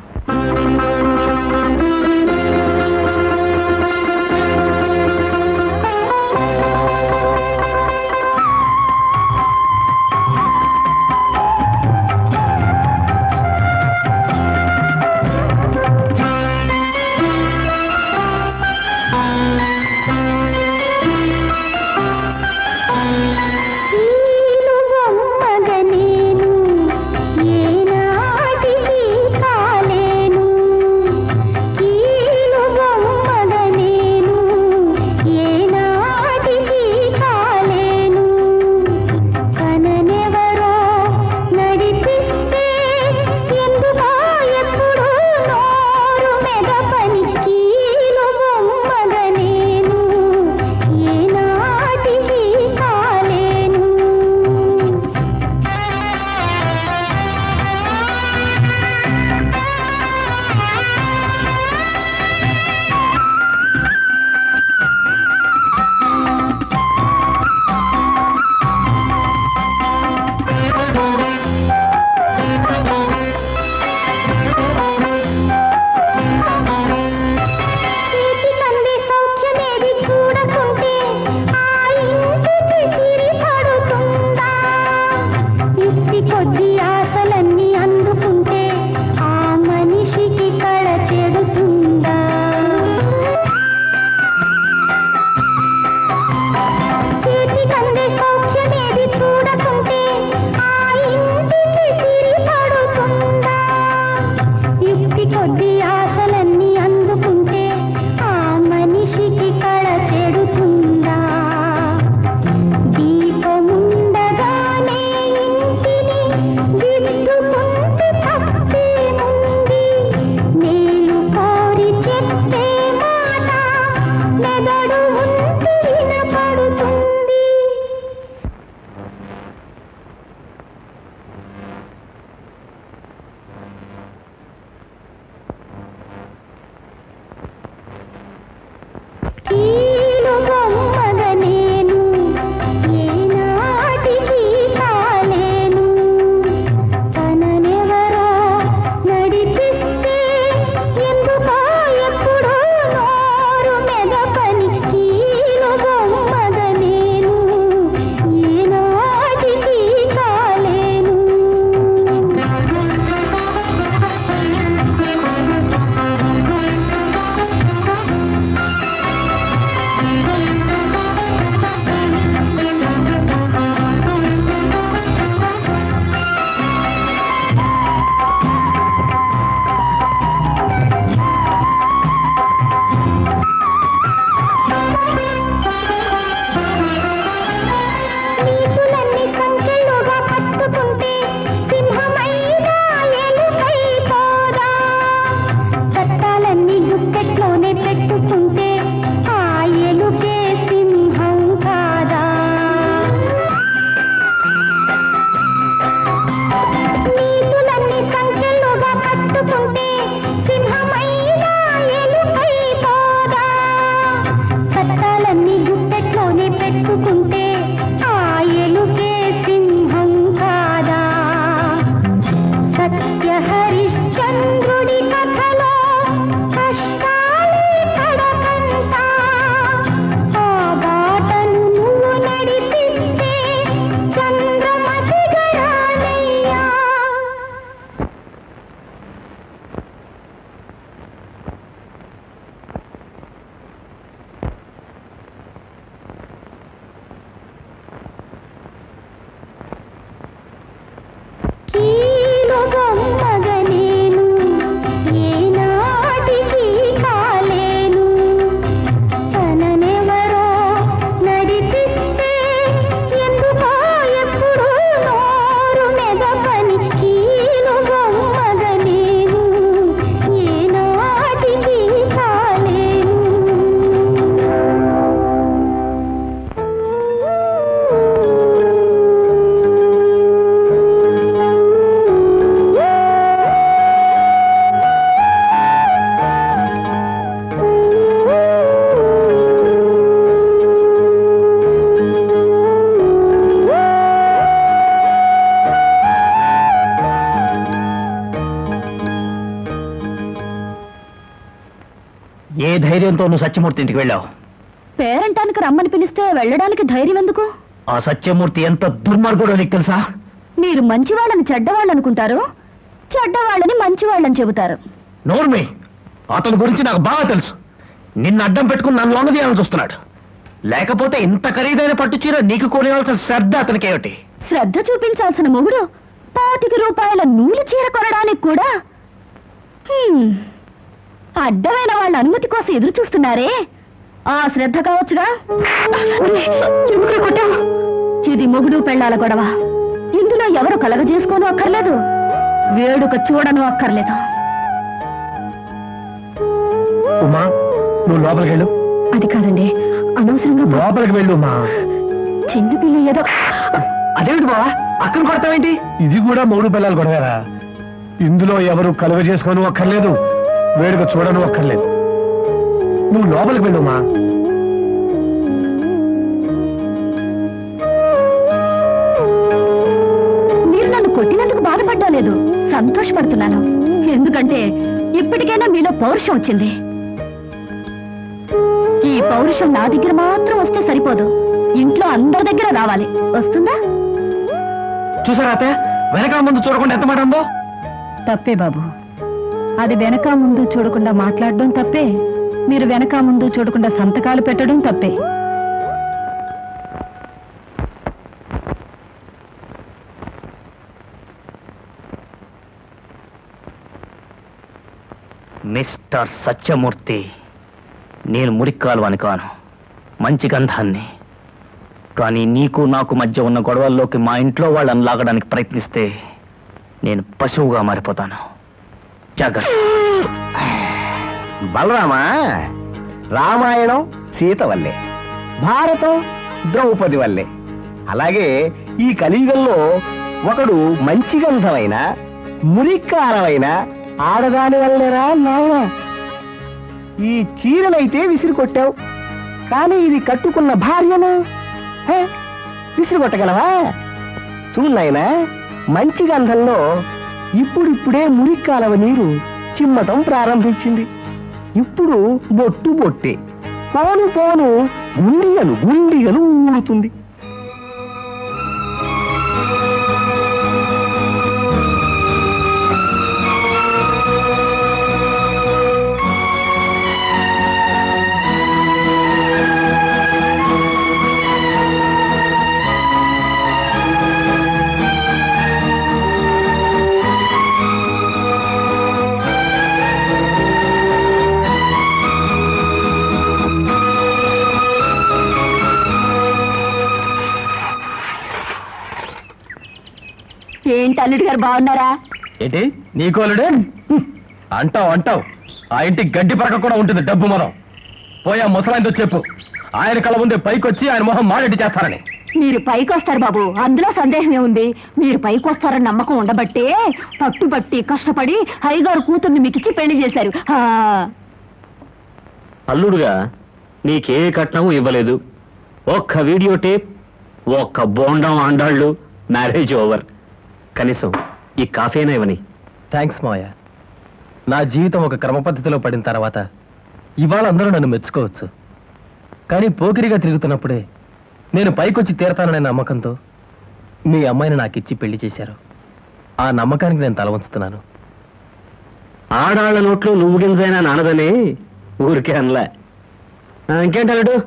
ధైర్యంతో నువ్వు సత్యమూర్తి ఇంటికి వెళ్ళావు. పేరంటానికి రమ్మని పిలిస్తే వెళ్ళడానికి ధైర్యం ఎందుకు? ఆ సత్యమూర్తి ఎంత దుర్మార్గుడో నీకు తెలుసా? మీరు మంచి వాళ్ళని చెడ్డవాళ్ళు అనుకుంటారు చెడ్డవాళ్ళని మంచి వాళ్ళని చెబుతారు. నోర్మి అతని గురించి నాకు బాగా తెలుసు. నిన్ను అడ్డం పెట్టుకుని నన్ను లొంగ చేయాలని చూస్తున్నాడు. లేకపోతే ఇంత ఖరీదైన పట్టు చీర నీకు కొనేయాల్సిన శ్రద్ధ అతనికి ఏమిటి? శ్రద్ధ చూపించాల్సిన మొగుడు పాతిక రూపాయల నూలు చీర కొనడానికి కూడా? అడ్డమైన వాళ్ళ అనుమతి కోసం ఎదురు చూస్తున్నారే? ఆ శ్రద్ధ కావచ్చుగా? కొట్టావు? ఇది మొగుడు పెళ్ళాల గొడవ. ఇందులో ఎవరు కలగజేసుకోను అక్కర్లేదు. వేడుక చూడను అక్కర్లేదు. ఉమా నువ్వు లోపలికి వెళ్ళు. అది కాదండి అనవసరంగా లోపలికి వెళ్ళు ఉమా. చిన్న పిల్ల ఏదో అదేమిటి బావా? అక్కడ కొడతావేంటి? ఇది కూడా మూడు పిల్లలు గొడవేరా. ఇందులో ఎవరు కలుగ చేసుకోను అక్కర్లేదు. వేడుక చూడను అక్కర్లేదు. నువ్వు లోపలికి వెళ్ళుమా మీరు నన్ను కొట్టినందుకు బాధపడ్డాలేదు సంతోషపడుతున్నాను. ఎందుకంటే ఇప్పటికైనా మీలో పౌరుషం వచ్చింది. ఈ పౌరుషం నా దగ్గర మాత్రం వస్తే సరిపోదు. ఇంట్లో అందరి దగ్గర రావాలి. వస్తుందా? చూసారా అత్తే వెనక ముందు చూడకుండా ఎంత మాట ఉందో తప్పే బాబు. అది వెనక ముందు చూడకుండా మాట్లాడడం తప్పే. మీరు వెనక ముందు చూడకుండా సంతకాలు పెట్టడం తప్పే. మిస్టర్ సత్యమూర్తి నేను మురిక్కాలు కాను. మంచి గంధాన్ని. కానీ నీకు నాకు మధ్య ఉన్న గొడవల్లోకి మా ఇంట్లో వాళ్ళని లాగడానికి ప్రయత్నిస్తే నేను పశువుగా మారిపోతాను. జాగ్రత్త. బలరామా? రామాయణం సీత వల్లే భారతం ద్రౌపది వల్లే అలాగే ఈ కలియుగంలో ఒకడు మంచి గంధమైన మురిక్కాలమైన ఆడదాని వల్లేరా నాయన ఈ చీరనైతే విసిరి కొట్టావు కానీ ఇది కట్టుకున్న భార్యను? విసిరి కొట్టగలవా చూడు మంచి గంధంలో ఇప్పుడిప్పుడే మురిక్కాలవ నీరు చిమ్మటం ప్రారంభించింది. ఇప్పుడు బొట్టు బొట్టే. పోను పోను గుండిగను గుండిగను ఊడుతుంది. అల్లుడు గారు బాగున్నారా? ఏంటి? నీ కోలుడే అంటావు అంటావు. ఆ ఇంటి గడ్డి పరక కూడా ఉంటుంది డబ్బు మనం పోయా ముసలాయిందో చెప్పు. ఆయన కళ్ళ ముందే పైకొచ్చి ఆయన మొహం మాడెట్టి చేస్తారని. మీరు పైకి వస్తారు బాబు. అందులో సందేహమే ఉంది. మీరు పైకి వస్తారని నమ్మకం ఉండబట్టే పట్టుబట్టి కష్టపడి హైగారు కూతుర్ని మీకిచ్చి పెళ్ళి చేశారు. ఆ, అల్లుడుగా నీకే కట్నం ఇవ్వలేదు. ఒక్క వీడియో టేప్ ఒక్క బోండం అండాళ్ళు మ్యారేజ్ ఓవర్. కనీసం ఈ కాఫీ అయినా ఇవ్వని? థ్యాంక్స్ మావయ్య. నా జీవితం ఒక క్రమ పద్ధతిలో పడిన తర్వాత ఇవాళ అందరూ నన్ను మెచ్చుకోవచ్చు. కానీ పోకిరిగా తిరుగుతున్నప్పుడే నేను పైకొచ్చి తీరతాననే నమ్మకంతో మీ అమ్మాయిని నాకిచ్చి పెళ్ళి చేశారు. ఆ నమ్మకానికి నేను తల వంచుతున్నాను. ఆడాళ్ళ నోట్లో నువ్వు గింజైనా నానదని ఊరికే అనలే. ఇంకేంటి అల్లుడు?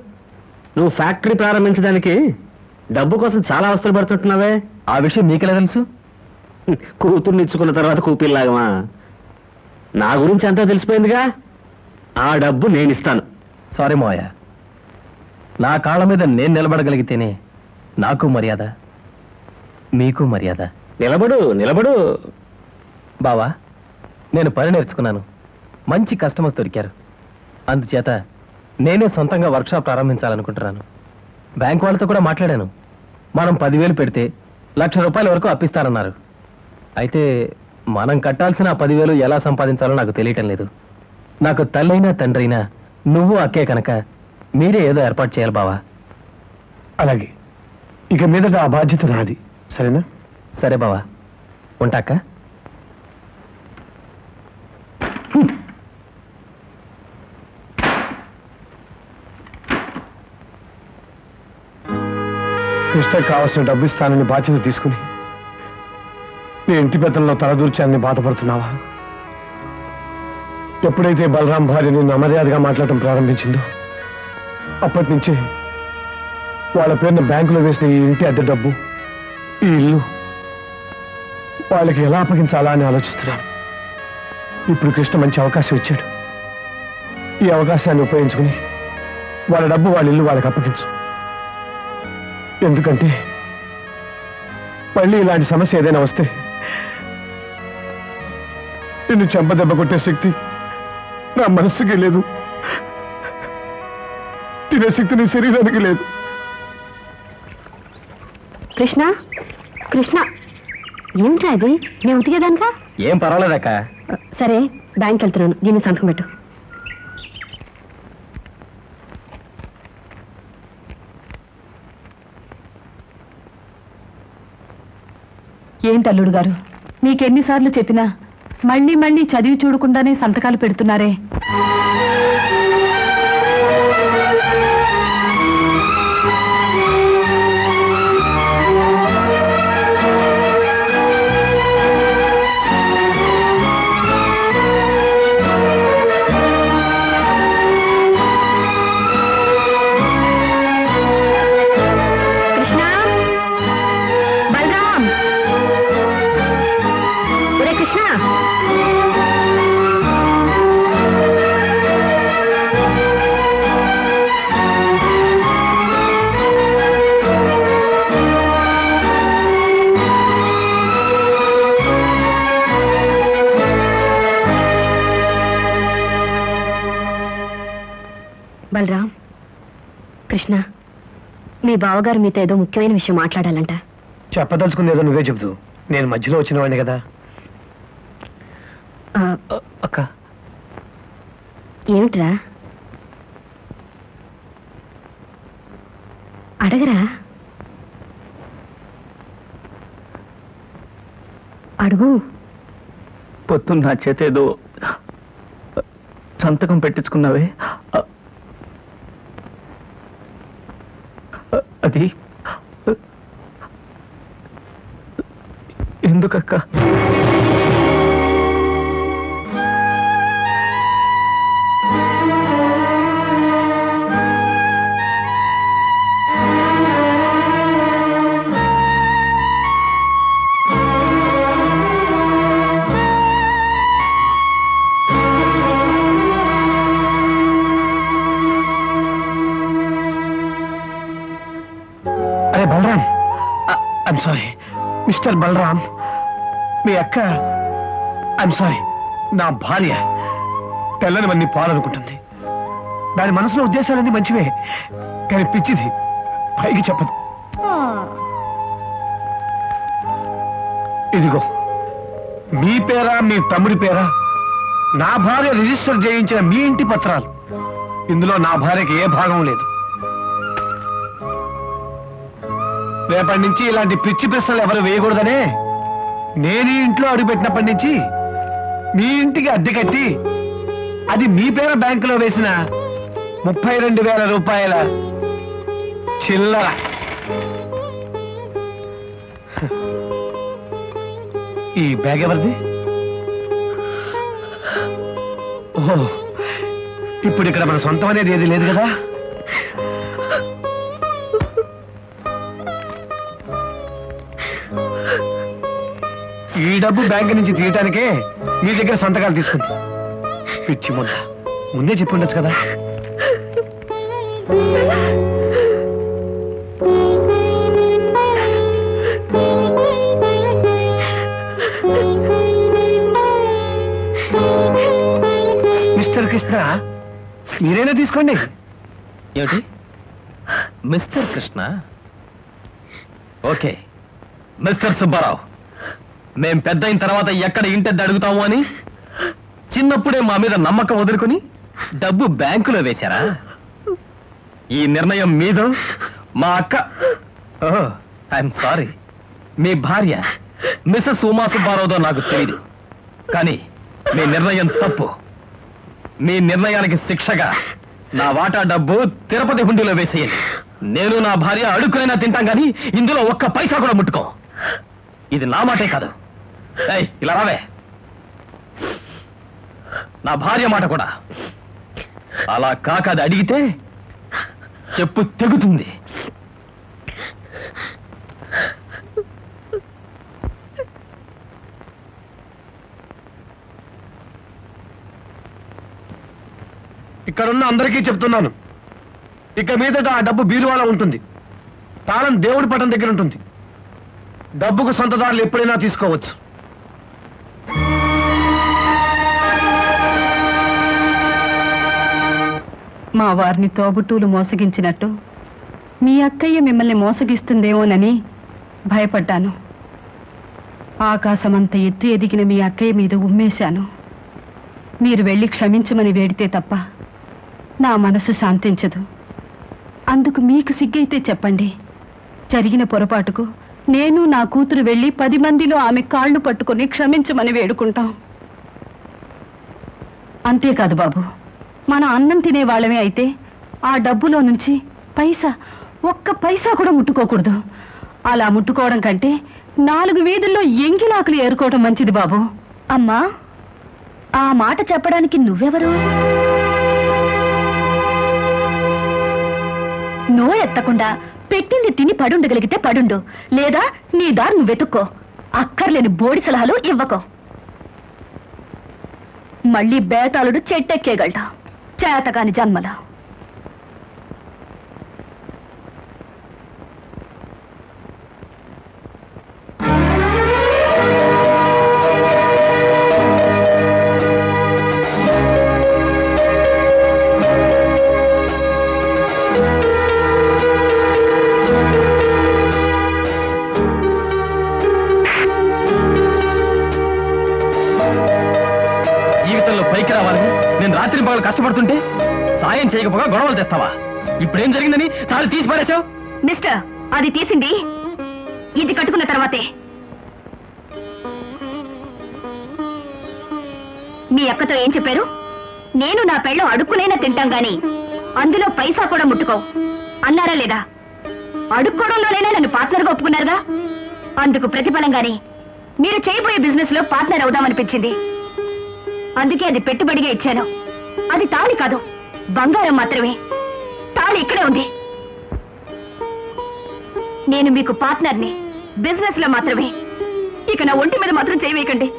నువ్వు ఫ్యాక్టరీ ప్రారంభించడానికి డబ్బు కోసం చాలా అవస్థలు పడుతుంటున్నావే. ఆ విషయం మీకెలా తెలుసు? కూతుర్ని ఇచ్చుకున్న తర్వాత కూపిల్లాగమా? నా గురించి అంతా తెలిసిపోయిందిగా? ఆ డబ్బు నేను ఇస్తాను సారీ మావయ్య. నా కాళ్ళ మీద నేను నిలబడగలిగితేనే నాకు మర్యాద మీకు మర్యాద. నిలబడు నిలబడు. బావా నేను పని నేర్చుకున్నాను. మంచి కస్టమర్స్ దొరికారు. అందుచేత నేనే సొంతంగా వర్క్షాప్ ప్రారంభించాలనుకుంటున్నాను. బ్యాంక్ వాళ్ళతో కూడా మాట్లాడాను. మనం పదివేలు పెడితే లక్ష రూపాయల వరకు అప్పిస్తారన్నారు అయితే మనం కట్టాల్సిన పదివేలు ఎలా సంపాదించాలో నాకు తెలియటం లేదు. నాకు తల్లైనా తండ్రైనా నువ్వు అక్కే కనుక మీరే ఏదో ఏర్పాటు చేయాలి బావా. అలాగే. ఇక మీదట ఆ బాధ్యత నాది. సరేనా? సరే బావా. ఉంటాక కృష్ణ కావాల్సిన డబ్బు ఇస్తానని బాధ్యత తీసుకుని నీ ఇంటి పెద్దల్లో తలదూర్చాన్ని బాధపడుతున్నావా? ఎప్పుడైతే బలరాం భార్య నిన్ను అమర్యాదగా మాట్లాడటం ప్రారంభించిందో అప్పటి నుంచి వాళ్ళ పేరున బ్యాంకులో వేసిన ఈ ఇంటి అద్దె డబ్బు ఈ ఇల్లు వాళ్ళకి ఎలా అప్పగించాలా అని ఆలోచిస్తున్నాను. ఇప్పుడు కృష్ణ మంచి అవకాశం ఇచ్చాడు. ఈ అవకాశాన్ని ఉపయోగించుకుని వాళ్ళ డబ్బు వాళ్ళ ఇల్లు వాళ్ళకి అప్పగించు. ఎందుకంటే మళ్ళీ ఇలాంటి సమస్య ఏదైనా వస్తే నిన్ను చెంపదెబ్బ కొట్టే శక్తి నా మనస్సుకి లేదు. తినే శక్తి నీ శరీరానికి లేదు. కృష్ణ కృష్ణ ఏంట్రా అది నేను ఉతికేదానికా ఏం పర్వాలేదక్క సరే బ్యాంక్ వెళ్తున్నాను. దీన్ని సంతకం పెట్టు. ఏంటి అల్లుడు గారు? మీకెన్నిసార్లు చెప్పినా మళ్ళీ మళ్ళీ చదివి చూడకుండానే సంతకాలు పెడుతున్నారే. మీ బావగారు మీతో ఏదో ముఖ్యమైన విషయం మాట్లాడాలంట. చెప్పదలుచుకుంది ఏదో నువ్వే చెబుతూ. నేను మధ్యలో వచ్చిన వాడిని కదా. అక్క. ఏమిట్రా? అడగరా? అడుగు. పొద్దున్న నా చేత ఏదో సంతకం పెట్టించుకున్నావే? బలరాం మీ అక్క ఐఎమ్ సారీ నా భార్య తెల్లని మంది పాలనుకుంటుంది. దాని మనసులో ఉద్దేశాలన్నీ మంచివే కానీ పిచ్చిది పైకి చెప్పదు. ఇదిగో మీ పేరా మీ తమ్ముడి పేరా నా భార్య రిజిస్టర్ చేయించిన మీ ఇంటి పత్రాలు. ఇందులో నా భార్యకి ఏ భాగం లేదు. రేపటి నుంచి ఇలాంటి పిచ్చి ప్రశ్నలు ఎవరు వేయకూడదనే? నేను ఈ ఇంట్లో అడుగుపెట్టినప్పటి నుంచి మీ ఇంటికి అద్దె కట్టి అది మీ పేర బ్యాంకులో వేసిన ముప్పై రెండు వేల రూపాయల చిల్లర. ఈ బ్యాగ్ ఎవరిది? ఓహో ఇప్పుడు ఇక్కడ మన సొంతం అనేది ఏది లేదు కదా? డబ్బు బ్యాంక్ నుంచి తీయటానికే మీ దగ్గర సంతకాలు తీసుకుంది. పిచ్చి ముంద ముందే చెప్పి ఉండొచ్చు కదా? మిస్టర్ కృష్ణ మీరైనా తీసుకోండి. ఏమిటి? Mister Krishna? Okay. Mister Subbarao. మేం పెద్ద అయిన తర్వాత ఎక్కడ ఇంటెద్ద అడుగుతాము అని? చిన్నప్పుడే మా మీద నమ్మకం వదులుకుని డబ్బు బ్యాంకులో వేశారా? ఈ నిర్ణయం మీద? మా అక్క? ఓ ఐఎమ్ సారీ. మీ భార్య మిస్సెస్ ఉమా సుబ్బారావుదో నాకు తెలియదు కానీ మీ నిర్ణయం తప్పు. మీ నిర్ణయానికి శిక్షగా నా వాటా డబ్బు తిరుపతి హుండీలో వేసేయండి. నేను నా భార్య అడుక్కునైనా తింటాం కానీ ఇందులో ఒక్క పైసా కూడా ముట్టుకో. ఇది నా మాటే కాదు. ఇలా రావే. నా భార్య మాట కూడా. అలా కాక అది అడిగితే చెప్పు తెగుతుంది. ఇక్కడున్న అందరికీ చెప్తున్నాను. ఇక మీదట ఆ డబ్బు బీరువాలో ఉంటుంది. తాళం దేవుడి పటం దగ్గర ఉంటుంది. డబ్బుకు సొంతదారులు ఎప్పుడైనా తీసుకోవచ్చు. మా వారిని తోబుట్టూలు మోసగించినట్టు మీ అక్కయ్య మిమ్మల్ని మోసగిస్తుందేమోనని భయపడ్డాను. ఆకాశమంత ఎత్తు ఎదిగిన మీ అక్కయ్య మీద ఉమ్మేశాను. మీరు వెళ్ళి క్షమించమని వేడితే తప్ప నా మనసు శాంతించదు. అందుకు మీకు సిగ్గైతే చెప్పండి. జరిగిన పొరపాటుకు నేను నా కూతురు వెళ్ళి పది మందిలో ఆమె కాళ్ళు పట్టుకొని క్షమించమని వేడుకుంటాం. అంతేకాదు బాబు. మన అన్నం తినే వాళ్ళమే అయితే ఆ డబ్బులో నుంచి పైసా ఒక్క పైసా కూడా ముట్టుకోకూడదు. అలా ముట్టుకోవడం కంటే నాలుగు వీధుల్లో ఎంగిలాకులు ఏరుకోవడం మంచిది బాబు. అమ్మా ఆ మాట చెప్పడానికి నువ్వెవరు? నో ఎత్తకుండా పెట్టింది తిని పడుండగలిగితే పడుండు. లేదా నీ దారి నువ్వు వెతుక్కో. అక్కర్లేని బోడి సలహాలు ఇవ్వకో. మళ్ళీ బేతాళుడు చెట్టెక్కేగలట చేతగాని జన్మలా. నేను కష్టపడుతుంటే సాయం చేయకపోగా గొడవలు తెస్తావా? ఇప్పుడేం జరిగిందని తాళి తీసి పారేశావు? మిస్టర్ అది తీసింది. ఇది కట్టుకున్న తర్వాతే. మీ అక్కతో ఏం చెప్పారు? నేను నా పెళ్ళం అడుక్కునైనా తింటాం గాని అందులో పైసా కూడా ముట్టుకో అన్నారా లేదా? అడుక్కోవడంలోనైనా నన్ను పార్ట్నర్గా ఒప్పుకున్నారుగా? అందుకు ప్రతిఫలంగానే మీరు చేయబోయే బిజినెస్లో పార్ట్నర్ అవుదామనిపించింది. అందుకే అది పెట్టుబడిగా ఇచ్చాను. అది తాళి కాదు. బంగారం మాత్రమే. తాళి ఇక్కడే ఉంది. నేను మీకు పార్ట్నర్ని బిజినెస్లో మాత్రమే. ఇక నా ఒంటి మీద మాత్రం చేయవేయకండి.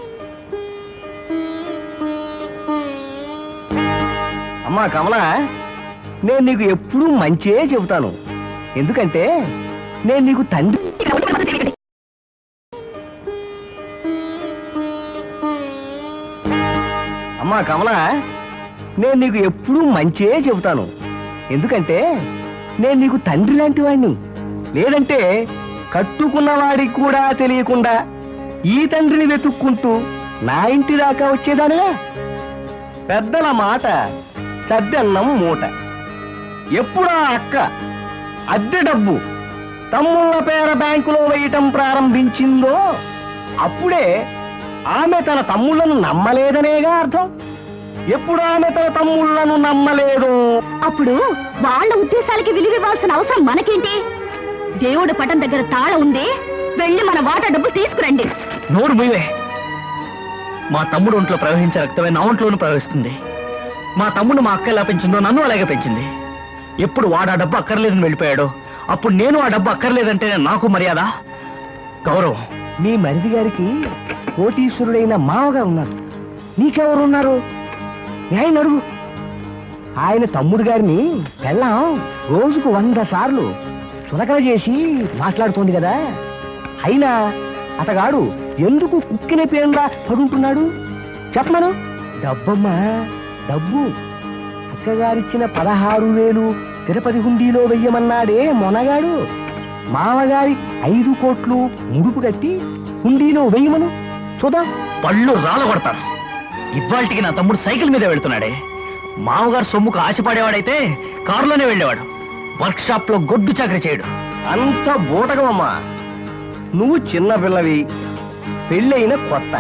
అమ్మా కమల నేను నీకు ఎప్పుడూ మంచే చెబుతాను. ఎందుకంటే నేను నీకు తండ్రి. అమ్మా కమల నేను నీకు ఎప్పుడూ మంచే చెబుతాను. ఎందుకంటే నేను నీకు తండ్రి లాంటి వాడిని లేదంటే కట్టుకున్నవాడికి కూడా తెలియకుండా ఈ తండ్రిని వెతుక్కుంటూ నా ఇంటి దాకా వచ్చేదానిగా పెద్దల మాట చద్దన్నం మూట. ఎప్పుడా అక్క అద్దె డబ్బు తమ్ముళ్ళ పేర బ్యాంకులో వేయటం ప్రారంభించిందో అప్పుడే ఆమె తన తమ్ముళ్ళను నమ్మలేదనేగా అర్థం. ఎప్పుడు ఆమె తన తమ్ముళ్ళను నమ్మలేదు. అప్పుడు వాళ్ళ ఉద్దేశాలకి విలువివ్వాల్సిన అవసరం మనకేంటి? దేవుడు పటం దగ్గర తాళ ఉంది వెళ్ళి మన వాటా డబ్బు తీసుకురండి. నోరు మూయవే. మా తమ్ముడు ఒంట్లో ప్రవహించే రక్తమే నా ఒంట్లోనూ ప్రవహిస్తుంది. మా తమ్ముడు మా అక్క ఎలా పెంచిందో నన్ను అలాగే పెంచింది. ఎప్పుడు వాడు ఆ డబ్బు అక్కర్లేదని వెళ్ళిపోయాడో అప్పుడు నేను ఆ డబ్బు అక్కర్లేదంటే నాకు మర్యాద? గౌరవం. మీ మరిది గారికి కోటీశ్వరుడైన మావగారు ఉన్నారు. నీకెవరున్నారు ఆయన అడుగు. ఆయన తమ్ముడు గారిని పెళ్ళాం రోజుకు వంద సార్లు చులకన చేసి మాట్లాడుతోంది కదా. అయినా అతగాడు ఎందుకు కుక్కిన పేరులా పడుంటున్నాడు? చెప్పమను. డబ్బమ్మా డబ్బు. అక్కగారిచ్చిన పదహారు వేలు తిరుపతి హుండీలో వెయ్యమన్నాడే మొనగాడు. మామగారి ఐదు కోట్లు ముడుపు కట్టి హుండీలో వెయ్యమను. చూద్దాం. పళ్ళు రాలగొడతాను ఇవాళకి నా తమ్ముడు సైకిల్ మీద వెళ్తున్నాడే. మామగారు సొమ్ముకు ఆశపడేవాడైతే కారులోనే వెళ్ళేవాడు. వర్క్ షాప్లో గొడ్డు చాకరీ చేయడు. అంత బూటకమమ్మా. నువ్వు చిన్న పిల్లవి పెళ్ళైన కొత్త.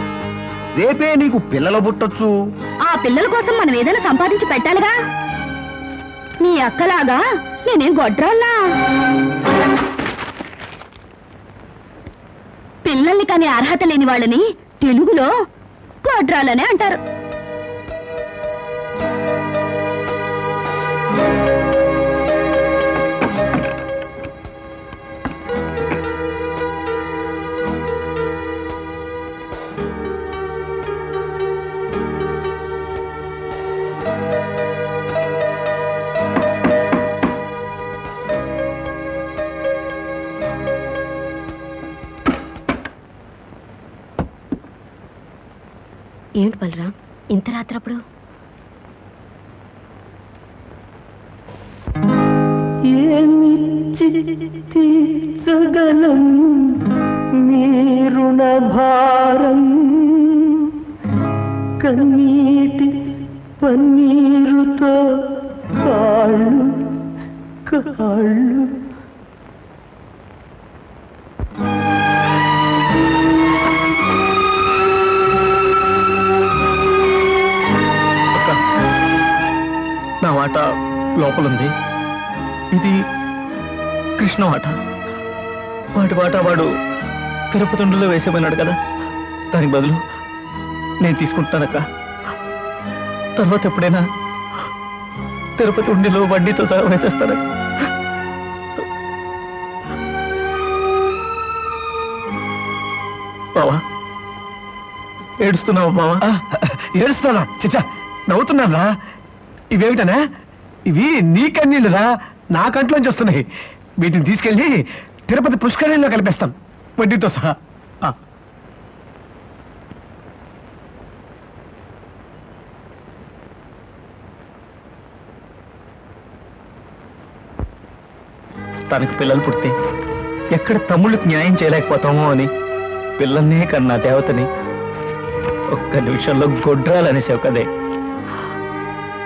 రేపే నీకు పిల్లలు పుట్టొచ్చు. ఆ పిల్లల కోసం మనం ఏదైనా సంపాదించి పెట్టాలిగా? నీ అక్కలాగా నేనేం గొడ్రాల్లా? పిల్లల్ని కానీ అర్హత లేని వాళ్ళని తెలుగులో గొడ్రాలనే అంటారు. ఏమిటి బలరాం? ఇంత రాత్రప్పుడు? తీర్చగలం మీరుణ భారం? కన్నీటి పన్నీరుతో కాళ్ళు కాళ్ళు లోపలుంది. ఇది కృష్ణ మాట వాటి వాట వాడు తిరుపతిలో వేసేమన్నాడు కదా? దానికి బదులు నేను తీసుకుంటానక్క. తర్వాత ఎప్పుడైనా తిరుపతి ఉండిలో వడ్డీతో సహా వేసేస్తానక్క బావా ఏడుస్తున్నావు బావా? ఏడుస్తానా చిచ్చా నవ్వుతున్నానా? ఇవేమిటనా? ఇవి నీ కన్నీళ్ళురా నా కంట్లోంచి వస్తున్నాయి. వీటిని తీసుకెళ్ళి తిరుపతి పుష్కరిణిలో కలిపేస్తాం. వడ్డీతో సహా. ఆ. తనకు పిల్లలు పుడితే ఎక్కడ తమ్ముళ్ళకి న్యాయం చేయలేకపోతామో అని పిల్లల్నే కన్నా దేవతని ఒక్క నిమిషంలో గొడ్రాలనేసావు కదే.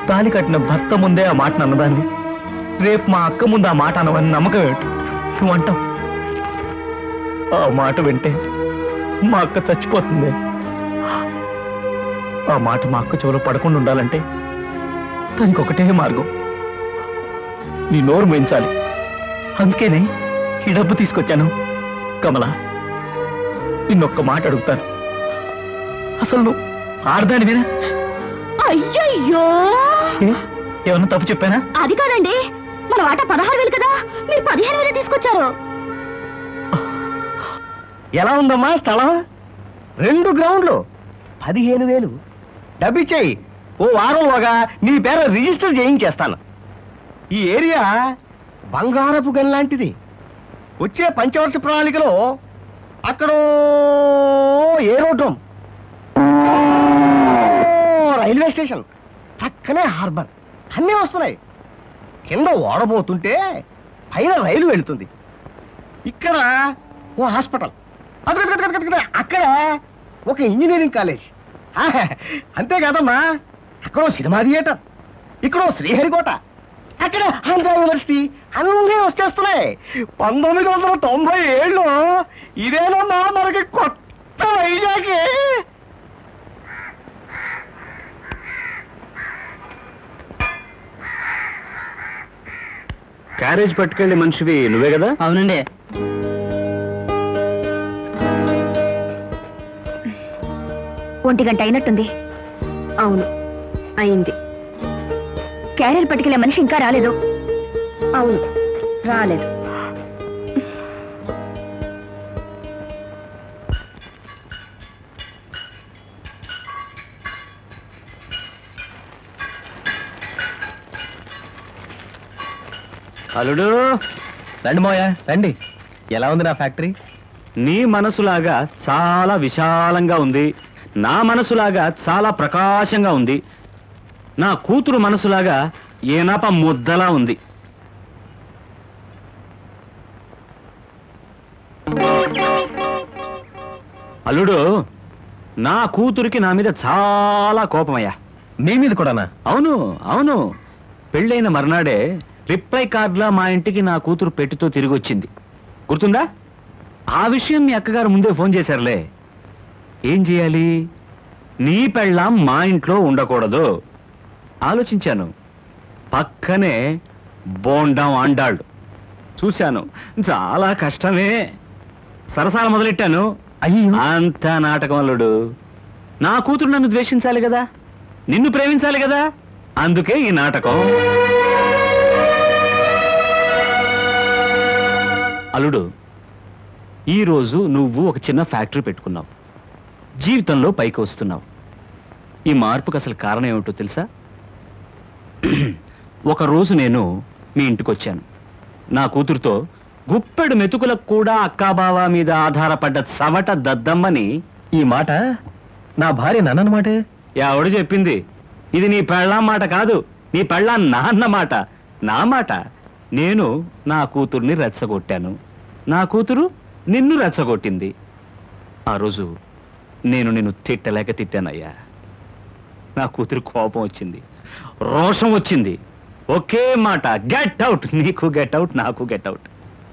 తాలి కట్టిన భర్త ముందే ఆ మాట అన్నదాన్ని. రేపు మా అక్క ముందు ఆ మాట అనవని నమ్మకం ఏమిటి నువ్వు అంటావు. ఆ మాట వింటే మా అక్క చచ్చిపోతుంది. ఆ మాట మా అక్క చెవులో పడకుండా ఉండాలంటే దానికి ఒకటే మార్గం. నీ నోరు మించాలి అందుకేనే ఈ డబ్బు తీసుకొచ్చాను. కమల నిన్నొక్క మాట అడుగుతాను. అసలు నువ్వు ఆడదానివేనా? అయ్యయ్యో! ఏమన్నా తప్పు చెప్పానా? అది కాదండి. మన వాట పదహారు వేలు కదా. మీరు పదిహేను వేలు తీసుకొచ్చారు. ఎలా ఉందమ్మా స్థలం? రెండు గ్రౌండ్లు. పదిహేను వేలు. డబ్బిచ్చేయి. ఓ వారంలోగా నీ పేర రిజిస్టర్ చేయించేస్తాను. ఈ ఏరియా బంగారపు గని లాంటిది. వచ్చే పంచవర్ష ప్రణాళికలో అక్కడ ఏరోడ్రోమ్ రైల్వే స్టేషన్. పక్కనే హార్బర్. అన్నీ వస్తున్నాయి. కింద ఓడబోతుంటే పైన రైలు వెళుతుంది. ఇక్కడ ఓ హాస్పిటల్. అక్కడ అక్కడ, ఒక ఇంజనీరింగ్ కాలేజ్. అంతే అంతేకాదమ్మా అక్కడ సినిమా థియేటర్. ఇక్కడ శ్రీహరికోట. అక్కడ ఆంధ్ర యూనివర్సిటీ. అన్నీ వచ్చేస్తున్నాయి. పంతొమ్మిది వందల తొంభై ఏళ్ళు ఇదేనమ్మా మనకి కొత్త వైజాగ్. క్యారేజ్ పట్టుకెళ్ళి మనిషివి నువ్వే కదా? అవునండి. ఒంటి గంట అయినట్టుంది. అవును అయింది. క్యారియర్ పట్టుకెళ్ళే మనిషి ఇంకా రాలేదు. అవును రాలేదు. అల్లుడు. రండి మోయ రండి. ఎలా ఉంది నా ఫ్యాక్టరీ? నీ మనసులాగా చాలా విశాలంగా ఉంది. నా మనసులాగా చాలా ప్రకాశంగా ఉంది. నా కూతురు మనసులాగా ఏనాప ముద్దలా ఉంది. అల్లుడు నా కూతురికి నా మీద చాలా కోపమయ్యా. నీ మీద కూడానా? అవును అవును. పెళ్ళైన మర్నాడే రిప్లై కార్డులా మా ఇంటికి నా కూతురు పెట్టితో తిరిగి వచ్చింది గుర్తుందా? ఆ విషయం మీ అక్కగారు ముందే ఫోన్ చేశారులే. ఏం చేయాలి? నీ పెళ్ళాం మా ఇంట్లో ఉండకూడదు. ఆలోచించాను. పక్కనే బోండం అండాళ్ళు చూశాను. చాలా కష్టమే. సరసాల మొదలెట్టాను. అయ్యో. అంత నాటకం అల్లుడు. నా కూతురు నన్ను ద్వేషించాలి కదా? నిన్ను ప్రేమించాలి కదా? అందుకే ఈ నాటకం. అల్లుడు ఈరోజు నువ్వు ఒక చిన్న ఫ్యాక్టరీ పెట్టుకున్నావు. జీవితంలో పైకి వస్తున్నావు. ఈ మార్పుకు అసలు కారణం ఏమిటో తెలుసా? *clears throat* ఒకరోజు నేను మీ ఇంటికి వచ్చాను. నా కూతురుతో గుప్పెడు మెతుకులకు కూడా అక్కాబావ మీద ఆధారపడ్డ చవట దద్దమ్మని ఈ మాట నా భార్య నాన్నమాటే ఎవడు చెప్పింది. ఇది నీ పెళ్ళాం మాట కాదు నీ పెళ్ళాం నాన్న మాట. నా మాట నేను నా కూతుర్ని రెచ్చగొట్టాను. నా కూతురు నిన్ను రెచ్చగొట్టింది. ఆ రోజు నేను నిన్ను తిట్టలేక తిట్టానయ్యా. నా కూతురు కోపం వచ్చింది. రోషం వచ్చింది. ఒకే మాట గెట్ అవుట్ నీకు గెట్ అవుట్ నాకు గెట్ అవుట్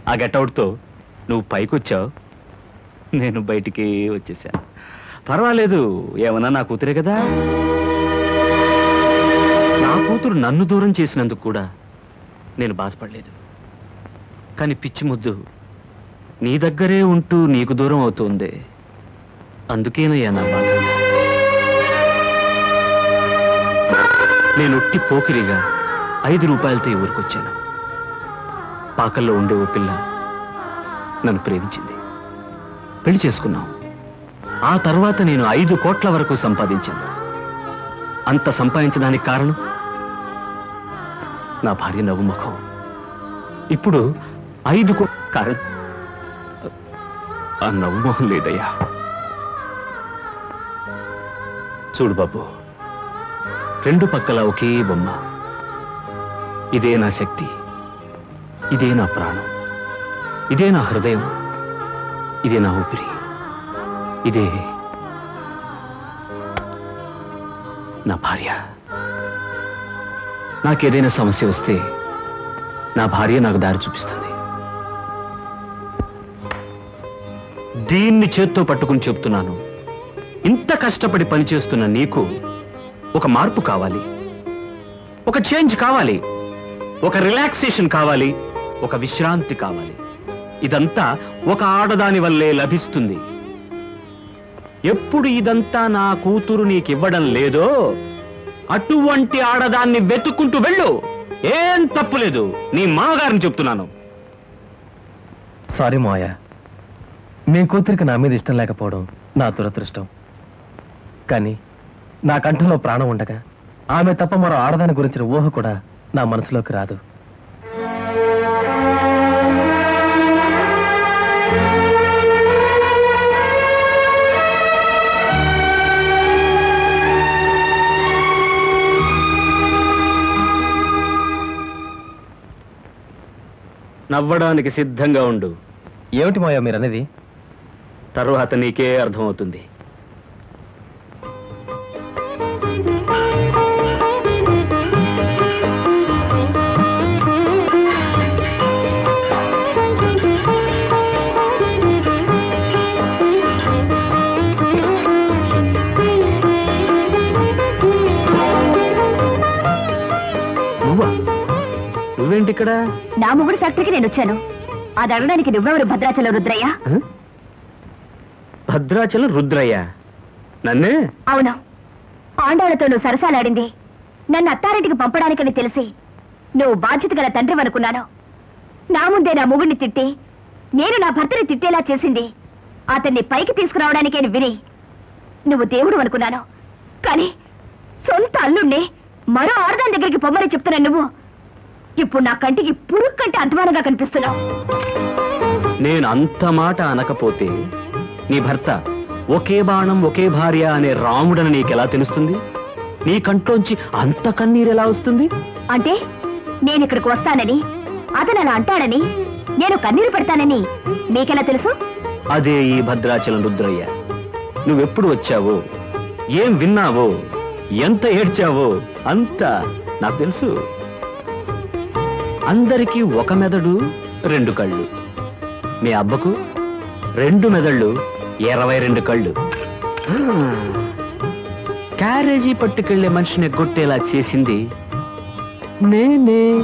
ఆ గెట్ అవుట్తో నువ్వు పైకొచ్చావు. నేను బయటికి వచ్చేసాను పర్వాలేదు ఏమన్నా నా కూతురే కదా? నా కూతురు నన్ను దూరం చేసినందుకు కూడా నేను బాధపడలేదు. కానీ పిచ్చి ముద్దు నీ దగ్గరే ఉంటూ నీకు దూరం అవుతుంది. అందుకేనయ్యా నా బాధ. నేను ఉట్టి పోకిరిగా ఐదు రూపాయలతో ఈ ఊరికొచ్చాను. పాకల్లో ఉండే ఓ పిల్ల నన్ను ప్రేమించింది. పెళ్ళి చేసుకున్నాం. ఆ తర్వాత నేను ఐదు కోట్ల వరకు సంపాదించాను. అంత సంపాదించడానికి కారణం? నా భార్య నవ్వు ముఖం. ఇప్పుడు ఐదు కారణం ఆ నవ్వు మొహం లేదయ్యా. చూడు బాబు రెండు పక్కల ఒకే బొమ్మ. ఇదే నా శక్తి ఇదే నా ప్రాణం ఇదే నా హృదయం ఇదే నా ఊపిరి ఇదే నా భార్య. నాకేదైనా సమస్య వస్తే నా భార్య నాకు దారి చూపిస్తుంది. దీన్ని చేత్తో పట్టుకుని చెప్తున్నాను. ఇంత కష్టపడి పనిచేస్తున్న నీకు ఒక మార్పు కావాలి. ఒక చేంజ్ కావాలి. ఒక రిలాక్సేషన్ కావాలి. ఒక విశ్రాంతి కావాలి. ఇదంతా ఒక ఆడదాని వల్లే లభిస్తుంది. ఎప్పుడు ఇదంతా నా కూతురు నీకివ్వడం లేదో అటువంటి ఆడదాన్ని వెతుక్కుంటూ వెళ్ళు. ఏం తప్పులేదు నీ మామగారిని చెప్తున్నాను. సారీ మాయ నీ కూతురికి నా మీద ఇష్టం లేకపోవడం నా దురదృష్టం. కానీ నా కంఠంలో ప్రాణం ఉండగా ఆమె తప్ప మరో ఆడదాని గురించిన ఊహ కూడా నా మనసులోకి రాదు. నవ్వడానికి సిద్ధంగా ఉండు. ఏమిటి మాయ మీరు అనేది తరువాత నీకే అర్థమవుతుంది. నువ్వేంటి ఇక్కడ? నా మొగుడు ఫ్యాక్టరీకి నేను వచ్చాను. అది అడగడానికి నువ్వెవరు భద్రాచలం రుద్రయ్య? భద్రాచలం రుద్రయ్య? నన్నే? అవును. ఆండాళ్ళతో నువ్వు సరసాలాడింది. నన్ను అత్తారింటికి పంపడానికని తెలిసి నువ్వు బాధ్యత గల తండ్రి అనుకున్నాను. నా ముందే నా మొగుడిని తిట్టి నేను నా భర్తని తిట్టేలా చేసింది. అతన్ని పైకి తీసుకురావడానికే విని నువ్వు దేవుడు అనుకున్నాను. కానీ సొంత అల్లుణ్ణి మరో ఆడదాని దగ్గరికి పొమ్మని చెప్తున్నా నువ్వు. ఇప్పుడు నా కంటికి పురుగు కంటే అధ్వానంగా కనిపిస్తున్నావు. నేను అంత మాట అనకపోతే నీ భర్త ఒకే బాణం ఒకే భార్య అనే రాముడని నీకెలా తెలుస్తుంది? నీ కంట్లోంచి అంత కన్నీరు ఎలా వస్తుంది? అంటే నేను ఇక్కడికి వస్తానని అతను అలా అంటాడని నేను కన్నీరు పెడతానని మీకెలా తెలుసు? అదే ఈ భద్రాచలం రుద్రయ్య. నువ్వెప్పుడు వచ్చావో ఏం విన్నావో ఎంత ఏడ్చావో అంతా నాకు తెలుసు. అందరికీ ఒక మెదడు రెండు కళ్ళు. మీ అబ్బకు రెండు మెదళ్ళు ఇరవై రెండు కళ్ళు. క్యారేజీ పట్టుకెళ్ళే మనిషిని కొట్టేలా చేసింది నేనే.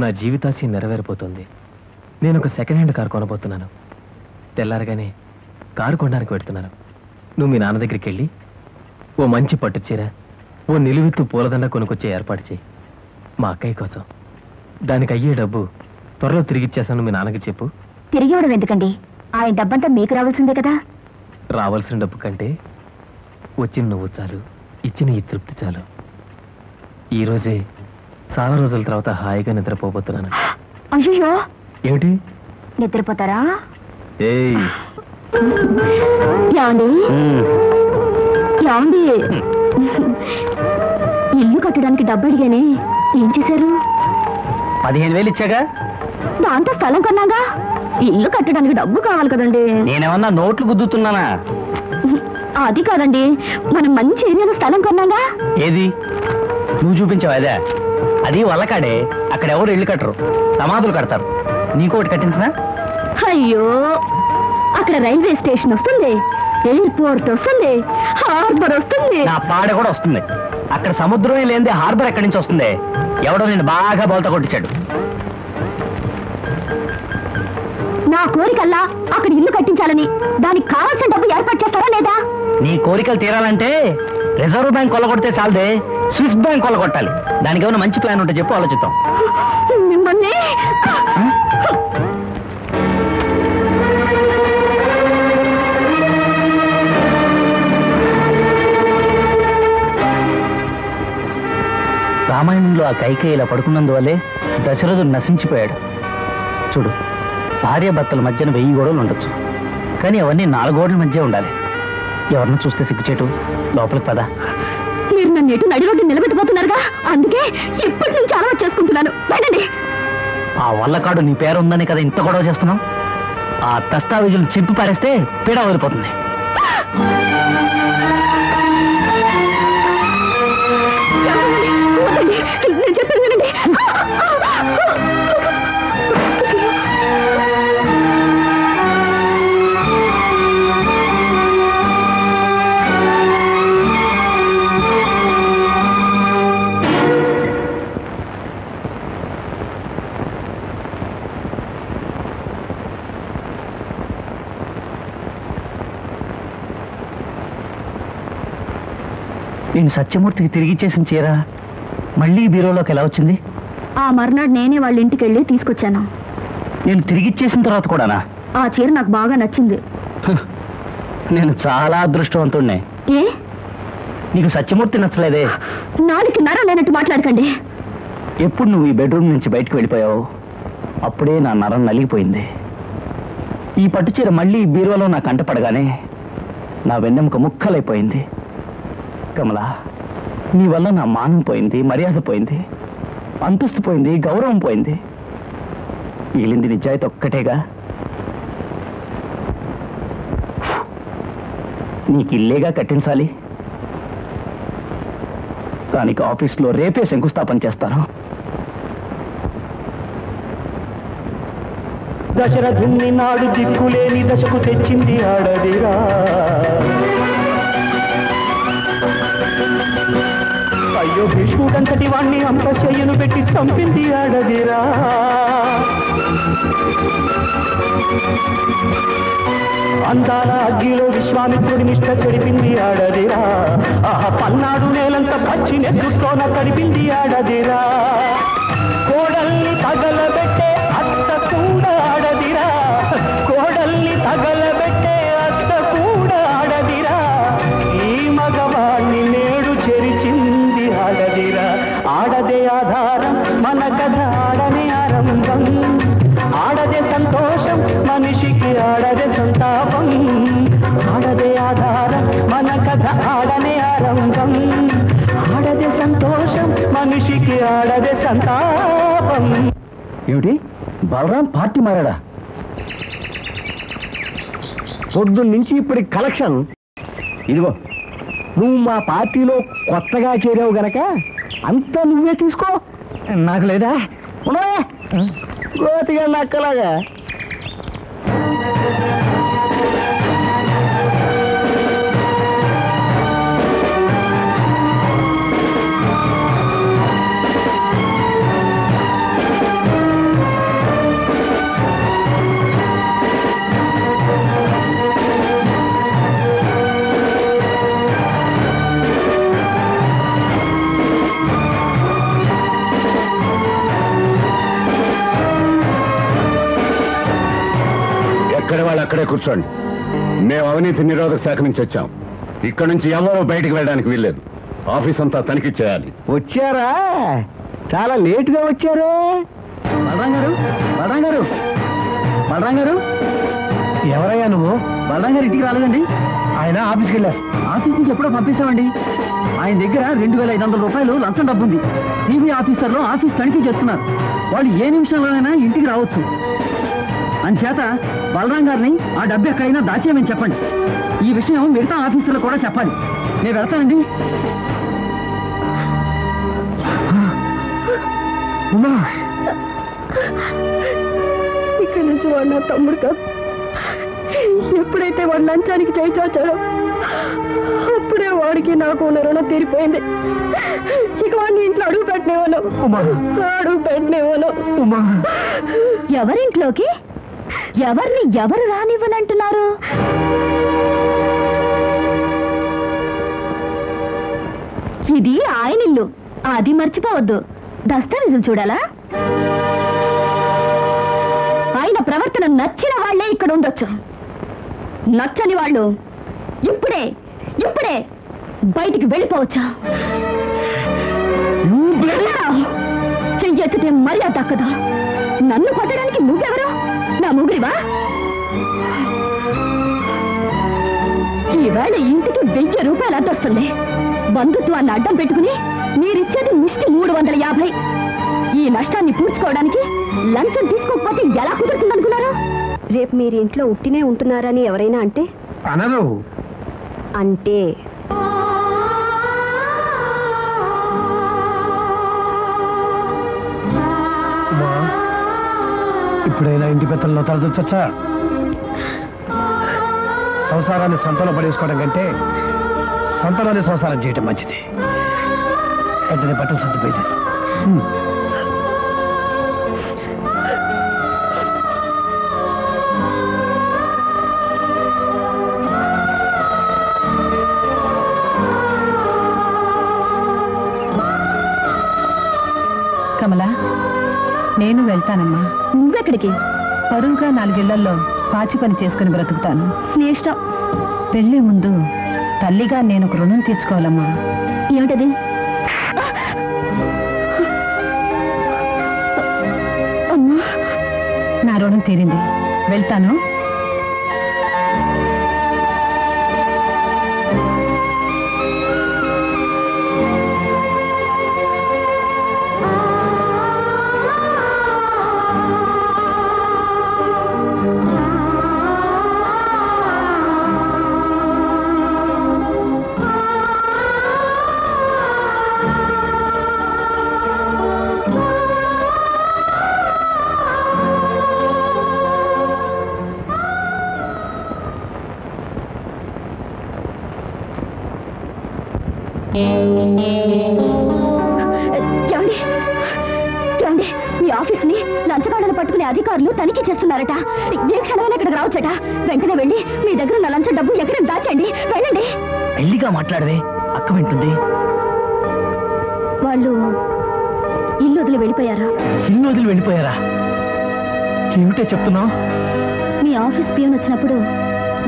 నా జీవితాశయం నెరవేరిపోతుంది నేను ఒక సెకండ్ హ్యాండ్ కారు కొనబోతున్నాను. తెల్లారగానే కారు కొనడానికి పెడుతున్నాను నువ్వు మీ నాన్న దగ్గరికి వెళ్ళి ఓ మంచి పట్టు చీర ఓ నిలువెత్తు పూలదండ కొనుక్కొచ్చే ఏర్పాటు చేయి. మా అక్కయ్య కోసం. దానికి అయ్యే డబ్బు త్వరలో తిరిగిచ్చేసాను మీ నాన్నకి చెప్పు. తిరిగి ఇవ్వడం ఎందుకండి? ఆయన డబ్బంతా మీకు రావాల్సిందే కదా? రావాల్సిన డబ్బు కంటే వచ్చిన నువ్వు చాలు ఇచ్చిన ఈ తృప్తి చాలు. ఈరోజే చాలా రోజుల తర్వాత హాయిగా నిద్రపోబోతున్నాను. అయ్యో ఏమిటి? నిద్రపోతారా? ఇల్లు కట్టడానికి డబ్బు అడిగానే ఏం చేశారు? పదిహేను వేలు ఇచ్చాగా? దాంతో స్థలం కొన్నాగా? ఇల్లు కట్టడానికి డబ్బు కావాలి కదండి. నేనేమన్నా నోట్లు గుద్దుతున్నానా? అది కాదండి మనం మంచి ఏరియాలో స్థలం కొన్నాగా? ఏది? నువ్వు చూపించావు అదే? అది వల్లకాడే. అక్కడ ఎవరు ఇల్లు కట్టరు. సమాధులు కడతారు. నీకోటి కట్టించినా? అయ్యో అక్కడ రైల్వే స్టేషన్ వస్తుంది. ఎయిర్పోర్ట్ వస్తుంది. హార్బర్ వస్తుంది. నా పాడ కూడా వస్తుంది. అక్కడ సముద్రమే లేనిదే హార్బర్ ఎక్కడి నుంచి వస్తుంది? ఎవడో నేను బాగా బోల్తా కొట్టించాడు. నా కోరికల్లా అక్కడ ఇల్లు కట్టించాలని దానికి కావాల్సిన డబ్బు ఏర్పాటు చేస్తారా లేదా? నీ కోరికలు తీరాలంటే రిజర్వ్ బ్యాంక్ కొల్లగొడితే చాలదే. స్విస్ బ్యాంక్ కొల్లగొట్టాలి దానికి ఏమైనా మంచి ప్లాన్ ఉంటే చెప్పు ఆలోచిద్దాం. మిమ్మల్ని? రామాయణంలో ఆ కైకేయి ఇలా పడుకున్నందువల్లే దశరథుడు నశించిపోయాడు. చూడు భార్య భర్తల మధ్యన వెయ్యి గోడలు ఉండొచ్చు. కానీ అవన్నీ నాలుగు గోడల మధ్య ఉండాలి. ఎవరిని చూస్తే సిగ్గుచేటు? లోపలికి పద. మీరు నన్ను ఎటు నడి రోడ్డు నిలబెట్టబోతున్నారుగా? అందుకే ఇప్పటి నుంచి అలవాటు చేసుకుంటున్నాను. వెళ్ళండి. ఆ వల్లకాడు నీ పేరు ఉందని కదా ఇంత గొడవ చేస్తున్నావు? ఆ దస్తావేజులు చింపి పారేస్తే పీడ వదిలిపోతుంది. నేను వినండి. నేను సత్యమూర్తికి తిరిగి ఇచ్చేసిన చీర మళ్ళీ బీరోలోకి ఎలా వచ్చింది? ఆ మర్నాడు నేనే వాళ్ళ ఇంటికి వెళ్ళి తీసుకొచ్చాను. నేను తిరిగి ఇచ్చేసిన తర్వాత కూడానా? ఆ చీర నాకు బాగా నచ్చింది. నేను చాలా అదృష్టవంతుణ్ణే. ఏ? నీకు సత్యమూర్తి నచ్చలేదే? నాలుగు నరం లేనట్టు మాట్లాడకండి. ఎప్పుడు నువ్వు ఈ బెడ్రూమ్ నుంచి బయటకు వెళ్ళిపోయావు? అప్పుడే నా నరం నలిగిపోయింది. ఈ పట్టు చీర మళ్ళీ బీరువాలో నా కంట పడగానే నా వెన్నెముక ముక్కలైపోయింది. కమలా నీ వల్ల నా మానం పోయింది మర్యాద పోయింది అంతస్తు పోయింది గౌరవం పోయింది. మిగిలింది నిజాయితీ ఒక్కటేగా. నీకు ఇల్లేగా కట్టించాలి. దానికి ఆఫీస్లో రేపే శంకుస్థాపన చేస్తాను. దశరథుణ్ణి నాడు దిక్కులేని దశకు తెచ్చింది ఆడదిరా. అయ్యో భీష్ముడంతటి వాణ్ణి అంపశయ్యను పెట్టి చంపింది ఆడదిరా అందాల అగ్గిలో విశ్వామిత్రుడి నిష్ట చెడిపింది ఆడదిరా ఆహా పల్నాడు నేలంత పచ్చి నెత్తుట్లోన తడిపింది ఆడదిరా కోడల్ని తగల ఏమిటి? బలరాం పార్టీ మారాడా? పొద్దున్న నుంచి ఇప్పటి కలెక్షన్. ఇదిగో నువ్వు మా పార్టీలో కొత్తగా చేరావు గనక అంతా నువ్వే తీసుకో. నాకు లేదా? ఉండవే గోతిగా నక్కలాగా. కూర్చోండి. మేము అవినీతి నిరోధక శాఖ నుంచి వచ్చాం. ఇక్కడ నుంచి ఎవరో బయటికి వెళ్ళడానికి వీల్లేదు. ఆఫీస్ అంతా తనిఖీ చేయాలి. వచ్చారా? చాలా లేటుగా వచ్చారే? బలరాం గారు బలరాం గారు బలరాం గారు ఎవరయ్యా నువ్వు? బలరాం గారు ఇంటికి రాలేదండి. ఆయన ఆఫీస్కి వెళ్ళారు. ఆఫీస్ నుంచి ఎప్పుడో పంపిస్తామండి ఆయన దగ్గర రెండు వేల ఐదు వందల రూపాయలు లంచం డబ్బు ఉంది సిబిఐ ఆఫీసర్లు ఆఫీస్ తనిఖీ చేస్తున్నారు. వాళ్ళు ఏ నిమిషంలోనైనా ఇంటికి రావచ్చు. అంచేత బలరాం గారిని ఆ డబ్బు ఎక్కడైనా దాచేయమని చెప్పండి. ఈ విషయం మిగతా ఆఫీసర్లు కూడా చెప్పాలి. నేను వెళ్తానండి. ఉమా. ఇక్కడి నుంచి వాడు నా తమ్ముడు కాదు. ఎప్పుడైతే వాడు లంచానికి చేయి చాచాడో అప్పుడే వాడికి నాకు ఉన్న రుణం తీరిపోయింది. ఇక వాడిని ఇంట్లో అడుగు పెట్టినేవాను ఉమా. అడుగు పెట్టినేవాను ఉమా. ఎవరింట్లోకి? ఎవరిని ఎవరు రానివ్వనంటున్నారు? ఇది ఆయన ఇల్లు. అది మర్చిపోవద్దు. దస్తావేజులు చూడాలా? ఆయన ప్రవర్తన నచ్చిన వాళ్ళే ఇక్కడ ఉండొచ్చు. నచ్చని వాళ్ళు ఇప్పుడే ఇప్పుడే బయటికి వెళ్ళిపోవచ్చా? చెయ్యెత్తితే మర్యాద దక్కదా? నన్ను కొట్టడానికి నువ్వెవరు? నా ముగ్గురివా ఈవేళ ఇంటికి వెయ్యి రూపాయలు అద్దొస్తుంది బంధుత్వాన్ని అడ్డం పెట్టుకుని మీరిచ్చేది ముష్టి మూడు వందల యాభై. ఈ నష్టాన్ని పూడ్చుకోవడానికి లంచం తీసుకోకపోతే ఎలా కుదురుతుందనుకున్నారు? రేపు మీరు ఇంట్లో ఉట్టినే ఉంటున్నారని ఎవరైనా అంటే? అనరు. అంటే ఎప్పుడైనా ఇంటి పెద్దల్లో తలదొచ్చా సంసారాన్ని సొంతంలో పడేసుకోవడం కంటే సొంతంలోనే సంసారం చేయటం మంచిది. వెంటనే బట్టలు సర్దిపోయింది కమలా నేను వెళ్తానమ్మా. నువ్వెక్కడికి పరువుగా నాలుగేళ్ళలో పాచి పని చేసుకుని బ్రతుకుతాను. నీ ఇష్టం. పెళ్ళి ముందు తల్లిగా నేను ఒక రుణం తీర్చుకోవాలమ్మా. ఏమిటది? అమ్మా. నా రుణం తీరింది. వెళ్తాను. చెప్తున్నావు? మీ ఆఫీస్ పియోన్ వచ్చినప్పుడు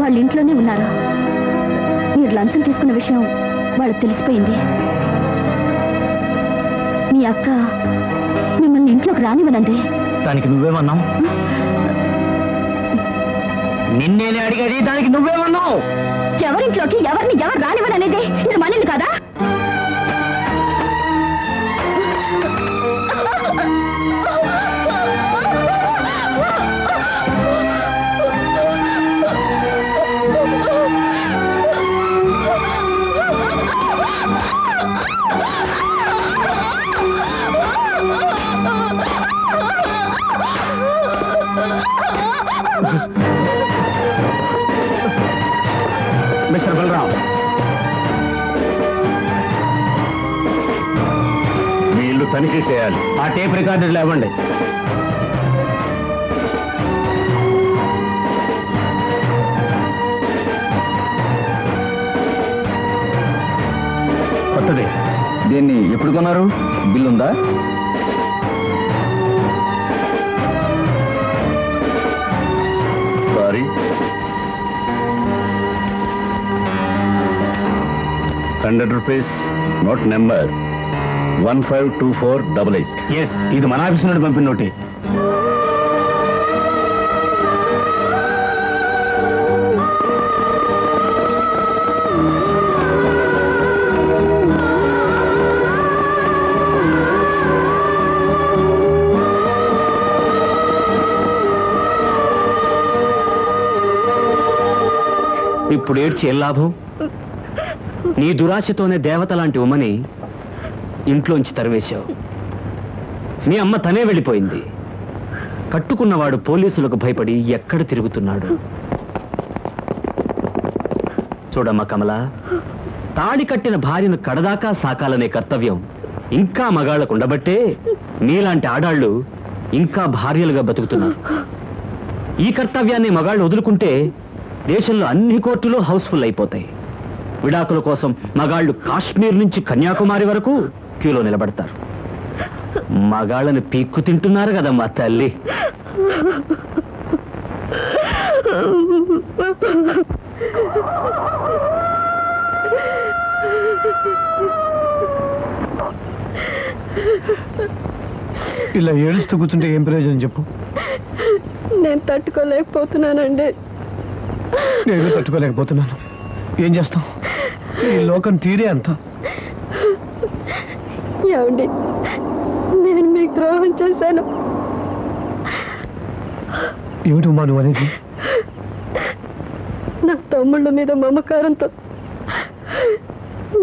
వాళ్ళ ఇంట్లోనే ఉన్నారు. మీరు లంచం తీసుకున్న విషయం వాళ్ళకి తెలిసిపోయింది. మీ అక్క మిమ్మల్ని ఇంట్లోకి రానివ్వనంది దానికి నువ్వేమన్నావు? నిన్నేనే అడిగేది దానికి నువ్వేమన్నావు? ఎవరింట్లోకి ఎవరిని ఎవరు రానివ్వననేది ఇది మన ఇల్లు కదా? బలరాం. మీ ఇల్లు తనిఖీ చేయాలి. ఆ టేప్ రికార్డులు ఇవ్వండి కొత్తది. దీన్ని ఎప్పుడు కొన్నారు? Bill hundred rupees note number one five two four double eight. Yes ఇది మన ఆఫీస్ నుండి పంపిన నోటి. ఇప్పుడు ఏడ్చి ఏం లాభం? నీ దురాశతోనే దేవత లాంటి ఉమ్మని ఇంట్లోంచి తరివేశావు. మీ అమ్మ తనే వెళ్ళిపోయింది. కట్టుకున్నవాడు పోలీసులకు భయపడి ఎక్కడ తిరుగుతున్నాడు? చూడమ్మ కమల తాడి కట్టిన భార్యను కడదాకా సాకాలనే కర్తవ్యం. ఇంకా మగాళ్ళకు ఉండబట్టే నీలాంటి ఆడాళ్ళు ఇంకా భార్యలుగా బతుకుతున్నారు. ఈ కర్తవ్యాన్ని మగాళ్ళు వదులుకుంటే దేశంలో అన్ని కోర్టులు హౌస్ఫుల్ అయిపోతాయి. విడాకుల కోసం మగాళ్ళు కాశ్మీర్ నుంచి కన్యాకుమారి వరకు క్యూలో నిలబడతారు. మగాళ్ళని పీక్కు తింటున్నారు కదమ్మా తల్లి. ఇలా ఏడుస్తూ కూర్చుంటే ఏం ప్రయోజనం చెప్పు. నేను తట్టుకోలేకపోతున్నానండి. నేను తట్టుకోలేకపోతున్నాను. ఏం చేస్తాం? ఈ లోకం తీరే అంత. ఏమండి నేను మీకు ద్రోహం చేశాను. ఏమిటి ఉమ్మా నువ్వు అనేది? నా తమ్ముళ్ళ మీద మమకారంతో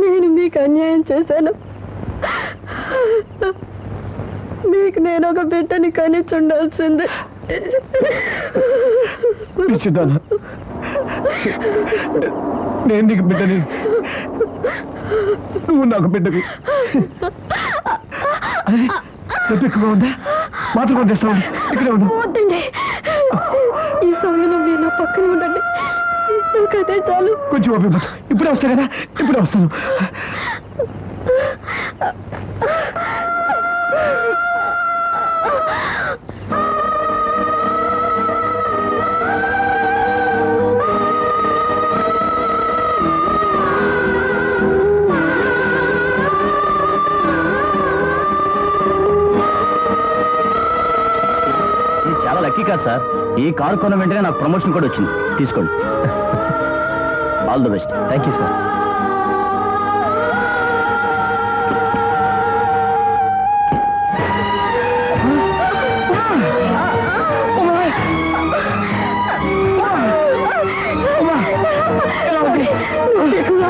నేను మీకు అన్యాయం చేశాను. మీకు నేను ఒక బిడ్డని కనిచి ఉండాల్సిందే పిచ్చిదానా. నేను నీకు బిడ్డని. నువ్వు నాకు బిడ్డవి. ఎక్కువగా ఉందా? మాత్రం కొంటేస్తా ఇక్కడే వద్దండి. ఈ సమయంలో మీరు నా పక్కన ఉండండి. నాకు అదే చాలు. కొంచెం ఓపిక. ఇప్పుడే వస్తా కదా? ఇప్పుడే వస్తాను. ఇది చాలా లక్కీ కాదు సార్. ఈ కారు కొన్న వెంటనే నాకు ప్రమోషన్ కూడా వచ్చింది. తీసుకోండి. All the best thank you sir ఎక్కువగా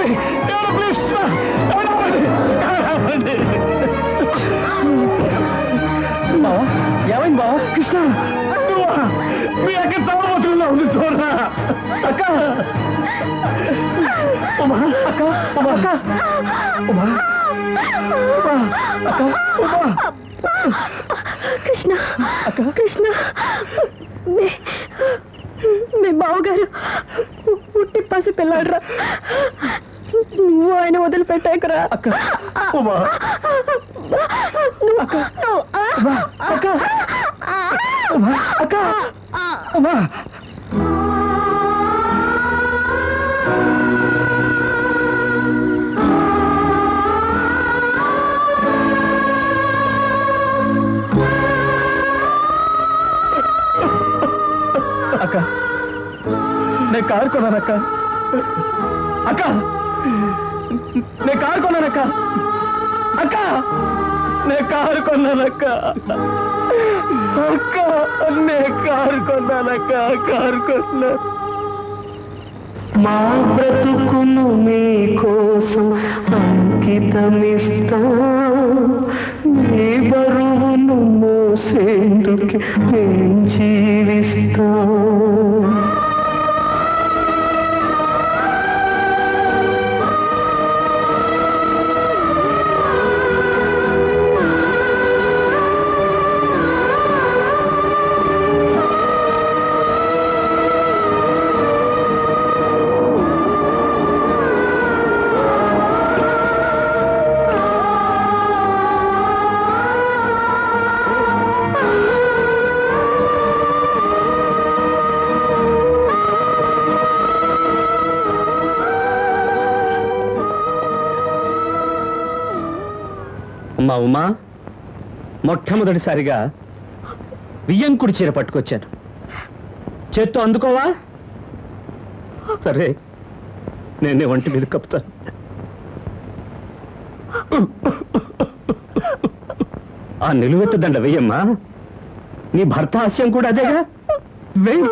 భరించలేకపోతున్నాను బావా ఏమైంది బావా కృష్ణ మీ అక్క చావబోతున్నా ఉంది చూడరా అక్క ఉమా అక్క ఉమా అక్క ఉమా ఉమా అక్క ఉమా కృష్ణ అక్క కృష్ణ మీ- మీ బావగారు పుట్టి పసి పిల్లాడరా నువ్వు ఆయన వదిలిపెట్టాకరా అక్క. ఉమా. నువ్వు అక్క. ఉమా. అక్క. ఉమా. అక్క. ఉమా. అక్క. నేను కారు కొన్నానక్క. కారు కొన్నానక్క అక్క నేను కారు కొన్నానక్క కారు కొన్నా మా బ్రతుకును మీకోసం అంకితమిస్తా. మీ బరువును మోసేందుకు మేం జీవిస్తా. అమ్మా ఉమా మొట్టమొదటిసారిగా వియ్యంకుడి చీర పట్టుకొచ్చాను. చేత్తో అందుకోవా? సరే నేనే వంటి మీద కప్పుతాను. ఆ నిలువెత్తదండ వెయ్యమ్మా. నీ భర్త హాస్యం కూడా అదేగా? వెయ్యి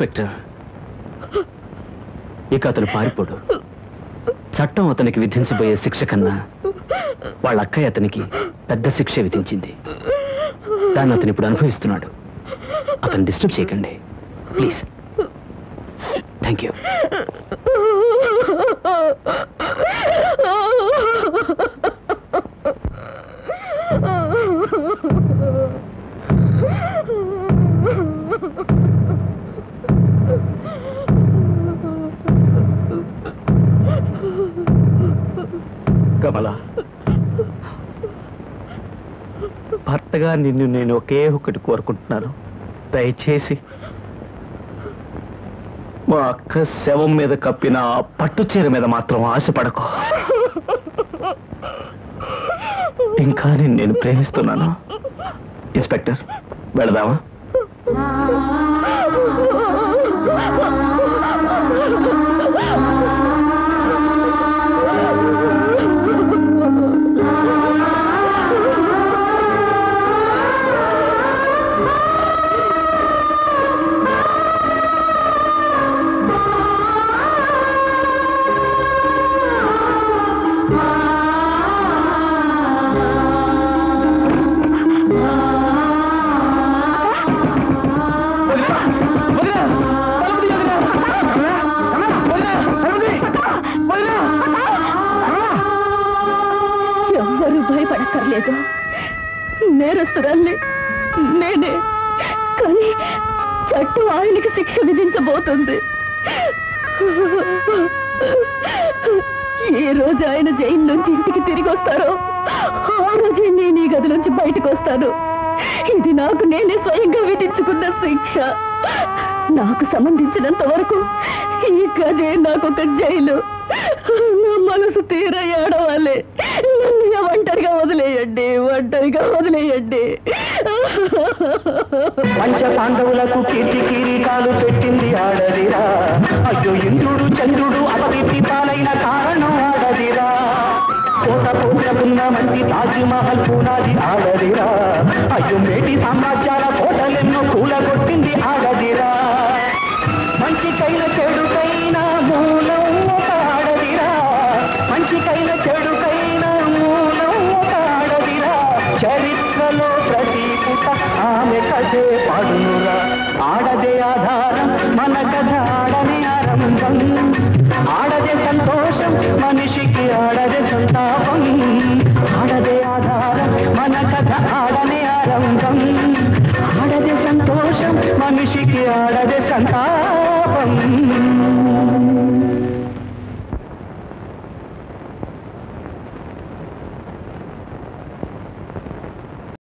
ఇన్స్పెక్టర్. ఇక అతను పారిపోడు. చట్టం అతనికి విధించబోయే శిక్ష కన్నా వాళ్ళ అక్కయ్య అతనికి పెద్ద శిక్ష విధించింది. దాన్ని అతను ఇప్పుడు అనుభవిస్తున్నాడు. అతను డిస్టర్బ్ చేయకండి. భర్తగా నిన్ను నేను ఒకే ఒకటి కోరుకుంటున్నాను. దయచేసి మా అక్క శవం మీద కప్పిన పట్టు చీర మీద మాత్రం ఆశపడకు. ఇంకా నేను నేను ప్రేమిస్తున్నాను. ఇన్స్పెక్టర్ వెళదామా? ఒక జైలు. నా మనసు తీర ఏడవాలి. నన్ను ఒంటరిగా వదిలేయండి ఒంటరిగా వదిలేయండి. పంచ పాండవులకు కీర్తి కిరీటాలు పెట్టింది ఆడదిరా. అయ్యో ఇంద్రుడు చంద్రుడు అపవిత్రి పాలైన కారణం ఆడదిరా. కోట కోటకున్న మంది తాజ్మహల్ పునాది ఆడదిరా. అయ్యో మేటి సామ్రాజ్యాల కోటలెన్నో కూలగొట్టింది ఆడదిరా. మంచికైన కైన చెడుకైనా మంచికైన చెడుకైన మూలం ఒక ఆడదిరా చరిత్రలో ప్రతి పుట ఆమె కథే పాడునురా. ఆడదే ఆధారం మన కథ ఆడనే ఆరంభం. ఆడదే సంతోషం మనిషికి ఆడదే సంతాపం. ఆడదే ఆధారం మన కథ ఆడనే ఆరంభం. ఆడదే సంతోషం మనిషికి ఆడదే సంతాపం.